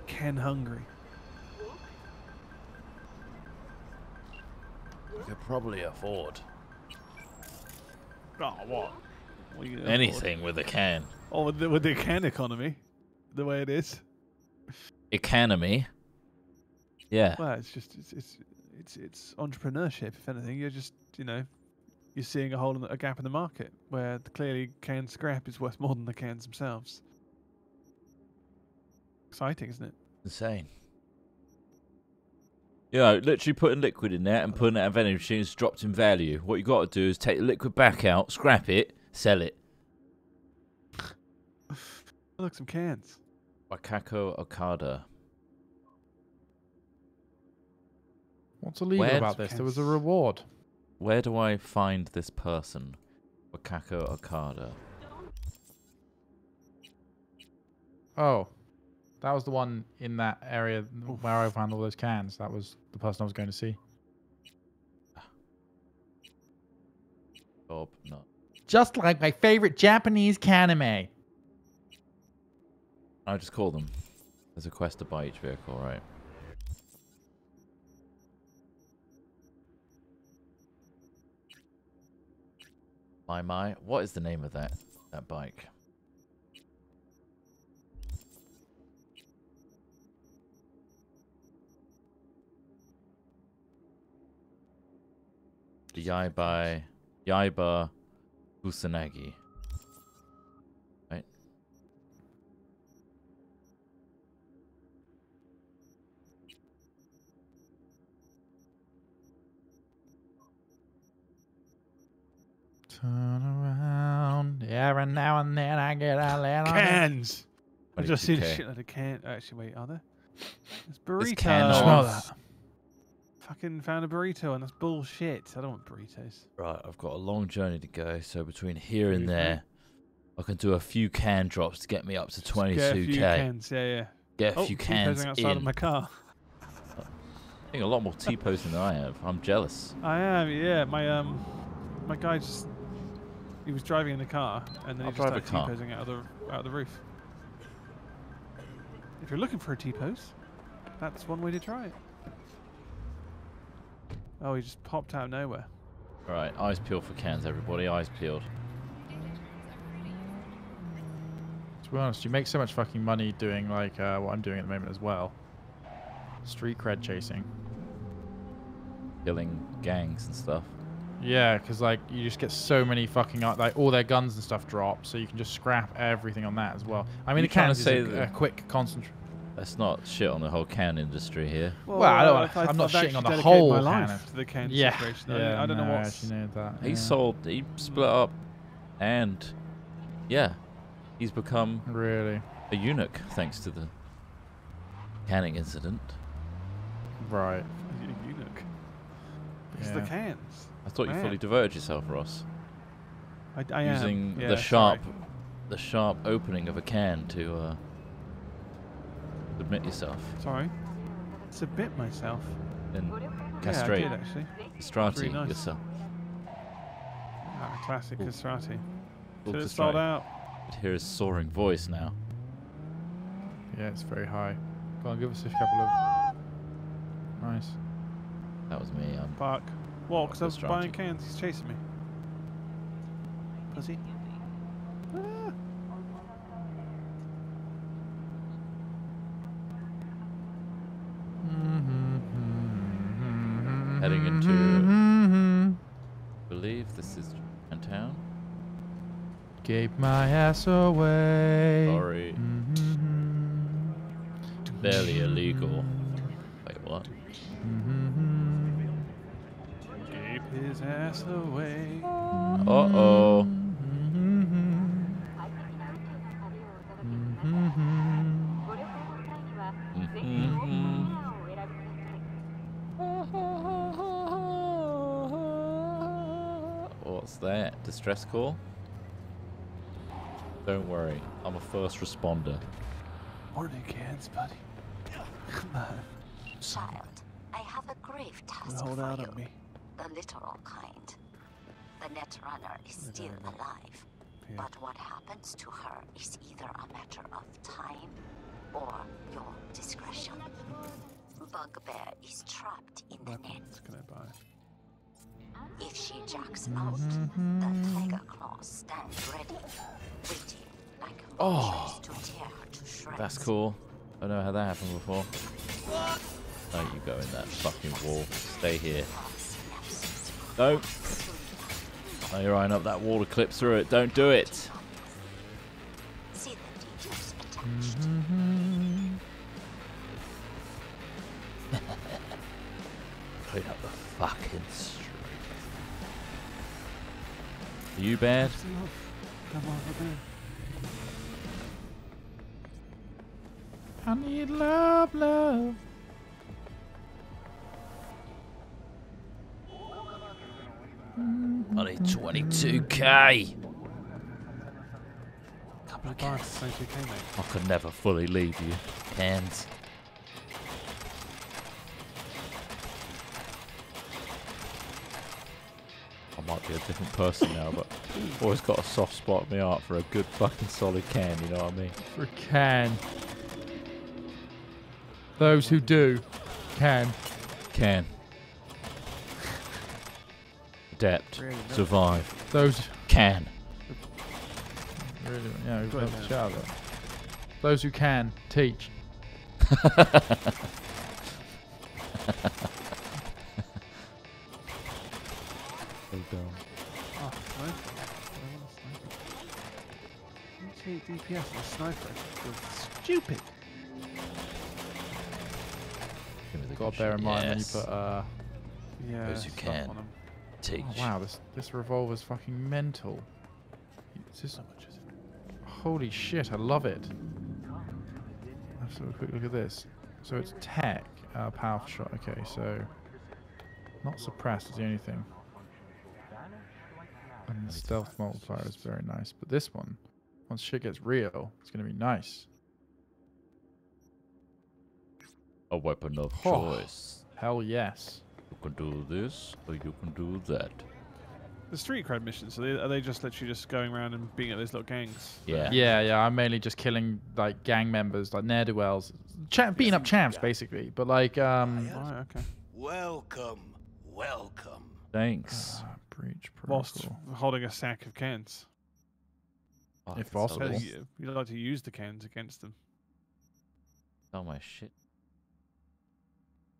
Speaker 2: can hungry.
Speaker 1: you could probably afford
Speaker 2: Oh, what?
Speaker 1: Anything with a can.
Speaker 2: Oh, with the, with the can economy, the way it is.
Speaker 1: Economy. Yeah.
Speaker 2: Well, it's just it's it's it's, it's entrepreneurship. If anything, you're just you know you're seeing a hole in the, a gap in the market where the clearly canned scrap is worth more than the cans themselves. Exciting, isn't it?
Speaker 1: Insane. You know, literally putting liquid in there and putting it in vending machines dropped in value. What you got to do is take the liquid back out, scrap it, sell it.
Speaker 2: Oh, look, some cans.
Speaker 1: Wakako Okada.
Speaker 3: What's illegal
Speaker 1: Where's
Speaker 3: about this? There was a reward.
Speaker 1: Where do I find this person? Wakako Okada.
Speaker 3: Oh, that was the one in that area where I found all those cans. That was the person I was going to see.
Speaker 1: Job not.
Speaker 3: Just like my favorite Japanese kaname.
Speaker 1: I just call them. There's a quest to buy each vehicle, right? My my, what is the name of that that bike? Yaiba Yaiba Kusanagi. Right?
Speaker 3: Turn around. Every now and then I get a little.
Speaker 2: Cans. I just see the
Speaker 1: 22K.
Speaker 2: shitload of can. Actually, wait, are there? It's burrito.
Speaker 1: can
Speaker 3: Smell that.
Speaker 2: I fucking found a burrito, and that's bullshit. I don't want burritos.
Speaker 1: Right, I've got a long journey to go, so between here and there, I can do a few can drops to get me up to
Speaker 2: Just Get a few
Speaker 1: 22k.
Speaker 2: cans. Yeah, yeah.
Speaker 1: Get a
Speaker 2: oh,
Speaker 1: few cans
Speaker 2: outside
Speaker 1: in.
Speaker 2: of my car.
Speaker 1: I think a lot more T-posing than I have. I'm jealous.
Speaker 2: I am. Yeah, my um, my guy just he was driving in the car, and then
Speaker 1: I'll
Speaker 2: he just started. T-posing out of the out of the roof. If you're looking for a T-pose, that's one way to try it. Oh, he just popped out of nowhere.
Speaker 1: All right, eyes peeled for cans, everybody. Eyes peeled.
Speaker 3: To be honest, you make so much fucking money doing like uh, what I'm doing at the moment as well. Street cred chasing.
Speaker 1: Killing gangs and stuff.
Speaker 3: Yeah, because like you just get so many fucking uh, like all their guns and stuff drop, so you can just scrap everything on that as well. I mean,
Speaker 1: You
Speaker 3: it can
Speaker 1: trying to
Speaker 3: say
Speaker 1: say
Speaker 3: a,
Speaker 1: that-
Speaker 3: a quick concentrate.
Speaker 1: Let's not shit on the whole can industry here.
Speaker 3: Well, I don't-
Speaker 2: I've-
Speaker 3: I'm not shitting on the whole
Speaker 2: my
Speaker 3: can
Speaker 2: life
Speaker 3: of-
Speaker 2: to the can
Speaker 3: Yeah,
Speaker 2: situation. I-
Speaker 3: yeah.
Speaker 2: I, don't
Speaker 3: no,
Speaker 2: know
Speaker 3: I
Speaker 2: what's.
Speaker 3: actually know that.
Speaker 1: He
Speaker 3: yeah.
Speaker 1: sold, he split up, and yeah, he's become
Speaker 3: Really,
Speaker 1: a eunuch thanks to the canning incident.
Speaker 3: right?
Speaker 2: a eunuch. Because of the cans.
Speaker 1: I thought you fully devoted yourself, Ross,
Speaker 2: I, I am.
Speaker 1: using
Speaker 2: Yeah,
Speaker 1: the sharp,
Speaker 2: sorry.
Speaker 1: the sharp opening of a can to uh, submit yourself
Speaker 2: Sorry. Submit myself.
Speaker 1: and
Speaker 2: Yeah,
Speaker 1: castrate,
Speaker 2: I did actually.
Speaker 1: castrati
Speaker 2: nice.
Speaker 1: yourself.
Speaker 2: Ah, classic
Speaker 1: Ooh.
Speaker 2: castrati. Should have sold
Speaker 1: castrati.
Speaker 2: out.
Speaker 1: But hear his soaring voice now.
Speaker 3: Yeah, it's very high. Go on, give us a couple of. Nice.
Speaker 1: That was me. I'm
Speaker 2: Fuck. What? Because I was buying cans. He's chasing me. Pussy. Ah.
Speaker 1: Heading into-
Speaker 3: into.
Speaker 1: believe this is town.
Speaker 3: Gave my ass away.
Speaker 1: Sorry,
Speaker 3: Mhm.
Speaker 1: barely illegal. Wait, what?
Speaker 3: Mhm.
Speaker 2: Gave his ass away.
Speaker 1: Uh oh. That? Distress call? Don't worry, I'm a first responder.
Speaker 2: Morning cans, buddy. Come on.
Speaker 7: Child, I have a grave task
Speaker 2: Hold
Speaker 7: for
Speaker 2: out
Speaker 7: you.
Speaker 2: on me.
Speaker 7: The literal kind. The Netrunner is still
Speaker 2: Netrunner.
Speaker 7: alive.
Speaker 2: Yeah.
Speaker 7: But what happens to her is either a matter of time or your discretion. Bugbear is trapped in the net.
Speaker 2: Weapons can I buy?
Speaker 7: If she jacks out, the Tyger Claws stand ready, waiting like vultures oh, to tear her to shreds.
Speaker 1: Oh. That's cool. I don't know how that happened before. No, you go in that fucking wall. Stay here. Don't. No, oh, you're eyeing up that wall to clip through it. Don't do it. You bad?
Speaker 2: Stay off. Come on, we're there.
Speaker 3: I need love, love.
Speaker 1: I need 22k.
Speaker 2: Couple of bars, 22k, mate.
Speaker 1: I could never fully leave you, Cans. I a different person now, but always got a soft spot in my heart for a good fucking solid can, you know what I mean?
Speaker 3: For a can. Those who do can.
Speaker 1: Can. Adept.
Speaker 2: Really, no.
Speaker 1: Survive.
Speaker 3: Those
Speaker 1: Can.
Speaker 3: really, yeah, we've got
Speaker 2: ahead,
Speaker 3: to shout that. Those who can teach.
Speaker 1: So dumb.
Speaker 2: Oh, DPS and a sniper. You're stupid.
Speaker 1: Give me the
Speaker 3: Got to bear in mind when you put uh
Speaker 2: Yeah,
Speaker 1: Those who
Speaker 2: stuff
Speaker 1: can.
Speaker 2: on 'em.
Speaker 1: Teach.
Speaker 3: oh, wow, this this revolver's fucking mental. It's just holy shit, I love it. Let's have a quick look at this. So it's tech, uh, powerful shot. Okay, so not suppressed is the only thing. And the stealth multiplier is very nice, but this one, once shit gets real, it's gonna be nice.
Speaker 1: A weapon of
Speaker 3: Oh.
Speaker 1: choice.
Speaker 3: Hell yes.
Speaker 1: You can do this, or you can do that.
Speaker 2: The street cred missions, so they, are they just literally just going around and being at those little gangs?
Speaker 1: Yeah.
Speaker 3: Yeah, yeah. I'm mainly just killing like gang members, like ne'er do wells, Cha- beating up champs basically. But like, um,
Speaker 2: Right, okay.
Speaker 6: Welcome, welcome.
Speaker 1: Thanks.
Speaker 3: ah, breach
Speaker 2: Whilst
Speaker 3: protocol.
Speaker 2: holding a sack of cans.
Speaker 1: Fuck,
Speaker 3: if
Speaker 1: so
Speaker 3: possible.
Speaker 2: Uh, you, you'd like to use the cans against them.
Speaker 1: Sell my shit.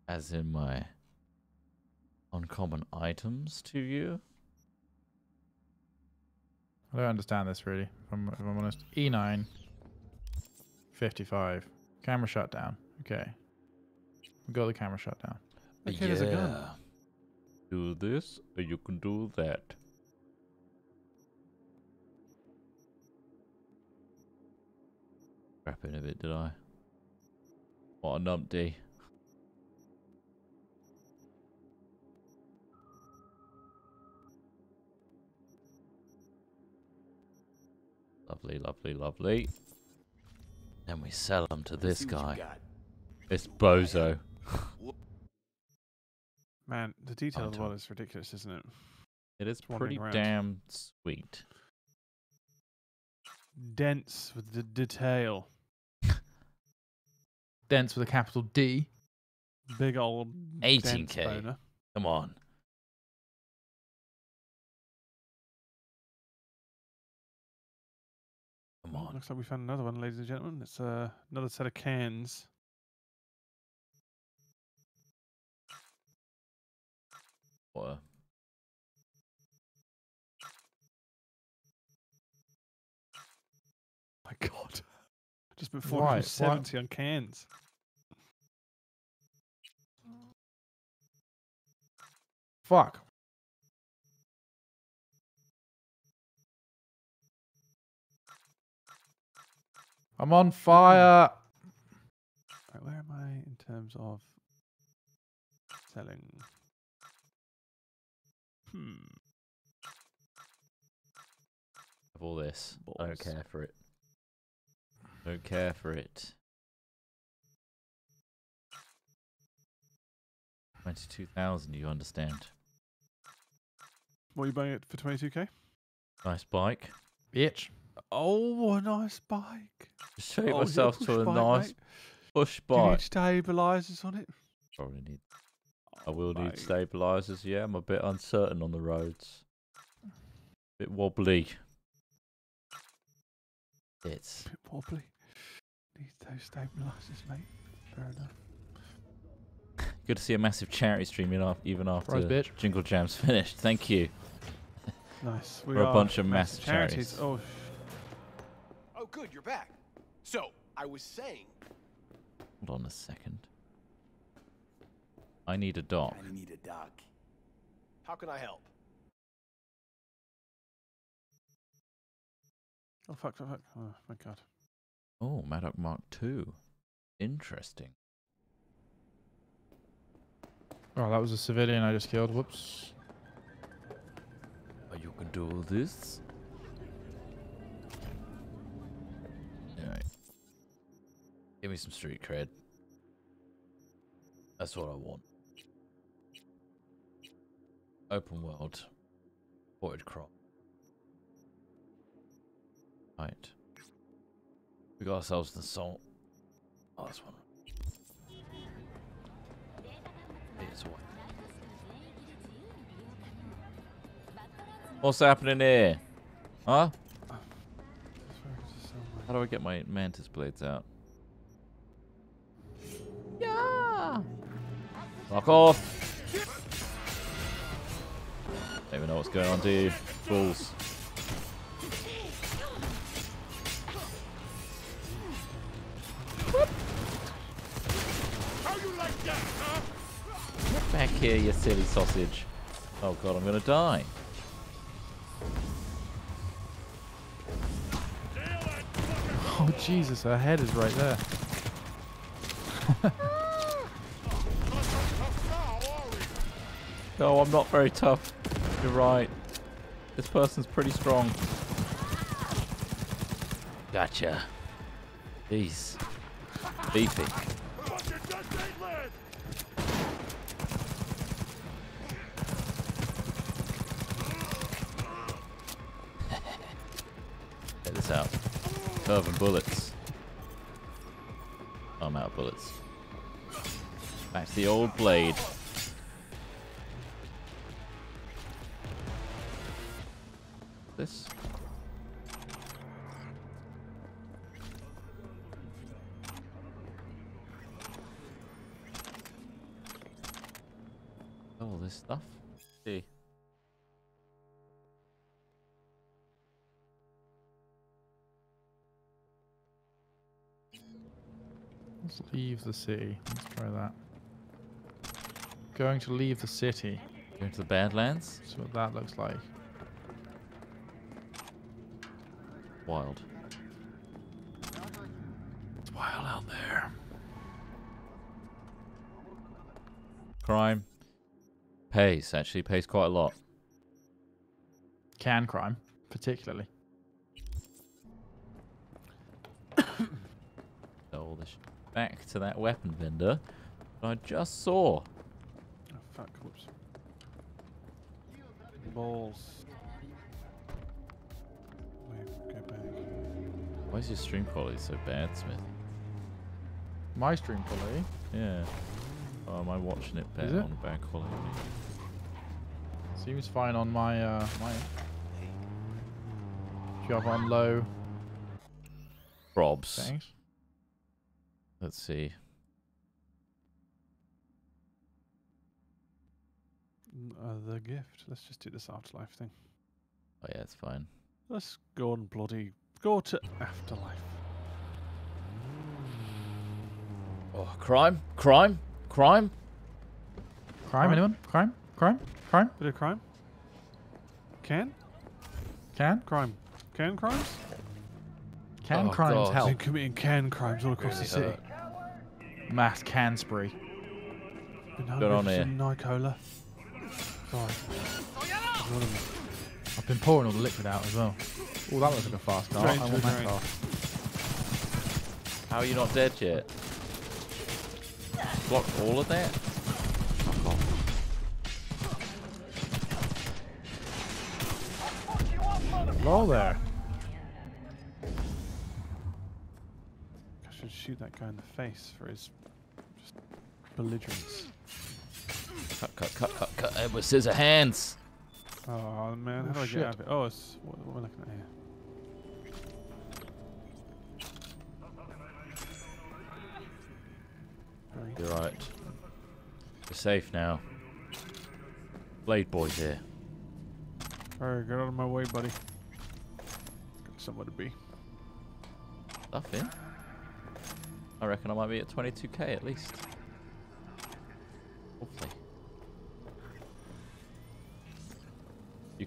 Speaker 1: As in my uncommon items to you.
Speaker 3: I don't understand this really. If I'm, if I'm honest. E9. 55. Camera shutdown. Okay. We got the camera shut down.
Speaker 2: Okay, there's a gun.
Speaker 1: Do this, or you can do that. Crapping a bit, did I? What a numpty. Lovely, lovely, lovely. Then we sell them to this
Speaker 6: See what you
Speaker 1: guy.
Speaker 6: got.
Speaker 1: This bozo.
Speaker 2: Man, the detail as
Speaker 1: Until-
Speaker 2: well is ridiculous, isn't it?
Speaker 1: It is
Speaker 2: wandering
Speaker 1: pretty damn sweet.
Speaker 2: Dense with the detail.
Speaker 3: Dense with a capital D.
Speaker 2: Big old
Speaker 1: 18K.
Speaker 2: boner.
Speaker 1: Come on. Come on.
Speaker 2: Looks like we found another one, ladies and gentlemen. It's uh, another set of cans.
Speaker 1: What?
Speaker 2: My God. Just been
Speaker 3: Why? Why-
Speaker 2: 470 on cans.
Speaker 3: Fuck. I'm on fire.
Speaker 2: Right, where am I in terms of selling? Hmm.
Speaker 1: of all this. I don't care for it. Don't care for it. Twenty-two thousand. You understand?
Speaker 2: What are you buying it for 22k?
Speaker 1: Nice bike.
Speaker 3: Bitch.
Speaker 2: Oh, a nice bike.
Speaker 1: Just treat
Speaker 2: Oh, is it a
Speaker 1: myself to a
Speaker 2: bike,
Speaker 1: nice
Speaker 2: mate?
Speaker 1: push
Speaker 2: Do you need
Speaker 1: bike.
Speaker 2: stabilizers on it?
Speaker 1: Probably need. I will need
Speaker 2: Mate.
Speaker 1: stabilizers. Yeah, I'm a bit uncertain on the roads. Bit wobbly. It's a
Speaker 2: bit wobbly. Need those stabilizers, mate. Fair enough.
Speaker 1: good to see a massive charity stream in af- even after
Speaker 3: Surprise.
Speaker 1: Jingle Jam's finished. Thank you.
Speaker 2: Nice. We
Speaker 1: We're a bunch of
Speaker 2: massive
Speaker 1: massive
Speaker 2: charities.
Speaker 1: charities.
Speaker 2: Oh,
Speaker 6: Oh, good, you're back. So, I was saying,
Speaker 1: Hold on a second. I need a dock.
Speaker 6: I need a dock. How can I help?
Speaker 2: oh fuck, fuck, fuck. Oh my god.
Speaker 1: Oh, MaxDoc Mark II. Interesting.
Speaker 3: Oh, that was a civilian I just killed. Whoops.
Speaker 1: Can do all this? Alright. Give me some street cred. That's what I want. Open world. Void crop. Right. We got ourselves the salt. Oh, that's one. Here's one. What's happening here? Huh? How do I get my mantis blades out? Yeah. Fuck off. Don't even know what's going on, you? Fools. Get back here, you silly sausage. Oh god, I'm gonna die.
Speaker 3: Oh, Jesus, her head is right there.
Speaker 1: No, I'm not very tough. You're right. This person's pretty strong. Gotcha. Jeez. Beefy. Check this out. Bullets. I'm out of bullets. Back to the old blade.
Speaker 3: Leave the city. Let's try that. Going to leave the city.
Speaker 1: Going to the Badlands.
Speaker 3: That's what that looks like.
Speaker 1: Wild.
Speaker 3: It's wild out there.
Speaker 1: Crime. Pays, actually. Pays quite a lot.
Speaker 3: Can crime, particularly.
Speaker 1: To that weapon vendor that I just saw.
Speaker 2: Oh fuck. Whoops. Balls. Wait, go back.
Speaker 1: Why is your stream quality so bad, Smith?
Speaker 3: My stream quality.
Speaker 1: Yeah. Oh, am I watching it bad
Speaker 3: Is it?
Speaker 1: on bad quality?
Speaker 3: Seems fine on my uh my if you have on low
Speaker 1: Probs.
Speaker 3: settings.
Speaker 1: Let's see.
Speaker 2: Mm, Uh, the gift. Let's just do this afterlife thing.
Speaker 1: Oh yeah, it's fine.
Speaker 2: Let's go and bloody go to afterlife.
Speaker 1: Oh, crime, crime, crime.
Speaker 3: Crime,
Speaker 2: Crime?
Speaker 3: anyone? Crime? Crime? Crime?
Speaker 2: Bit of crime. Can
Speaker 3: Can?
Speaker 2: crime. Can crimes.
Speaker 3: Can
Speaker 1: Oh,
Speaker 3: crimes
Speaker 1: God.
Speaker 3: help?
Speaker 2: Been committing can crimes all across
Speaker 1: Really
Speaker 2: the city.
Speaker 1: hurt.
Speaker 3: Mass can spree.
Speaker 2: Been
Speaker 1: Good on here.
Speaker 2: some Nicola. Sorry. One of them.
Speaker 3: I've been pouring all the liquid out as well. Oh, that looks like a fast car.
Speaker 2: Drain
Speaker 3: I want
Speaker 2: the
Speaker 3: that car.
Speaker 1: How are you not dead yet? Blocked all of that? Fuck off.
Speaker 3: Hello there.
Speaker 2: I should shoot that guy in the face for his just belligerence.
Speaker 1: Cut, cut, cut, cut, cut. Edward Scissorhands.
Speaker 2: Oh man, how do
Speaker 3: Oh,
Speaker 2: I
Speaker 3: shit.
Speaker 2: get out of it? Oh, it's what, what am I looking at here? Very
Speaker 1: You're right. We're safe now. Blade Boy's here.
Speaker 2: Alright, get out of my way, buddy. Got somewhere to be.
Speaker 1: Stuff in. I reckon I might be at 22k at least.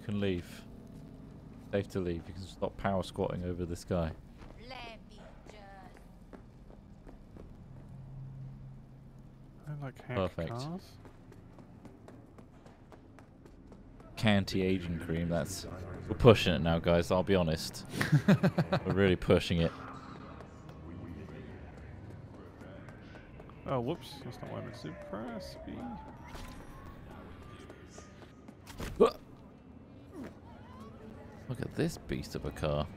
Speaker 1: Can leave. Safe to leave. You can stop power squatting over this guy.
Speaker 4: Let me just.
Speaker 2: I like
Speaker 1: Perfect.
Speaker 2: cars.
Speaker 1: Anti-aging cream. That's we're pushing it now, guys. I'll be honest. we're really pushing it.
Speaker 2: Oh, whoops. That's not what I meant to. Press B.
Speaker 1: Look at this beast of a car.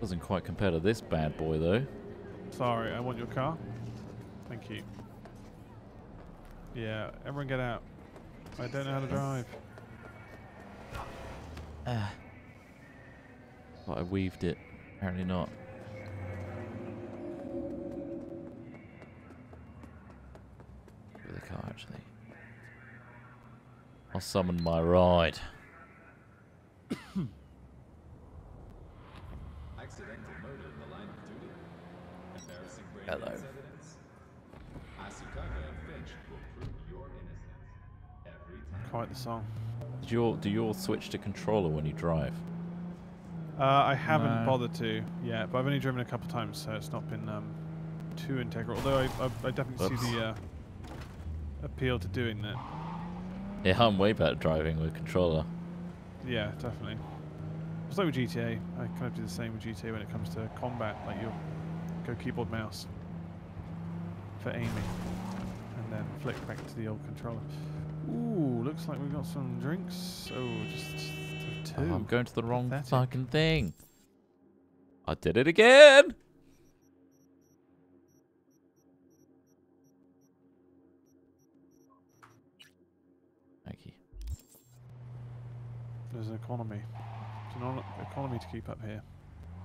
Speaker 1: Doesn't quite compare to this bad boy though.
Speaker 2: Sorry, I want your car. Thank you. Yeah, everyone get out. I don't know how to drive.
Speaker 1: Ah. But I weaved it. Apparently not. With the car actually. I'll summon my ride.
Speaker 8: Accidental murder in the line of duty. Embarrassing brain
Speaker 1: Hello.
Speaker 8: evidence. Asukage and Finch will prove your innocence. Every time.
Speaker 2: Quite the song.
Speaker 1: Did you all, do you all switch to controller when you drive?
Speaker 2: Uh, I haven't
Speaker 3: No.
Speaker 2: bothered to yet, but I've only driven a couple times, so it's not been um, too integral. Although I, I, I definitely
Speaker 1: Whoops.
Speaker 2: see the uh, appeal to doing that.
Speaker 1: Yeah, I'm way better driving with controller.
Speaker 2: Yeah, definitely. It's like with GTA. I kind of do the same with GTA when it comes to combat. Like you'll go keyboard mouse for aiming, and then flick back to the old controller. Ooh, looks like we've got some drinks. Oh, just
Speaker 1: Oh,
Speaker 2: two.
Speaker 1: I'm going to the wrong
Speaker 2: Pathetic.
Speaker 1: fucking thing. I did it again. Thank you.
Speaker 2: There's an economy. There's an economy to keep up here.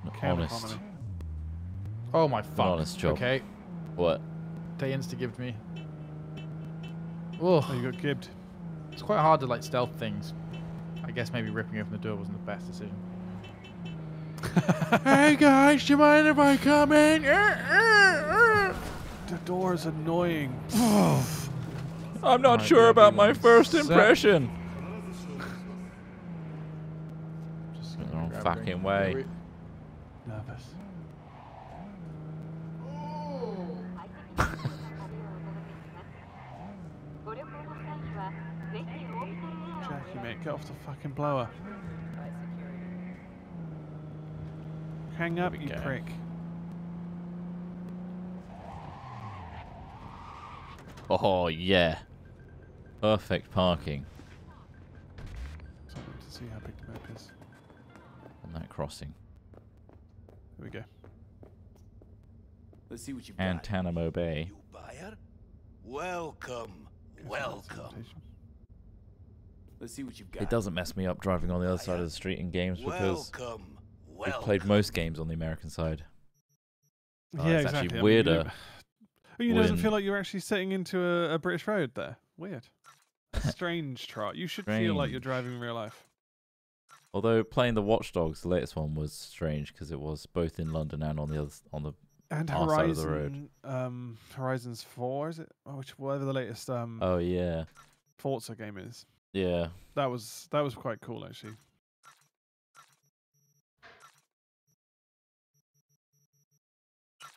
Speaker 1: An
Speaker 2: Cam
Speaker 1: honest.
Speaker 2: economy.
Speaker 3: Oh my fuck.
Speaker 1: honest job.
Speaker 3: Okay.
Speaker 1: What?
Speaker 3: They insta gived me. Oh,
Speaker 2: Oh, you got gibbed.
Speaker 3: it's quite hard to like stealth things. I guess maybe ripping open the door wasn't the best decision. hey guys, do you mind if I come in?
Speaker 2: The door is annoying.
Speaker 1: I'm not
Speaker 3: Might
Speaker 1: sure about my first
Speaker 3: set.
Speaker 1: impression.
Speaker 3: Just
Speaker 1: The wrong fucking way.
Speaker 2: Nervous. Jackie, mate, get off the fucking blower. Hang up, you
Speaker 1: go.
Speaker 2: prick.
Speaker 1: Oh yeah. Perfect parking
Speaker 2: So I to see how big the map is.
Speaker 1: on that crossing.
Speaker 2: Here we go.
Speaker 6: Let's see what you've got.
Speaker 1: Guantanamo Bay.
Speaker 6: You buyer? Welcome.
Speaker 2: Go
Speaker 6: Welcome.
Speaker 2: Representation.
Speaker 6: Let's see what you've got.
Speaker 1: It doesn't mess me up driving on the other side of the street in games because
Speaker 6: Welcome.
Speaker 1: we've played most games on the American side. Oh,
Speaker 2: yeah,
Speaker 1: it's actually
Speaker 2: exactly. I mean, you
Speaker 1: weirder
Speaker 2: don't- doesn't feel like you're actually sitting into a, a British road there. Weird. Strange Trott. You should feel like you're driving in real life.
Speaker 1: Although playing the Watch Dogs, the latest one was strange because it was both in London and on the other on the.
Speaker 2: And
Speaker 1: Our side of the
Speaker 2: Horizon, um, Horizons Four is it? Oh, which whatever the latest um
Speaker 1: Oh yeah,
Speaker 2: Forza game is.
Speaker 1: Yeah.
Speaker 2: That was that was quite cool actually.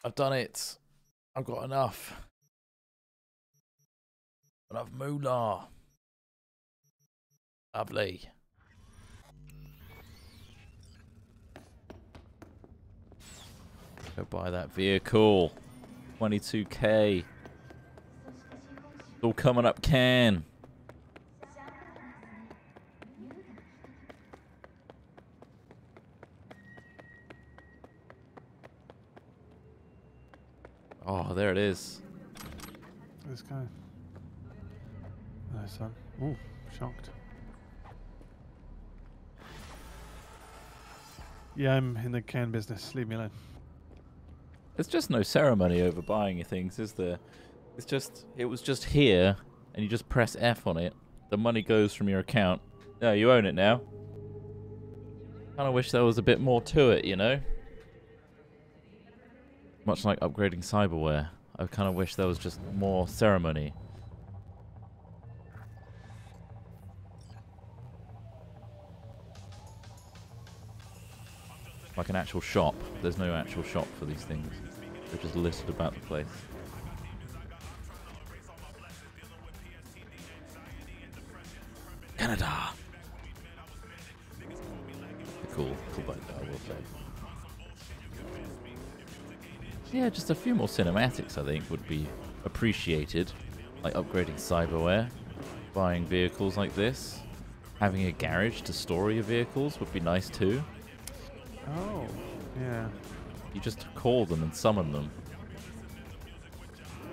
Speaker 1: I've done it. I've got enough. I've moolah. Lovely. Go buy that vehicle. 22k. It's all coming up can. Oh, there it is.
Speaker 2: This guy. Nice son. Ooh, shocked. Yeah, I'm in the can business. Leave me alone.
Speaker 1: There's just no ceremony over buying your things, is there? It's just, it was just here, and you just press F on it. The money goes from your account. No, you own it now. Kind of wish there was a bit more to it, you know? Much like upgrading cyberware. I kind of wish there was just more ceremony. Like an actual shop. There's no actual shop for these things. They're just listed about the place. Canada. Yeah, just a few more cinematics I think would be appreciated. Like upgrading cyberware, buying vehicles like this. Having a garage to store your vehicles would be nice too.
Speaker 2: Oh, yeah.
Speaker 1: You just call them and summon them.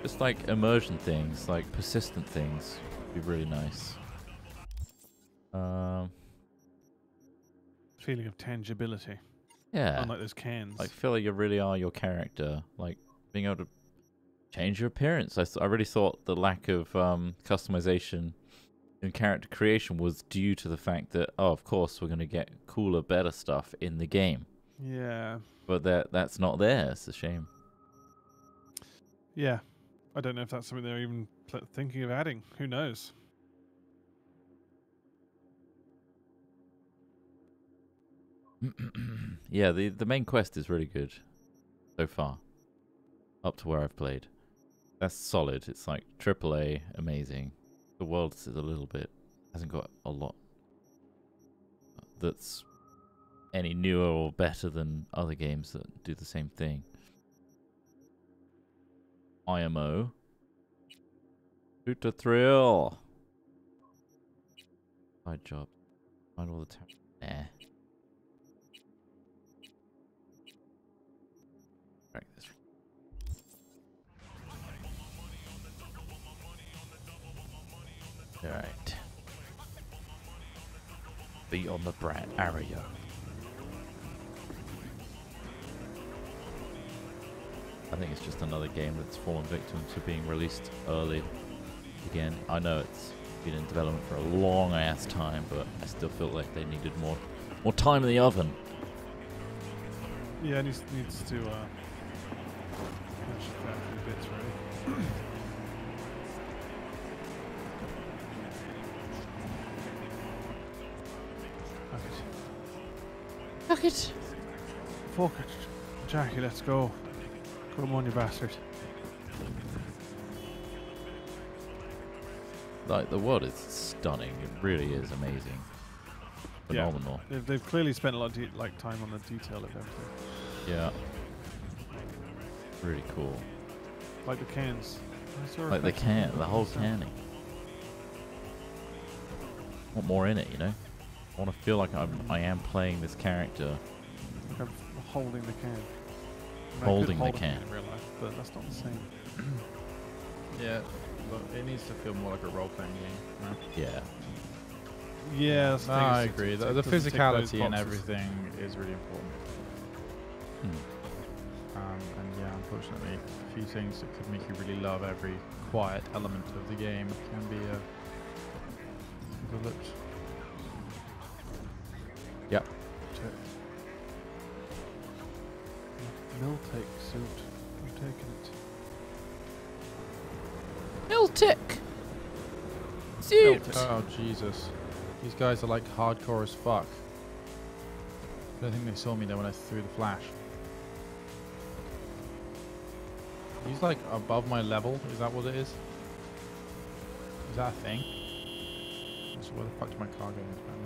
Speaker 1: Just like immersion things, like persistent things, would be really nice. Um,
Speaker 2: Feeling of tangibility.
Speaker 1: Yeah,
Speaker 2: Unlike those cans.
Speaker 1: like feel like you really are your character. Like being able to change your appearance. I, I really thought the lack of um, customization in character creation was due to the fact that, oh, of course, we're going to get cooler, better stuff in the game.
Speaker 2: yeah.
Speaker 1: But that that's not there. It's a shame.
Speaker 2: Yeah. I don't know if that's something they're even pl- thinking of adding. Who knows?
Speaker 1: Yeah, the the main quest is really good so far. Up to where I've played. That's solid. It's like AAA, amazing. The world is a little bit hasn't got a lot that's any newer or better than other games that do the same thing. IMO. Shoot to thrill. Side job. Find all the ta- Nah. Alright. Be on the brat area. I think it's just another game that's fallen victim to being released early again. I know it's been in development for a long ass time, but I still feel like they needed more more time in the oven.
Speaker 2: Yeah, it needs, needs to uh, it down bits, really. Fuck it.
Speaker 1: Fuck it.
Speaker 2: Jackie, let's go. Come on, you bastard.
Speaker 1: Like the world is stunning. It really is amazing.
Speaker 2: Yeah.
Speaker 1: Phenomenal.
Speaker 2: They've, they've clearly spent a lot of de- like time on the detail of everything.
Speaker 1: Yeah. Really cool.
Speaker 2: Like the cans.
Speaker 1: Like the can, the whole
Speaker 2: sun.
Speaker 1: canning. Want more in it, you know? I want to feel like I'm, I am playing this character.
Speaker 2: Like I'm holding the can. I mean,
Speaker 1: Holding the
Speaker 2: hold a
Speaker 1: can.
Speaker 2: in real life, but that's not the same.
Speaker 3: Yeah, but it needs to feel more like a role-playing game. no?
Speaker 1: Yeah.
Speaker 2: Yeah, that's
Speaker 3: No, I agree. The, the
Speaker 2: doesn't tick those
Speaker 3: physicality and everything is really important.
Speaker 1: Hmm.
Speaker 3: Um, and yeah, unfortunately, a few things that could make you really love every quiet element of the game can be uh, overlooked.
Speaker 1: Yep.
Speaker 2: Mill take suit. I'm taking it.
Speaker 1: Militech!
Speaker 2: Suit!
Speaker 3: Oh Jesus, these guys are like hardcore as fuck. I don't think they saw me there when I threw the flash. He's like above my level. Is that what it is? Is that a thing? So where the fuck did my car go into?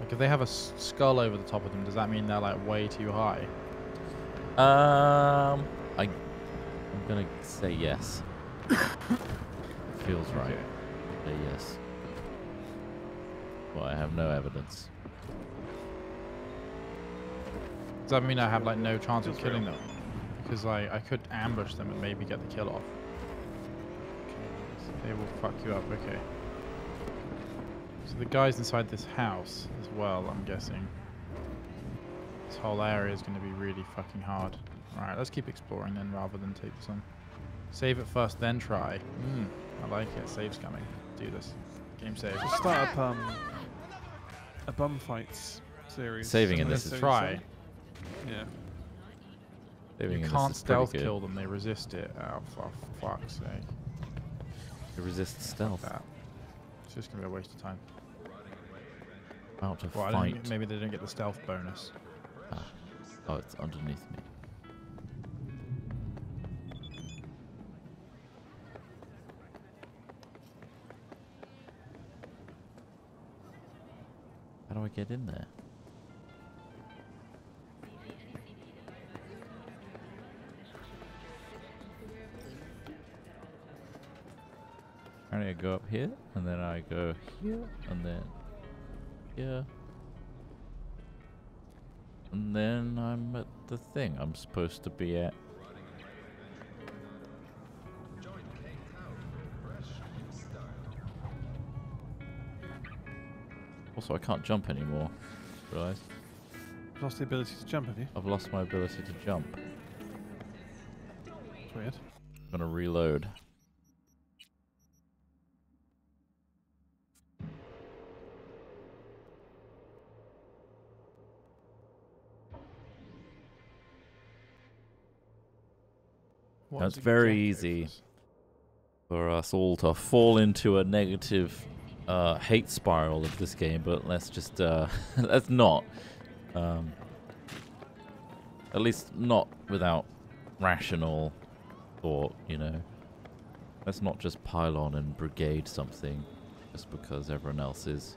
Speaker 3: Like if they have a skull over the top of them, does that mean they're like way too high?
Speaker 1: Um, I, I'm gonna say yes. Feels right.
Speaker 3: Okay.
Speaker 1: Say yes. Well, I have no evidence.
Speaker 3: Does that mean I have like no chance of killing
Speaker 2: real.
Speaker 3: them? Because I, I could ambush them and maybe get the kill off. They will fuck you up, okay. So the guys inside this house as well, I'm guessing. This whole area is going to be really fucking hard. Alright, let's keep exploring then rather than take this on. Save it first, then try. Hmm, I like it. Save's coming. Do this. Game save.
Speaker 2: Just start up um, a bum fights series.
Speaker 1: Saving in this is-
Speaker 2: so
Speaker 3: Try.
Speaker 2: insane. Yeah.
Speaker 1: Saving
Speaker 3: You can't stealth kill them, they resist it. Oh, for fuck's sake.
Speaker 1: It resists stealth.
Speaker 3: That. It's just going to be a waste of time.
Speaker 1: About to
Speaker 3: Well,
Speaker 1: fight.
Speaker 3: maybe they don't get the stealth bonus. Ah.
Speaker 1: Oh, it's underneath me. How do I get in there? Apparently I go up here, and then I go here, and then here. And then I'm at the thing I'm supposed to be at. Also, I can't jump anymore. Realize
Speaker 2: Lost the ability to jump, have you?
Speaker 1: I've lost my ability to jump.
Speaker 2: It's weird.
Speaker 1: I'm gonna reload. That's very easy. for us all to fall into a negative uh, hate spiral of this game, but let's just uh, let's not. Um, at least not without rational thought, you know. Let's not just pile on and brigade something just because everyone else is.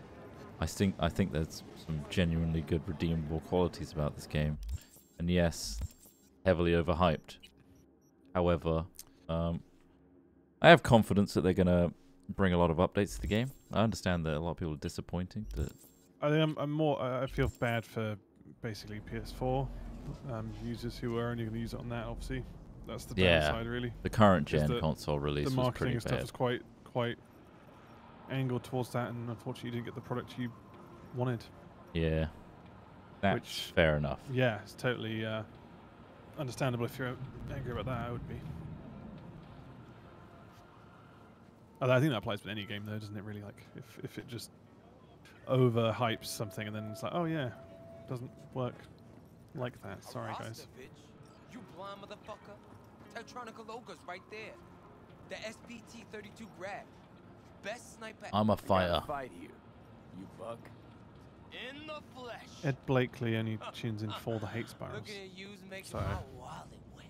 Speaker 1: I think I think there's some genuinely good redeemable qualities about this game, and yes, heavily overhyped. However, um, I have confidence that they're gonna bring a lot of updates to the game. I understand that a lot of people are disappointing. That
Speaker 2: I think I'm, I'm more. I feel bad for basically PS4 um, users who are only going to use it on that. Obviously, that's the
Speaker 1: Yeah.
Speaker 2: downside, really.
Speaker 1: the current gen
Speaker 2: the-
Speaker 1: console release
Speaker 2: the
Speaker 1: was
Speaker 2: marketing
Speaker 1: pretty
Speaker 2: and stuff
Speaker 1: bad.
Speaker 2: is quite quite angled towards that, and unfortunately, you didn't get the product you wanted.
Speaker 1: Yeah, that's
Speaker 2: Which-
Speaker 1: fair enough.
Speaker 2: Yeah, it's totally uh, understandable if you're angry about that. I would be. Although I think that applies with any game, though, doesn't it? Really, like if if it just overhypes something and then it's like, oh yeah, doesn't work like that. Sorry, guys.
Speaker 9: You blind motherfucker. Tetratronic logos right there. The SPT 32 Grad. Best sniper
Speaker 1: I'm a fighter.
Speaker 6: Fight here, you buck.
Speaker 9: In the flesh.
Speaker 2: Ed Blakely only tunes in for the hate spirals.
Speaker 9: Looking at you's making
Speaker 2: So,
Speaker 9: my wallet wet.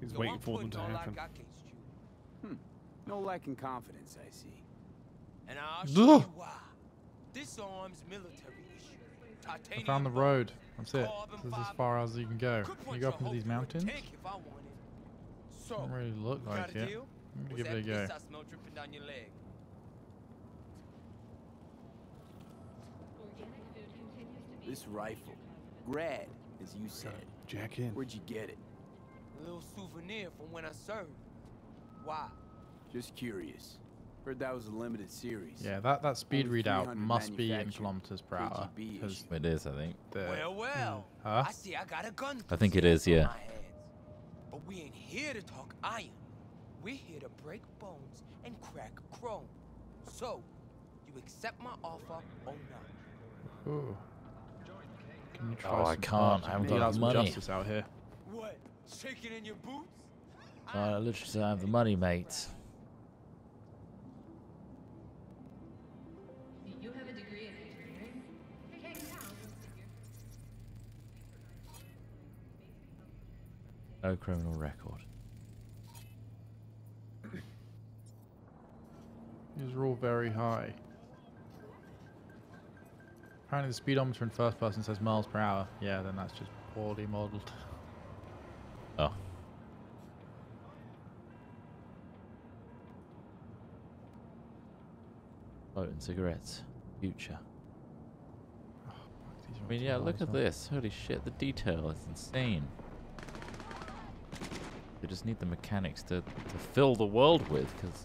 Speaker 2: He's
Speaker 9: Yo,
Speaker 2: waiting for them to happen.
Speaker 9: got against. Hmm.
Speaker 6: No lack in confidence, I see.
Speaker 9: And I'll show you why. This arm's military issue.
Speaker 3: I found the road. That's it. This is as far as you can go. Can you go up into these mountains?
Speaker 9: tank if I wanted. So,
Speaker 3: Don't really look
Speaker 9: you
Speaker 3: like
Speaker 9: got
Speaker 3: it. I'm gonna give it a go.
Speaker 9: piss I smell dripping down your leg?
Speaker 6: This rifle, Grad, as you said.
Speaker 2: Jack in.
Speaker 6: Where'd you get it?
Speaker 9: A little souvenir from when I served. Why?
Speaker 6: Just curious. Heard that was a limited series.
Speaker 3: Yeah, that, that speed readout must be in kilometers per hour.
Speaker 6: KGB
Speaker 3: Because
Speaker 6: issue.
Speaker 1: It is, I think.
Speaker 3: the.
Speaker 9: well, hmm. well.
Speaker 3: Huh?
Speaker 9: I see I got a gun.
Speaker 1: I think it
Speaker 9: still
Speaker 1: is,
Speaker 9: on
Speaker 1: yeah.
Speaker 9: But we ain't here to talk iron. We're here to break bones and crack chrome. So, you accept my offer or not?
Speaker 3: Ooh. Can you try
Speaker 1: Oh, I can't. I haven't got the money.
Speaker 3: justice out here.
Speaker 9: What? Shaking in your boots?
Speaker 1: I literally don't have the money, mate.
Speaker 10: You have a degree in engineering? Hey, now,
Speaker 1: No criminal record.
Speaker 3: These are all very high. Apparently the speedometer in first person says miles per hour. Yeah, then that's just poorly modelled.
Speaker 1: Oh. And cigarettes. Future. I mean, yeah, look at this. Holy shit, the detail is insane. They just need the mechanics to, to fill the world with, because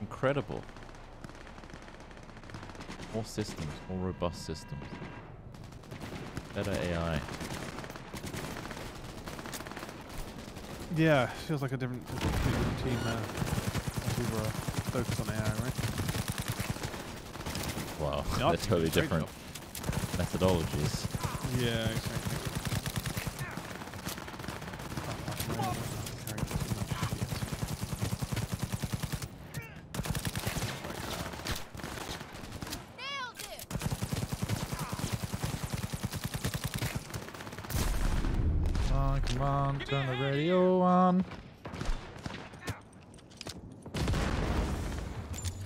Speaker 1: incredible. More systems, more robust systems. Better AI.
Speaker 2: Yeah, feels like a different, different team now. If we were focused on AI, right?
Speaker 1: Wow,
Speaker 2: The
Speaker 1: they're totally
Speaker 2: did a great
Speaker 1: different methodologies.
Speaker 2: Yeah, exactly. Oh, fuck, no, I don't have to carry too much shit.
Speaker 4: Nailed it!
Speaker 3: Come on, come on, turn the radio on.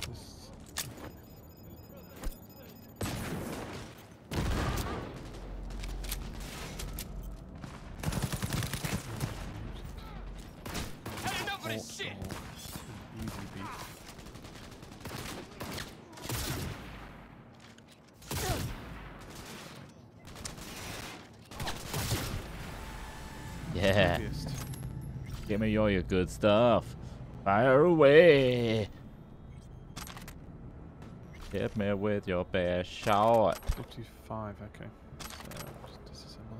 Speaker 2: Just-
Speaker 9: Had enough of this
Speaker 2: Halt
Speaker 9: shit!
Speaker 2: or Easy beat.
Speaker 1: Yeah,
Speaker 2: Easiest.
Speaker 1: give me all your good stuff. Fire away. Hit me with your best shot.
Speaker 2: 55, okay. So, just disassemble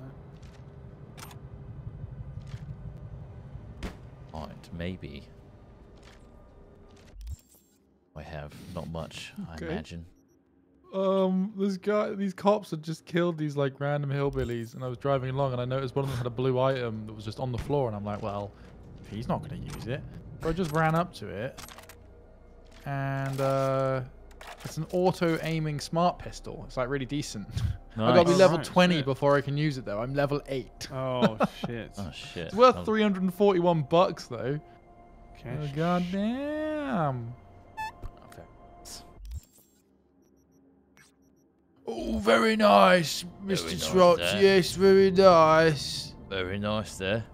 Speaker 2: that.
Speaker 1: Point, maybe. I have not much, I imagine.
Speaker 3: Um, this guy, these cops had just killed these like random hillbillies, and I was driving along, and I noticed one of them had a blue item that was just on the floor, and I'm like, well, he's not going to use it. So I just ran up to it, and uh, it's an auto aiming smart pistol. It's like really decent. I got to be
Speaker 1: Nice.
Speaker 3: level
Speaker 2: Alright,
Speaker 3: 20
Speaker 2: shit.
Speaker 3: before I can use it though. I'm level eight.
Speaker 2: Oh, shit.
Speaker 1: Oh shit.
Speaker 3: It's worth
Speaker 1: Um,
Speaker 3: 341 bucks though.
Speaker 2: Cash.
Speaker 3: Oh, God damn.
Speaker 1: okay.
Speaker 3: Oh, very nice,
Speaker 1: Very
Speaker 3: Mr.
Speaker 1: nice
Speaker 3: Trott.
Speaker 1: there.
Speaker 3: Yes, very nice.
Speaker 1: Very nice there.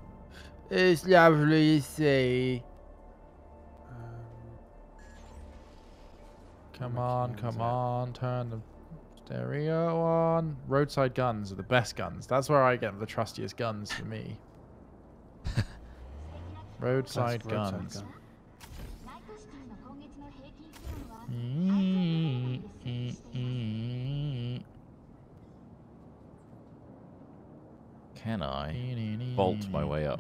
Speaker 3: It's lovely to see.
Speaker 2: Um,
Speaker 3: Come on,
Speaker 2: cans
Speaker 3: come
Speaker 2: out.
Speaker 3: on, turn the stereo on. Roadside guns are the best guns. That's where I get the trustiest guns for me. roadside
Speaker 2: roadside
Speaker 3: guns.
Speaker 2: gun.
Speaker 1: Can I? Bolt my way up.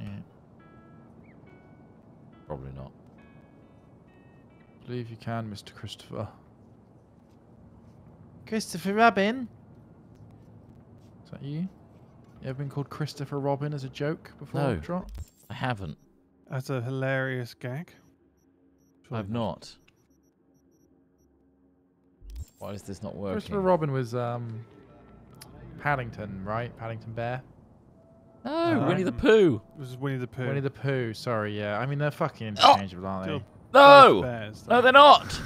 Speaker 1: Probably not.
Speaker 3: believe you can, Mr. Christopher. Christopher Robin? Is that you? You ever been called Christopher Robin as a joke before?
Speaker 1: No.
Speaker 3: Trott?
Speaker 1: I haven't.
Speaker 2: That's a hilarious gag. Surely
Speaker 1: I've not. Why is this not working?
Speaker 3: Christopher Robin was um, Paddington, right? Paddington Bear?
Speaker 1: No, Winnie the Pooh.
Speaker 2: This is Winnie the Pooh.
Speaker 3: Winnie the Pooh, sorry, yeah. I mean, they're fucking
Speaker 1: Oh!
Speaker 3: interchangeable, aren't they?
Speaker 1: No!
Speaker 2: bears,
Speaker 1: No, they're not.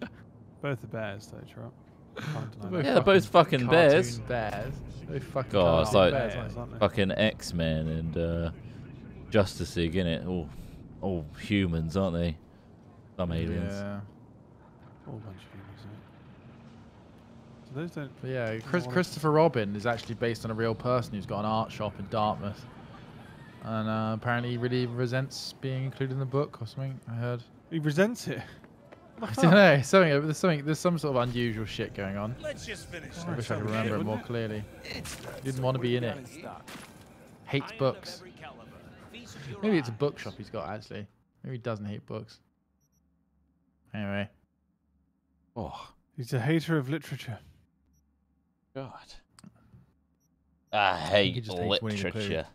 Speaker 2: Both the bears, though, Trott. Can't deny
Speaker 3: They're
Speaker 2: that.
Speaker 1: Yeah, they're both fucking bears.
Speaker 3: bears. They're fucking
Speaker 1: God, it's like-
Speaker 3: bears, aren't
Speaker 2: aren't they?
Speaker 1: Fucking X Men and uh, Justice League, innit? All, all humans, aren't they? Some aliens.
Speaker 3: Yeah.
Speaker 2: Whole bunch of humans, right? So those don't.
Speaker 3: But yeah, Chris, Christopher Robin is actually based on a real person who's got an art shop in Dartmouth. And uh, apparently he really resents being included in the book or something, I heard.
Speaker 2: He resents it.
Speaker 3: I don't know, something, there's, something, there's some sort of unusual shit going on.
Speaker 6: Let's just finish.
Speaker 3: I wish I could remember it more clearly. Didn't want to be in it. Hates books. Maybe it's a bookshop he's got actually. Maybe he doesn't hate books. Anyway.
Speaker 1: Oh,
Speaker 2: He's a hater of literature.
Speaker 1: God. I hate
Speaker 3: just hates Winnie the Pooh.
Speaker 1: literature.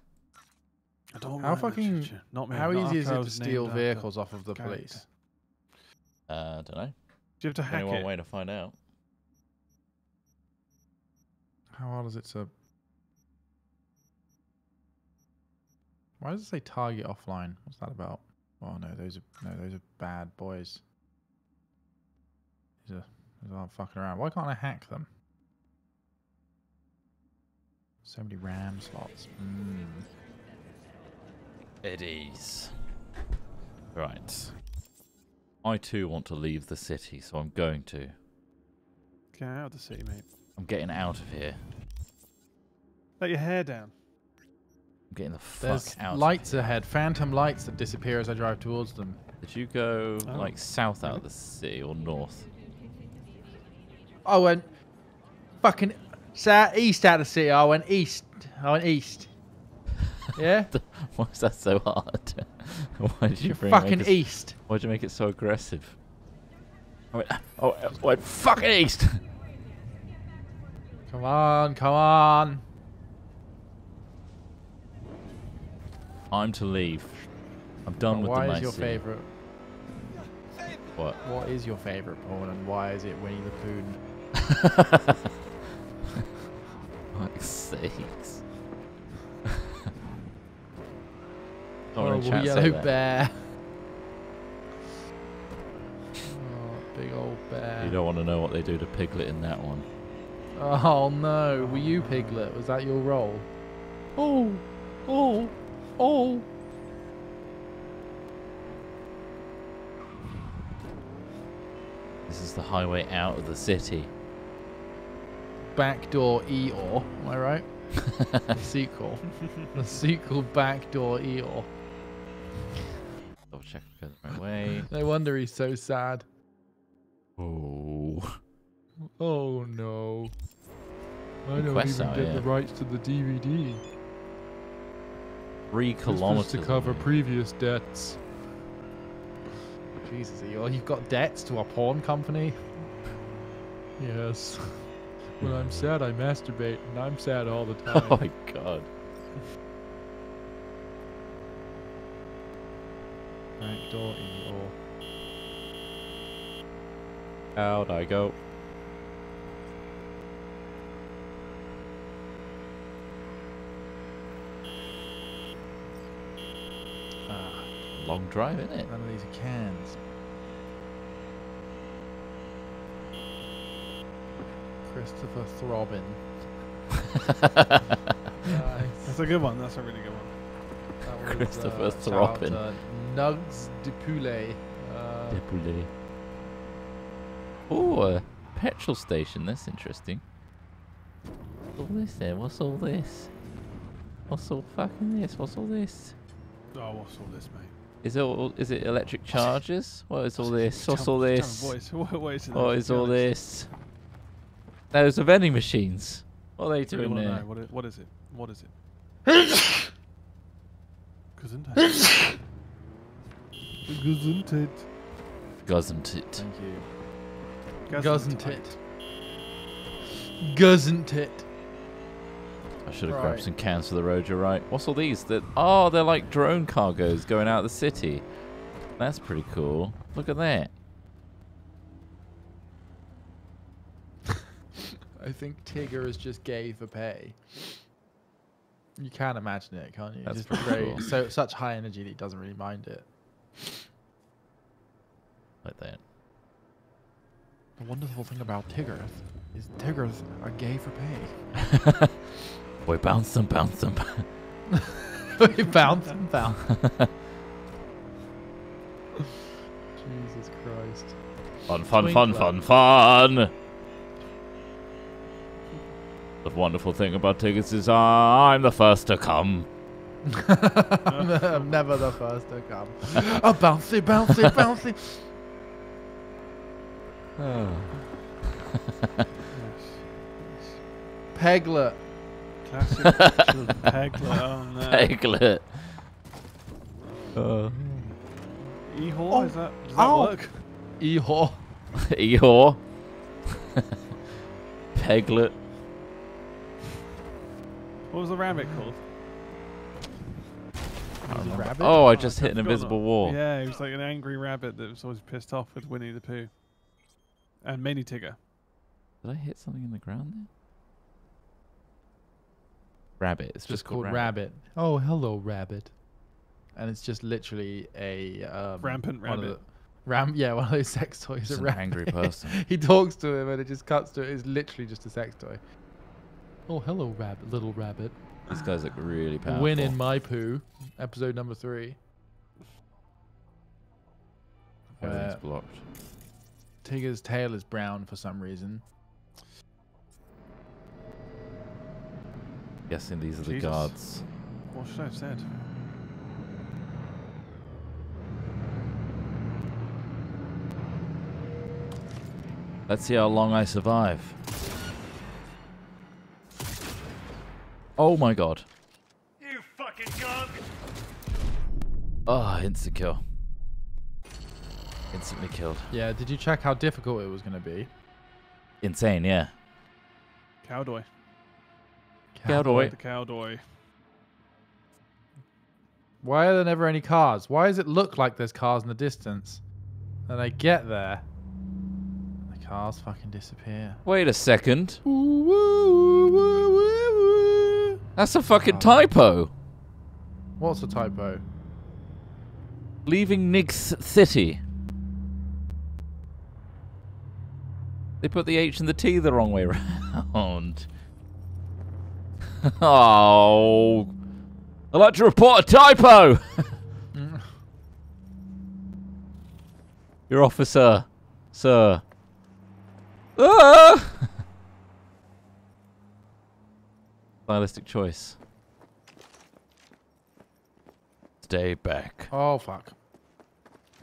Speaker 2: I don't
Speaker 3: How fucking-
Speaker 2: literature. Not me.
Speaker 3: How
Speaker 2: not
Speaker 3: easy is it to steal vehicles off of the
Speaker 2: character.
Speaker 3: police?
Speaker 1: Uh, I don't know.
Speaker 2: Do you have to hack
Speaker 1: Only one
Speaker 2: it?
Speaker 1: way to find out.
Speaker 3: How hard is it to? Why does it say target offline? What's that about? Oh no, those are no, those are bad boys. These are these aren't fucking around. Why can't I hack them? So many RAM slots. Mm.
Speaker 1: It is. Right. I too want to leave the city, so I'm going to.
Speaker 2: Get out of the city, mate.
Speaker 1: I'm getting out of here.
Speaker 2: Let your hair down.
Speaker 1: I'm getting the fuck
Speaker 3: There's
Speaker 1: out.
Speaker 3: lights ahead, phantom lights that disappear as I drive towards them.
Speaker 1: Did you go
Speaker 2: Oh.
Speaker 1: like south out of the city or north?
Speaker 3: I went fucking south, east out of the city. I went east. I went east. Yeah?
Speaker 1: Why is that so hard? Why did you bring
Speaker 3: fucking
Speaker 1: it,
Speaker 3: east.
Speaker 1: Why did you make it so aggressive? I went, oh, I went fucking east.
Speaker 3: Come on, come on.
Speaker 1: I'm to leave. I'm done with
Speaker 3: why
Speaker 1: the
Speaker 3: is your favorite?
Speaker 1: What?
Speaker 3: What is your favorite porn and why is it Winnie the Pooh?
Speaker 1: Fuck's sakes.
Speaker 3: Horrible
Speaker 1: oh, chat
Speaker 3: yellow bear. oh, big old bear.
Speaker 1: You don't want to know what they do to Piglet in that one.
Speaker 3: Oh no, were you Piglet? Was that your role? Oh, oh, oh.
Speaker 1: This is the highway out of the city.
Speaker 3: Backdoor Eeyore, am I right? the sequel. the sequel Backdoor Eeyore.
Speaker 1: Double check I the right way.
Speaker 3: No wonder he's so sad.
Speaker 1: Oh.
Speaker 3: Oh no. I don't
Speaker 1: quest
Speaker 3: even
Speaker 1: out
Speaker 3: get
Speaker 1: here.
Speaker 3: the rights to the DVD.
Speaker 1: Three kilometers.
Speaker 3: to cover
Speaker 1: away.
Speaker 3: previous debts. Jesus, Eeyore, you've got debts to a porn company? Yes. When I'm sad, I masturbate, and I'm sad all the time.
Speaker 1: Oh my god.
Speaker 3: Backdoor Eeyore.
Speaker 1: Out I go.
Speaker 3: Ah,
Speaker 1: Long drive, isn't it?
Speaker 3: none of these are cans. Christopher Throbbin. Nice.
Speaker 2: That's a good one. That's a really good one.
Speaker 3: That was,
Speaker 1: Christopher
Speaker 3: uh, shout out Nugs de Poulet. Uh,
Speaker 1: Depoulet. Oh, a petrol station. That's interesting. What's all this then? What's all this? What's all fucking this? What's all this?
Speaker 2: Oh, what's all this, mate?
Speaker 1: Is it all, is it electric charges? What is all this? What's all
Speaker 2: me- tell me
Speaker 1: this?
Speaker 2: What is, what, what is, it
Speaker 1: What
Speaker 2: then?
Speaker 1: is
Speaker 2: Be
Speaker 1: all this? Those are vending machines. What are they
Speaker 2: I really
Speaker 1: doing
Speaker 2: wanna
Speaker 1: there?
Speaker 2: know. What is, what is it? What is it? Gesundheit. Gesundheit.
Speaker 1: Doesn't it?
Speaker 3: Thank you.
Speaker 2: Gesundheit.
Speaker 3: Doesn't it? Doesn't it?
Speaker 1: I should have
Speaker 3: Right.
Speaker 1: grabbed some cans for the road. You're right. What's all these? That oh, they're like drone cargoes going out of the city. That's pretty cool. Look at that.
Speaker 3: I think Tigger is just gay for pay. You can imagine it, can't you?
Speaker 1: That's
Speaker 3: just very,
Speaker 1: cool.
Speaker 3: so such high energy that he doesn't really mind it.
Speaker 1: Like that.
Speaker 3: The wonderful thing about Tigger is Tiggers are gay for pay.
Speaker 1: Boy, bounce them, bounce them.
Speaker 3: we bounce them, bounce. Jesus Christ.
Speaker 1: Fun, fun, fun, fun, fun. The wonderful thing about tickets is I'm the first to come.
Speaker 3: I'm, I'm never the first to come. oh, bouncy, bouncy, bouncy. Peglet.
Speaker 2: Classic picture Peglet. Oh no.
Speaker 1: Peglet. Uh,
Speaker 2: Ehor,
Speaker 3: Oh,
Speaker 2: is that, does that
Speaker 3: ow.
Speaker 2: work?
Speaker 3: Ehor.
Speaker 1: Eeyore. Peglet.
Speaker 2: What was the rabbit called?
Speaker 1: I don't
Speaker 3: rabbit?
Speaker 1: Oh, I just
Speaker 2: I
Speaker 1: hit an invisible
Speaker 2: that.
Speaker 1: wall.
Speaker 2: Yeah, he was like an angry rabbit that was always pissed off with Winnie the Pooh. And Minnie Tigger.
Speaker 1: Did I hit something in the ground there? Rabbit. It's
Speaker 3: It's just called rabbit. Oh, hello, rabbit. And it's just literally a um,
Speaker 2: Rampant rabbit.
Speaker 3: the- ram, yeah, one of those sex toys.
Speaker 1: It's
Speaker 3: a
Speaker 1: an
Speaker 3: rabbit.
Speaker 1: angry person.
Speaker 3: he talks to him, and it just cuts to it. It's literally just a sex toy. Oh, hello, rabbit, little rabbit.
Speaker 1: These guys look really powerful.
Speaker 3: Win in my poo, episode number three.
Speaker 1: Everything's
Speaker 3: uh,
Speaker 1: blocked.
Speaker 3: Tigger's tail is brown for some reason.
Speaker 1: Guessing these are the
Speaker 2: Jesus.
Speaker 1: guards.
Speaker 2: What should I have said?
Speaker 1: Let's see how long I survive. Oh my god.
Speaker 11: You fucking gunk!
Speaker 1: Ah, instant kill. Instantly killed.
Speaker 3: Yeah, did you check how difficult it was going to be?
Speaker 1: Insane, yeah.
Speaker 2: Cowdoy.
Speaker 1: Cowdoy.
Speaker 2: The cowdoy.
Speaker 3: Why are there never any cars? Why does it look like there's cars in the distance? And I get there, the cars fucking disappear.
Speaker 1: Wait a second. That's a fucking typo.
Speaker 3: What's a typo?
Speaker 1: Leaving Nix City. They put the H and the T the wrong way around. oh. I'd like to report a typo. Your officer, sir. Ah! Stylistic choice. Stay back.
Speaker 3: Oh fuck.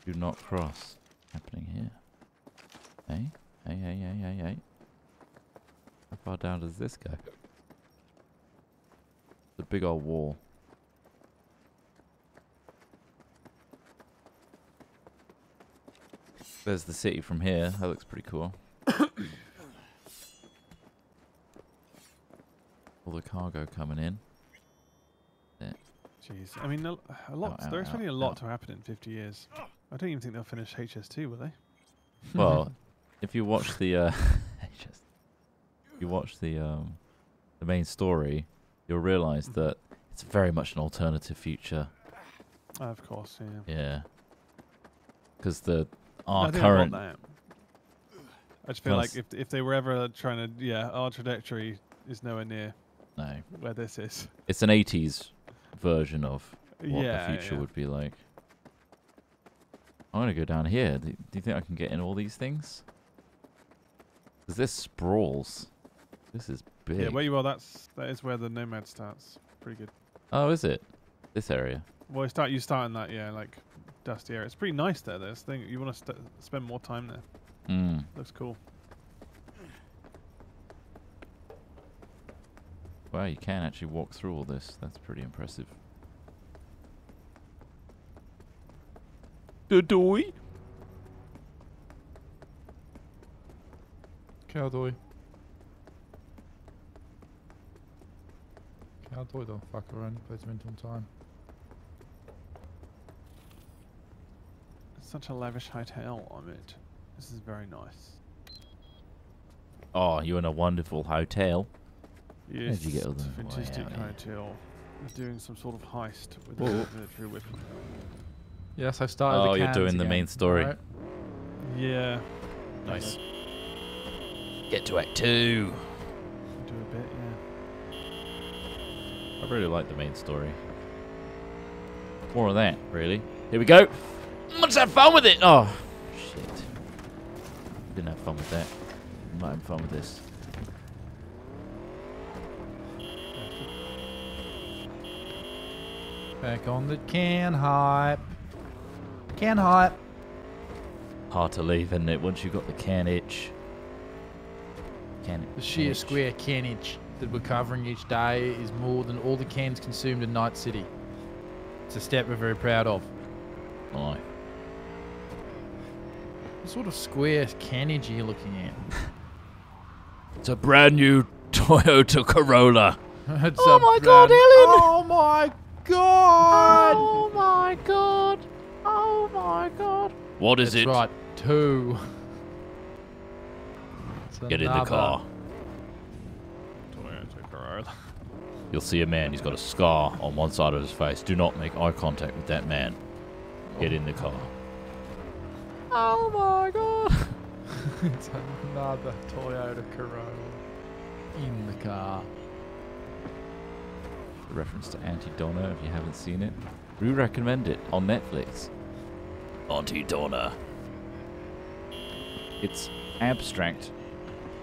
Speaker 1: Do not cross. Happening here. Hey, hey, hey, hey, hey, hey. How far down does this go? The big old wall. There's the city from here. That looks pretty cool. All the cargo coming in. There.
Speaker 2: Jeez. I mean, a, a lot. They're expecting
Speaker 1: ow,
Speaker 2: a lot to happen in 50 years. I don't even think they'll finish HS2, will they?
Speaker 1: Well, if you watch the uh, if you watch the um, the main story, you'll realize that it's very much an alternative future.
Speaker 2: Oh, of course, yeah.
Speaker 1: Yeah. Because the
Speaker 2: I
Speaker 1: our
Speaker 2: I
Speaker 1: current
Speaker 2: that. I just feel like if if they were ever trying to, yeah, our trajectory is nowhere near
Speaker 1: no,
Speaker 2: where this is.
Speaker 1: it's an '80s version of what
Speaker 2: yeah,
Speaker 1: the future
Speaker 2: yeah.
Speaker 1: would be like. I'm gonna go down here. Do, you think I can get in all these things? Because this sprawls. This is big.
Speaker 2: Yeah, where you are, that's that is where the nomad starts. Pretty good.
Speaker 1: oh, is it? This area.
Speaker 2: Well, you start you start in that yeah, like dusty area. It's pretty nice there. This thing you want to st- spend more time there.
Speaker 1: Mm.
Speaker 2: Looks cool.
Speaker 1: Wow, you can actually walk through all this. That's pretty impressive. The doy.
Speaker 3: Cowdoy. Cowdoy don't fuck around, plays mint on time.
Speaker 2: It's such a lavish hotel on it. This is very nice.
Speaker 1: Oh, you're in a wonderful hotel.
Speaker 2: Yes,
Speaker 1: Where'd you get all the-
Speaker 2: fantastic
Speaker 1: wow, yeah.
Speaker 2: hotel. We're doing some sort of heist with
Speaker 1: Whoa.
Speaker 2: a military weapon.
Speaker 3: Yes, I started.
Speaker 1: Oh,
Speaker 3: the
Speaker 1: you're
Speaker 3: cans
Speaker 1: doing the main story.
Speaker 3: alright?
Speaker 2: Yeah.
Speaker 1: Nice. Get to Act Two.
Speaker 2: Do a bit, yeah.
Speaker 1: I really like the main story. More of that, really. Here we go. Let's have fun with it. Oh, shit. Didn't have fun with that. I'm not having fun with this.
Speaker 3: Back on the can hype. Can hype.
Speaker 1: Hard to leave, isn't it? Once you've got the can itch. Can
Speaker 3: The sheer
Speaker 1: itch.
Speaker 3: square canage that we're covering each day is more than all the cans consumed in Night City. It's a step we're very proud of.
Speaker 1: Aye.
Speaker 3: What sort of square canage are you looking at?
Speaker 1: It's a brand new Toyota Corolla. Oh my God, Ellen!
Speaker 3: Oh my god!
Speaker 1: Oh my god! Oh my god! What is
Speaker 3: That's
Speaker 1: it?
Speaker 3: right, two.
Speaker 1: Get in the car.
Speaker 2: Toyota Corolla.
Speaker 1: You'll see a man. He's got a scar on one side of his face. Do not make eye contact with that man. Get in the car. Oh my god!
Speaker 3: it's another Toyota Corolla in the car.
Speaker 1: A reference to Aunty Donna if you haven't seen it. We recommend it on Netflix. Aunty Donna. It's abstract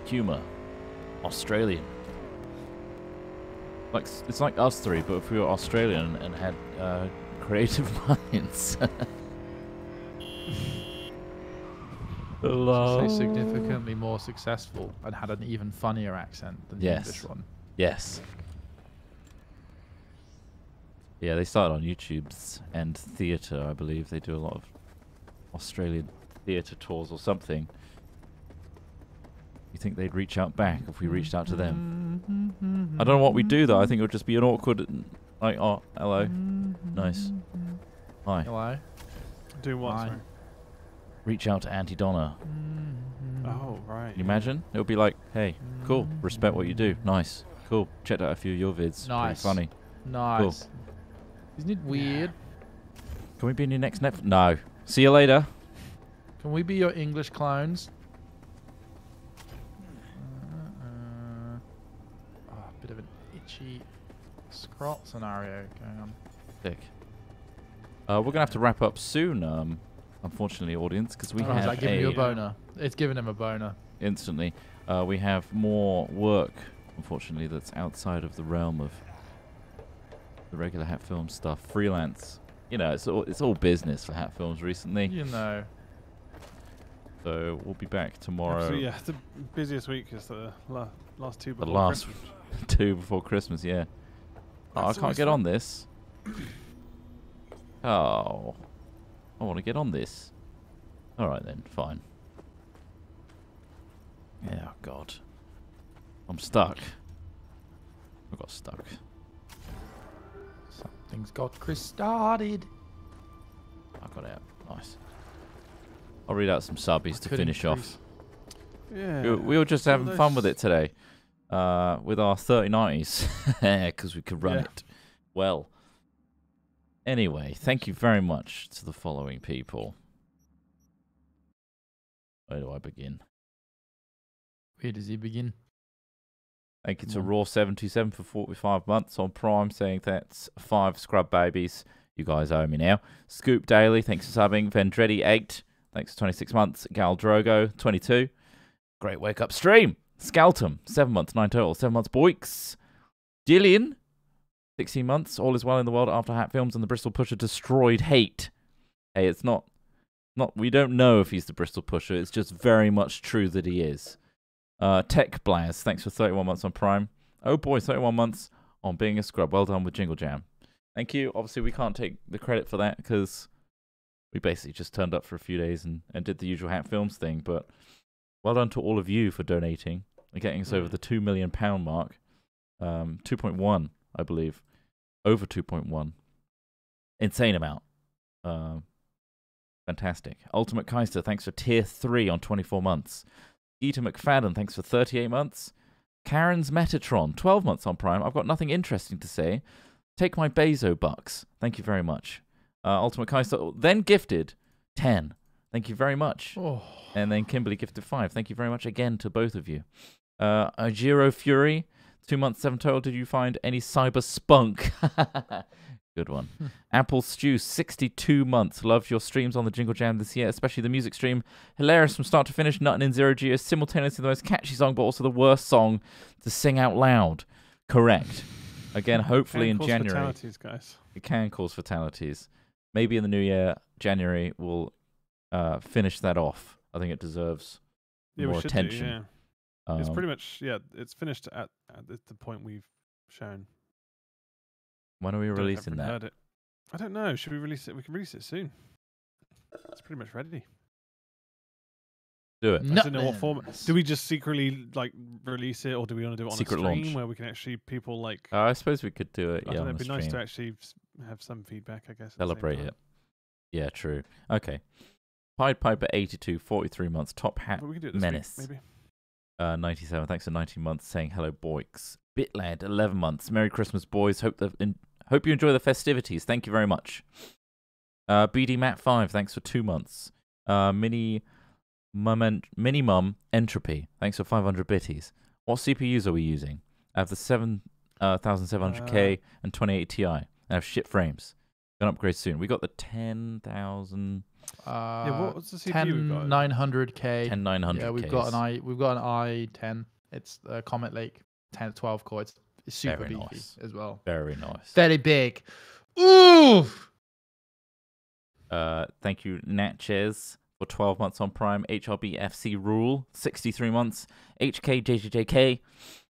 Speaker 1: humor, Australian. Like it's like us three, but if we were Australian and had uh, creative minds. Hello.
Speaker 3: Say significantly more successful and had an even funnier accent than the
Speaker 1: Yes.
Speaker 3: English one.
Speaker 1: Yes. Yeah, they started on YouTube's and theatre, I believe. They do a lot of Australian theatre tours or something. You think they'd reach out back if we reached out to them? I don't know what we'd do though. I think it would just be an awkward, like, oh, hello, nice, hi.
Speaker 3: Hello.
Speaker 2: Doing what?
Speaker 3: Aye.
Speaker 2: Sorry.
Speaker 1: Reach out to Aunty Donna.
Speaker 2: Oh right.
Speaker 1: Can you imagine? It would be like, hey, cool, respect what you do, nice, cool. Checked out a few of your vids,
Speaker 3: Nice.
Speaker 1: pretty funny.
Speaker 3: Nice. Isn't it weird?
Speaker 1: Can we be in your next Netflix? No. See you later.
Speaker 3: Can we be your English clones? Uh, oh, a bit of an itchy scrot scenario going on.
Speaker 1: Sick. Uh, we're gonna have to wrap up soon. Um, unfortunately, audience, because we
Speaker 3: Oh,
Speaker 1: have
Speaker 3: that giving you a
Speaker 1: a
Speaker 3: boner? It's giving him a boner.
Speaker 1: instantly. Uh, we have more work, unfortunately, that's outside of the realm of the regular Hat Film stuff. Freelance. You know, it's all it's all business for Hat Films recently.
Speaker 3: You know.
Speaker 1: So we'll be back tomorrow.
Speaker 2: Absolutely, yeah, the busiest week is the la- last two. before The
Speaker 1: last
Speaker 2: Christmas.
Speaker 1: two before Christmas, yeah. Oh, I can't get
Speaker 2: fun.
Speaker 1: on this. Oh. I want to get on this. Alright then, fine. Yeah, oh God. I'm stuck. I got stuck.
Speaker 3: Something's got Chris started.
Speaker 1: I got out. Nice. I'll read out some subbies to finish
Speaker 3: increase-
Speaker 1: off.
Speaker 2: Yeah.
Speaker 1: We, we were just having fun with it today. Uh, with our 3090s. Because we could run
Speaker 2: Yeah.
Speaker 1: it well. Anyway, thank you very much to the following people. Where do I begin?
Speaker 3: Where does he begin?
Speaker 1: Thank you to
Speaker 3: Come.
Speaker 1: Raw727 for 45 months on Prime, saying that's five scrub babies. You guys owe me now. Scoop Daily, thanks for subbing. Vendretti8, thanks for 26 months. Gal Drogo, 22. Great wake up stream. Scaltum, 7 months, 9 total. 7 months, Boix. Gillian, 16 months. All is well in the world after Hat Films and the Bristol Pusher destroyed hate. Hey, it's not. Not, we don't know if he's the Bristol Pusher. It's just very much true that he is. Uh, Tech Blaz, thanks for 31 months on Prime. Oh boy, 31 months on being a scrub. Well done with Jingle Jam. Thank you. Obviously, we can't take the credit for that because we basically just turned up for a few days and, and did the usual Hat Films thing. But well done to all of you for donating and getting us over the £2 million pound mark. Um, 2.1, I believe. Over 2.1. Insane amount. Um, fantastic. Ultimate Kaiser, thanks for tier 3 on 24 months. Geeta McFadden, thanks for 38 months. Karen's Metatron, 12 months on Prime. I've got nothing interesting to say. Take my Bezo bucks. Thank you very much. Uh, Ultimate Kaiser, then gifted 10. Thank you very much.
Speaker 3: Oh.
Speaker 1: And then Kimberly gifted 5. Thank you very much again to both of you. Uh, Ajiro Fury, 2 months, 7 total. Did you find any cyber spunk? Good one. Apple Stew, 62 months. Loved your streams on the Jingle Jam this year, especially the music stream. Hilarious from start to finish. Nuttin' in Zero G is simultaneously the most catchy song, but also the worst song to sing out loud. Correct. Again, hopefully
Speaker 2: Can
Speaker 1: in
Speaker 2: cause
Speaker 1: January.
Speaker 2: fatalities, guys.
Speaker 1: It can cause fatalities. Maybe in the new year, January, we'll uh, finish that off. I think it deserves
Speaker 2: Yeah,
Speaker 1: more attention.
Speaker 2: do. Yeah. it's
Speaker 1: Um,
Speaker 2: pretty much yeah. It's finished at, at the point we've shown.
Speaker 1: When are we
Speaker 2: Don't know if
Speaker 1: releasing that?
Speaker 2: Heard it. I don't know. Should we release it? We can release it soon. It's pretty much ready.
Speaker 1: Do it.
Speaker 2: I don't know what format. Do we just secretly like release it, or do we want to do it on
Speaker 1: Secret
Speaker 2: a stream
Speaker 1: launch.
Speaker 2: where we can actually people like?
Speaker 1: Uh, I suppose we could do it.
Speaker 2: I
Speaker 1: Yeah,
Speaker 2: don't know,
Speaker 1: on
Speaker 2: it'd
Speaker 1: the
Speaker 2: be nice to actually have some feedback. I guess. at the same
Speaker 1: Celebrate it. Yeah, true. Okay. Pied Piper 82, 43 months. Top Hat
Speaker 2: we can do it this
Speaker 1: Menace.
Speaker 2: week, maybe.
Speaker 1: Uh, 97. Thanks for 19 months saying hello, Boix. Bitlad, 11 months. Merry Christmas, boys. Hope the in, hope you enjoy the festivities. Thank you very much. Uh, BD Matt 5. Thanks for two months. Uh, Mini Mum en- Mini Mum Entropy. Thanks for 500 bitties. What CPUs are we using? I have the 7 uh, 1700K, and 2080 Ti. And have shit frames. Gonna upgrade soon. We got the 10,000,
Speaker 3: Uh,
Speaker 2: what was the CPU we got?
Speaker 3: 10900K.
Speaker 1: 10900K.
Speaker 3: Yeah, we've got an i. We've got an i10. It's uh, Comet Lake 10 12 core. It's, it's super
Speaker 1: Very
Speaker 3: beefy
Speaker 1: nice.
Speaker 3: as well.
Speaker 1: Very nice.
Speaker 3: Very big. Ooh.
Speaker 1: Uh, thank you, Natchez, for 12 months on Prime. HRB FC Rule, 63 months. HK JJJK,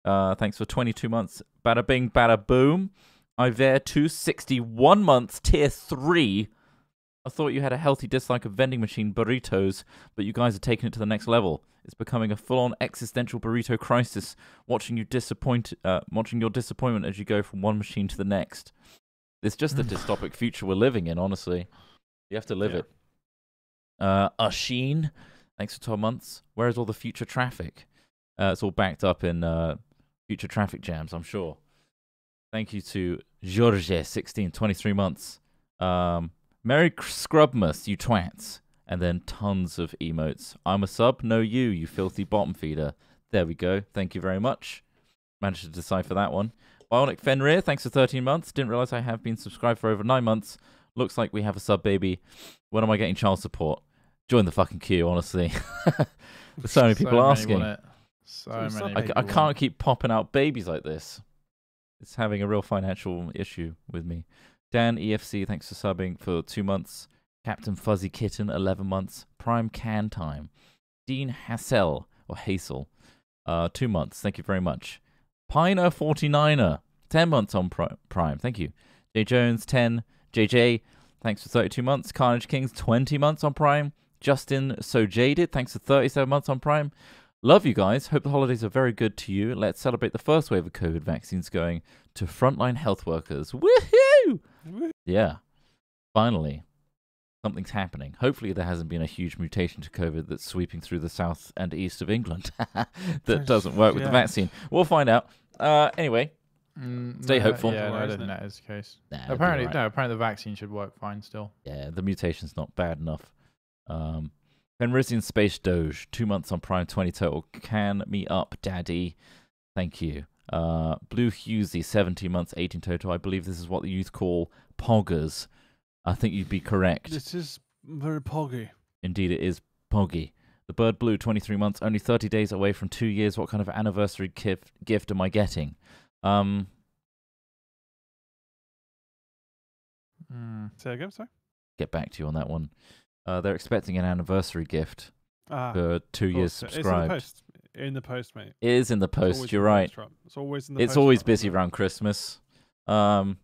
Speaker 1: uh, thanks for 22 months. Bada bing, bada boom. Iver 2, 61 months, tier 3. I thought you had a healthy dislike of vending machine burritos, but you guys are taking it to the next level. It's becoming a full-on existential burrito crisis. Watching you disappoint, uh, watching your disappointment as you go from one machine to the next. It's just the dystopic future we're living in, honestly. You have to live
Speaker 2: Yeah.
Speaker 1: it. Uh, Asheen, thanks for 12 months. Where is all the future traffic? Uh, it's all backed up in uh, future traffic jams, I'm sure. Thank you to George, 16, 23 months. Um, Merry Scrubmas, you twats. And then tons of emotes. I'm a sub, no you, you filthy bottom feeder. There we go. Thank you very much. Managed to decipher that one. Bionic Fenrir, thanks for 13 months. Didn't realize I have been subscribed for over nine months. Looks like we have a sub baby. When am I getting child support? Join the fucking queue, honestly. There's so many people
Speaker 3: many
Speaker 1: asking.
Speaker 3: want it. So
Speaker 2: So
Speaker 3: many.
Speaker 2: not
Speaker 1: I, I can't keep popping out babies like this. It's having a real financial issue with me. Dan EFC, thanks for subbing for two months. Captain Fuzzy Kitten, 11 months. Prime Can Time. Dean Hassel, or Hazel, uh, two months. Thank you very much. Piner 49er, 10 months on Pri- Prime. Thank you. J Jones, 10. JJ, thanks for 32 months. Carnage Kings, 20 months on Prime. Justin So Jaded, thanks for 37 months on Prime. Love you guys. Hope the holidays are very good to you. Let's celebrate the first wave of COVID vaccines going to frontline health workers. Woohoo! Yeah. Finally, something's happening. Hopefully, there hasn't been a huge mutation to COVID that's sweeping through the south and east of England that doesn't work with the vaccine. We'll find out. Uh, anyway,
Speaker 3: Mm,
Speaker 1: Stay
Speaker 3: no,
Speaker 1: hopeful.
Speaker 3: Yeah, no, I don't think that is the case.
Speaker 1: nah,
Speaker 3: apparently,
Speaker 1: alright.
Speaker 3: no. Apparently, the vaccine should work fine still.
Speaker 1: Yeah, the mutation's not bad enough. Um, Fenrisian Space Doge, two months on Prime, 20 total. Can me up, daddy. Thank you. Uh, Blue Husey, 17 months, 18 total. I believe this is what the youth call poggers. I think you'd be correct.
Speaker 2: This is very poggy.
Speaker 1: Indeed, it is poggy. The Bird Blue, 23 months, only 30 days away from two years. What kind of anniversary gift, gift am I getting? Um,
Speaker 3: Mm.
Speaker 2: Say again, sorry.
Speaker 1: get back to you on that one. Uh, they're expecting an anniversary gift
Speaker 2: Ah,
Speaker 1: for two years
Speaker 2: course, It's in the
Speaker 1: subscribed.
Speaker 2: Post. In the post, mate.
Speaker 1: It is in the post. You're right.
Speaker 2: post, Rob. It's always in the
Speaker 1: It's
Speaker 2: post,
Speaker 1: always
Speaker 2: Rob,
Speaker 1: busy
Speaker 2: isn't
Speaker 1: around Christmas. Um,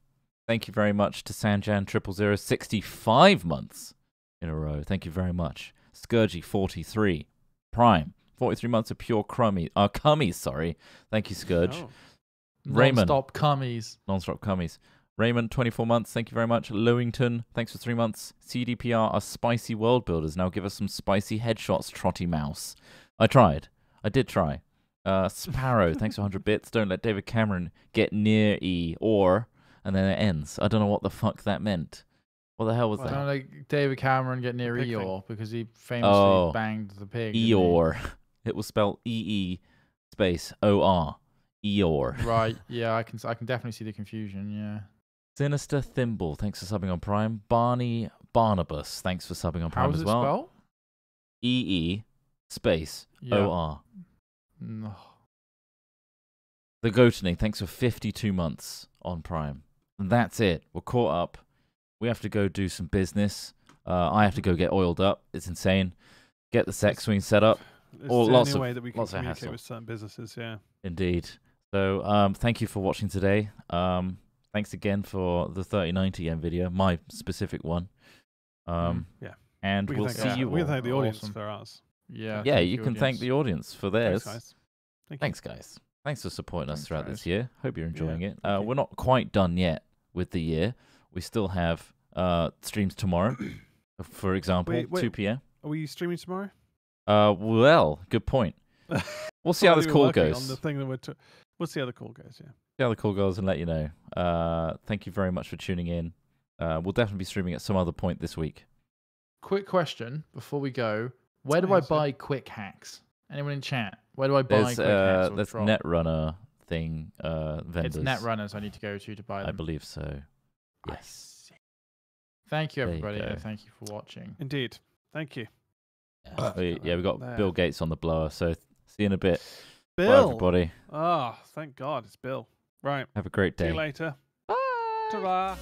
Speaker 1: thank you very much to Sanjan Triple Zero, 65 months in a row. Thank you very much. Scourgy, 43. Prime, 43 months of pure crummy, uh, cummies, sorry. Thank you, Scourge.
Speaker 2: Oh.
Speaker 1: Raymond.
Speaker 3: Non-stop cummies.
Speaker 1: Non-stop cummies. Raymond, 24 months. Thank you very much. Lewington, thanks for three months. CDPR are spicy world builders. Now give us some spicy headshots, Trotty Mouse. I tried. I did try. Uh, Sparrow, thanks for 100 bits. Don't let David Cameron get near E or, and then it ends. I don't know what the fuck that meant. What the hell was
Speaker 2: Well,
Speaker 1: that?
Speaker 3: Don't let David Cameron get near
Speaker 2: Big thing.
Speaker 3: Eeyore because he famously
Speaker 1: Oh.
Speaker 3: banged the pig. didn't he?
Speaker 1: Eeyore. It was spelled E E space O R. Eeyore.
Speaker 3: Right. Yeah, I can. I can definitely see the confusion. Yeah.
Speaker 1: Sinister Thimble, thanks for subbing on Prime. Barney Barnabas, thanks for subbing on Prime
Speaker 3: How was
Speaker 1: as
Speaker 3: it
Speaker 1: well.
Speaker 3: spelled?
Speaker 1: E E space
Speaker 3: Yeah.
Speaker 1: O R.
Speaker 3: No.
Speaker 1: The Goatning, thanks for 52 months on Prime. And that's it. We're caught up. We have to go do some business. Uh, I have to go get oiled up. It's insane. Get the sex swing set up.
Speaker 2: It's
Speaker 1: Or
Speaker 2: the
Speaker 1: lots
Speaker 2: only
Speaker 1: of-
Speaker 2: way that we can
Speaker 1: lots of
Speaker 2: communicate
Speaker 1: hassle.
Speaker 2: with certain businesses. Yeah.
Speaker 1: Indeed. So, um, thank you for watching today. Um, thanks again for the 3090 Nvidia, my specific one. Um,
Speaker 2: Yeah.
Speaker 1: and
Speaker 2: we
Speaker 1: we'll
Speaker 2: thank
Speaker 1: see
Speaker 2: the-
Speaker 1: you
Speaker 2: we
Speaker 1: all.
Speaker 2: can thank the audience
Speaker 3: Awesome.
Speaker 2: for us.
Speaker 3: Yeah.
Speaker 1: yeah,
Speaker 3: thank
Speaker 1: you can thank the audience for theirs.
Speaker 2: Thanks, guys. Thank you.
Speaker 1: Thanks, guys. Thanks for supporting us throughout
Speaker 3: guys.
Speaker 1: this year. Hope you're enjoying it. Uh,
Speaker 2: you.
Speaker 1: we're not quite done yet with the year. We still have uh, streams tomorrow, for example,
Speaker 2: Wait, wait.
Speaker 1: 2 p.m.
Speaker 2: Are we streaming tomorrow?
Speaker 1: Uh, well, good point. We'll see how this call goes.
Speaker 2: On the thing that we're t- we'll see how the call goes. Yeah.
Speaker 1: see how the call goes and let you know. Uh, thank you very much for tuning in. Uh, we'll definitely be streaming at some other point this week.
Speaker 3: Quick question before we go: Where do I
Speaker 2: Yes, sir.
Speaker 3: buy quick hacks? Anyone in chat? Where do I buy
Speaker 1: There's
Speaker 3: quick
Speaker 1: uh,
Speaker 3: hacks? or
Speaker 1: there's
Speaker 3: drop?
Speaker 1: Netrunner thing uh, vendors.
Speaker 3: It's Netrunners I need to go to to buy them.
Speaker 1: I believe so. Yes.
Speaker 3: Thank you,
Speaker 1: There you
Speaker 3: everybody. thank you for watching.
Speaker 2: Indeed. Thank you.
Speaker 1: Yeah, we, yeah, we got
Speaker 2: There.
Speaker 1: Bill Gates on the blower. So see you in a bit. Bye, everybody.
Speaker 2: Oh, thank God, it's Bill. Right.
Speaker 1: Have a great day.
Speaker 2: See you later. Ta-ra.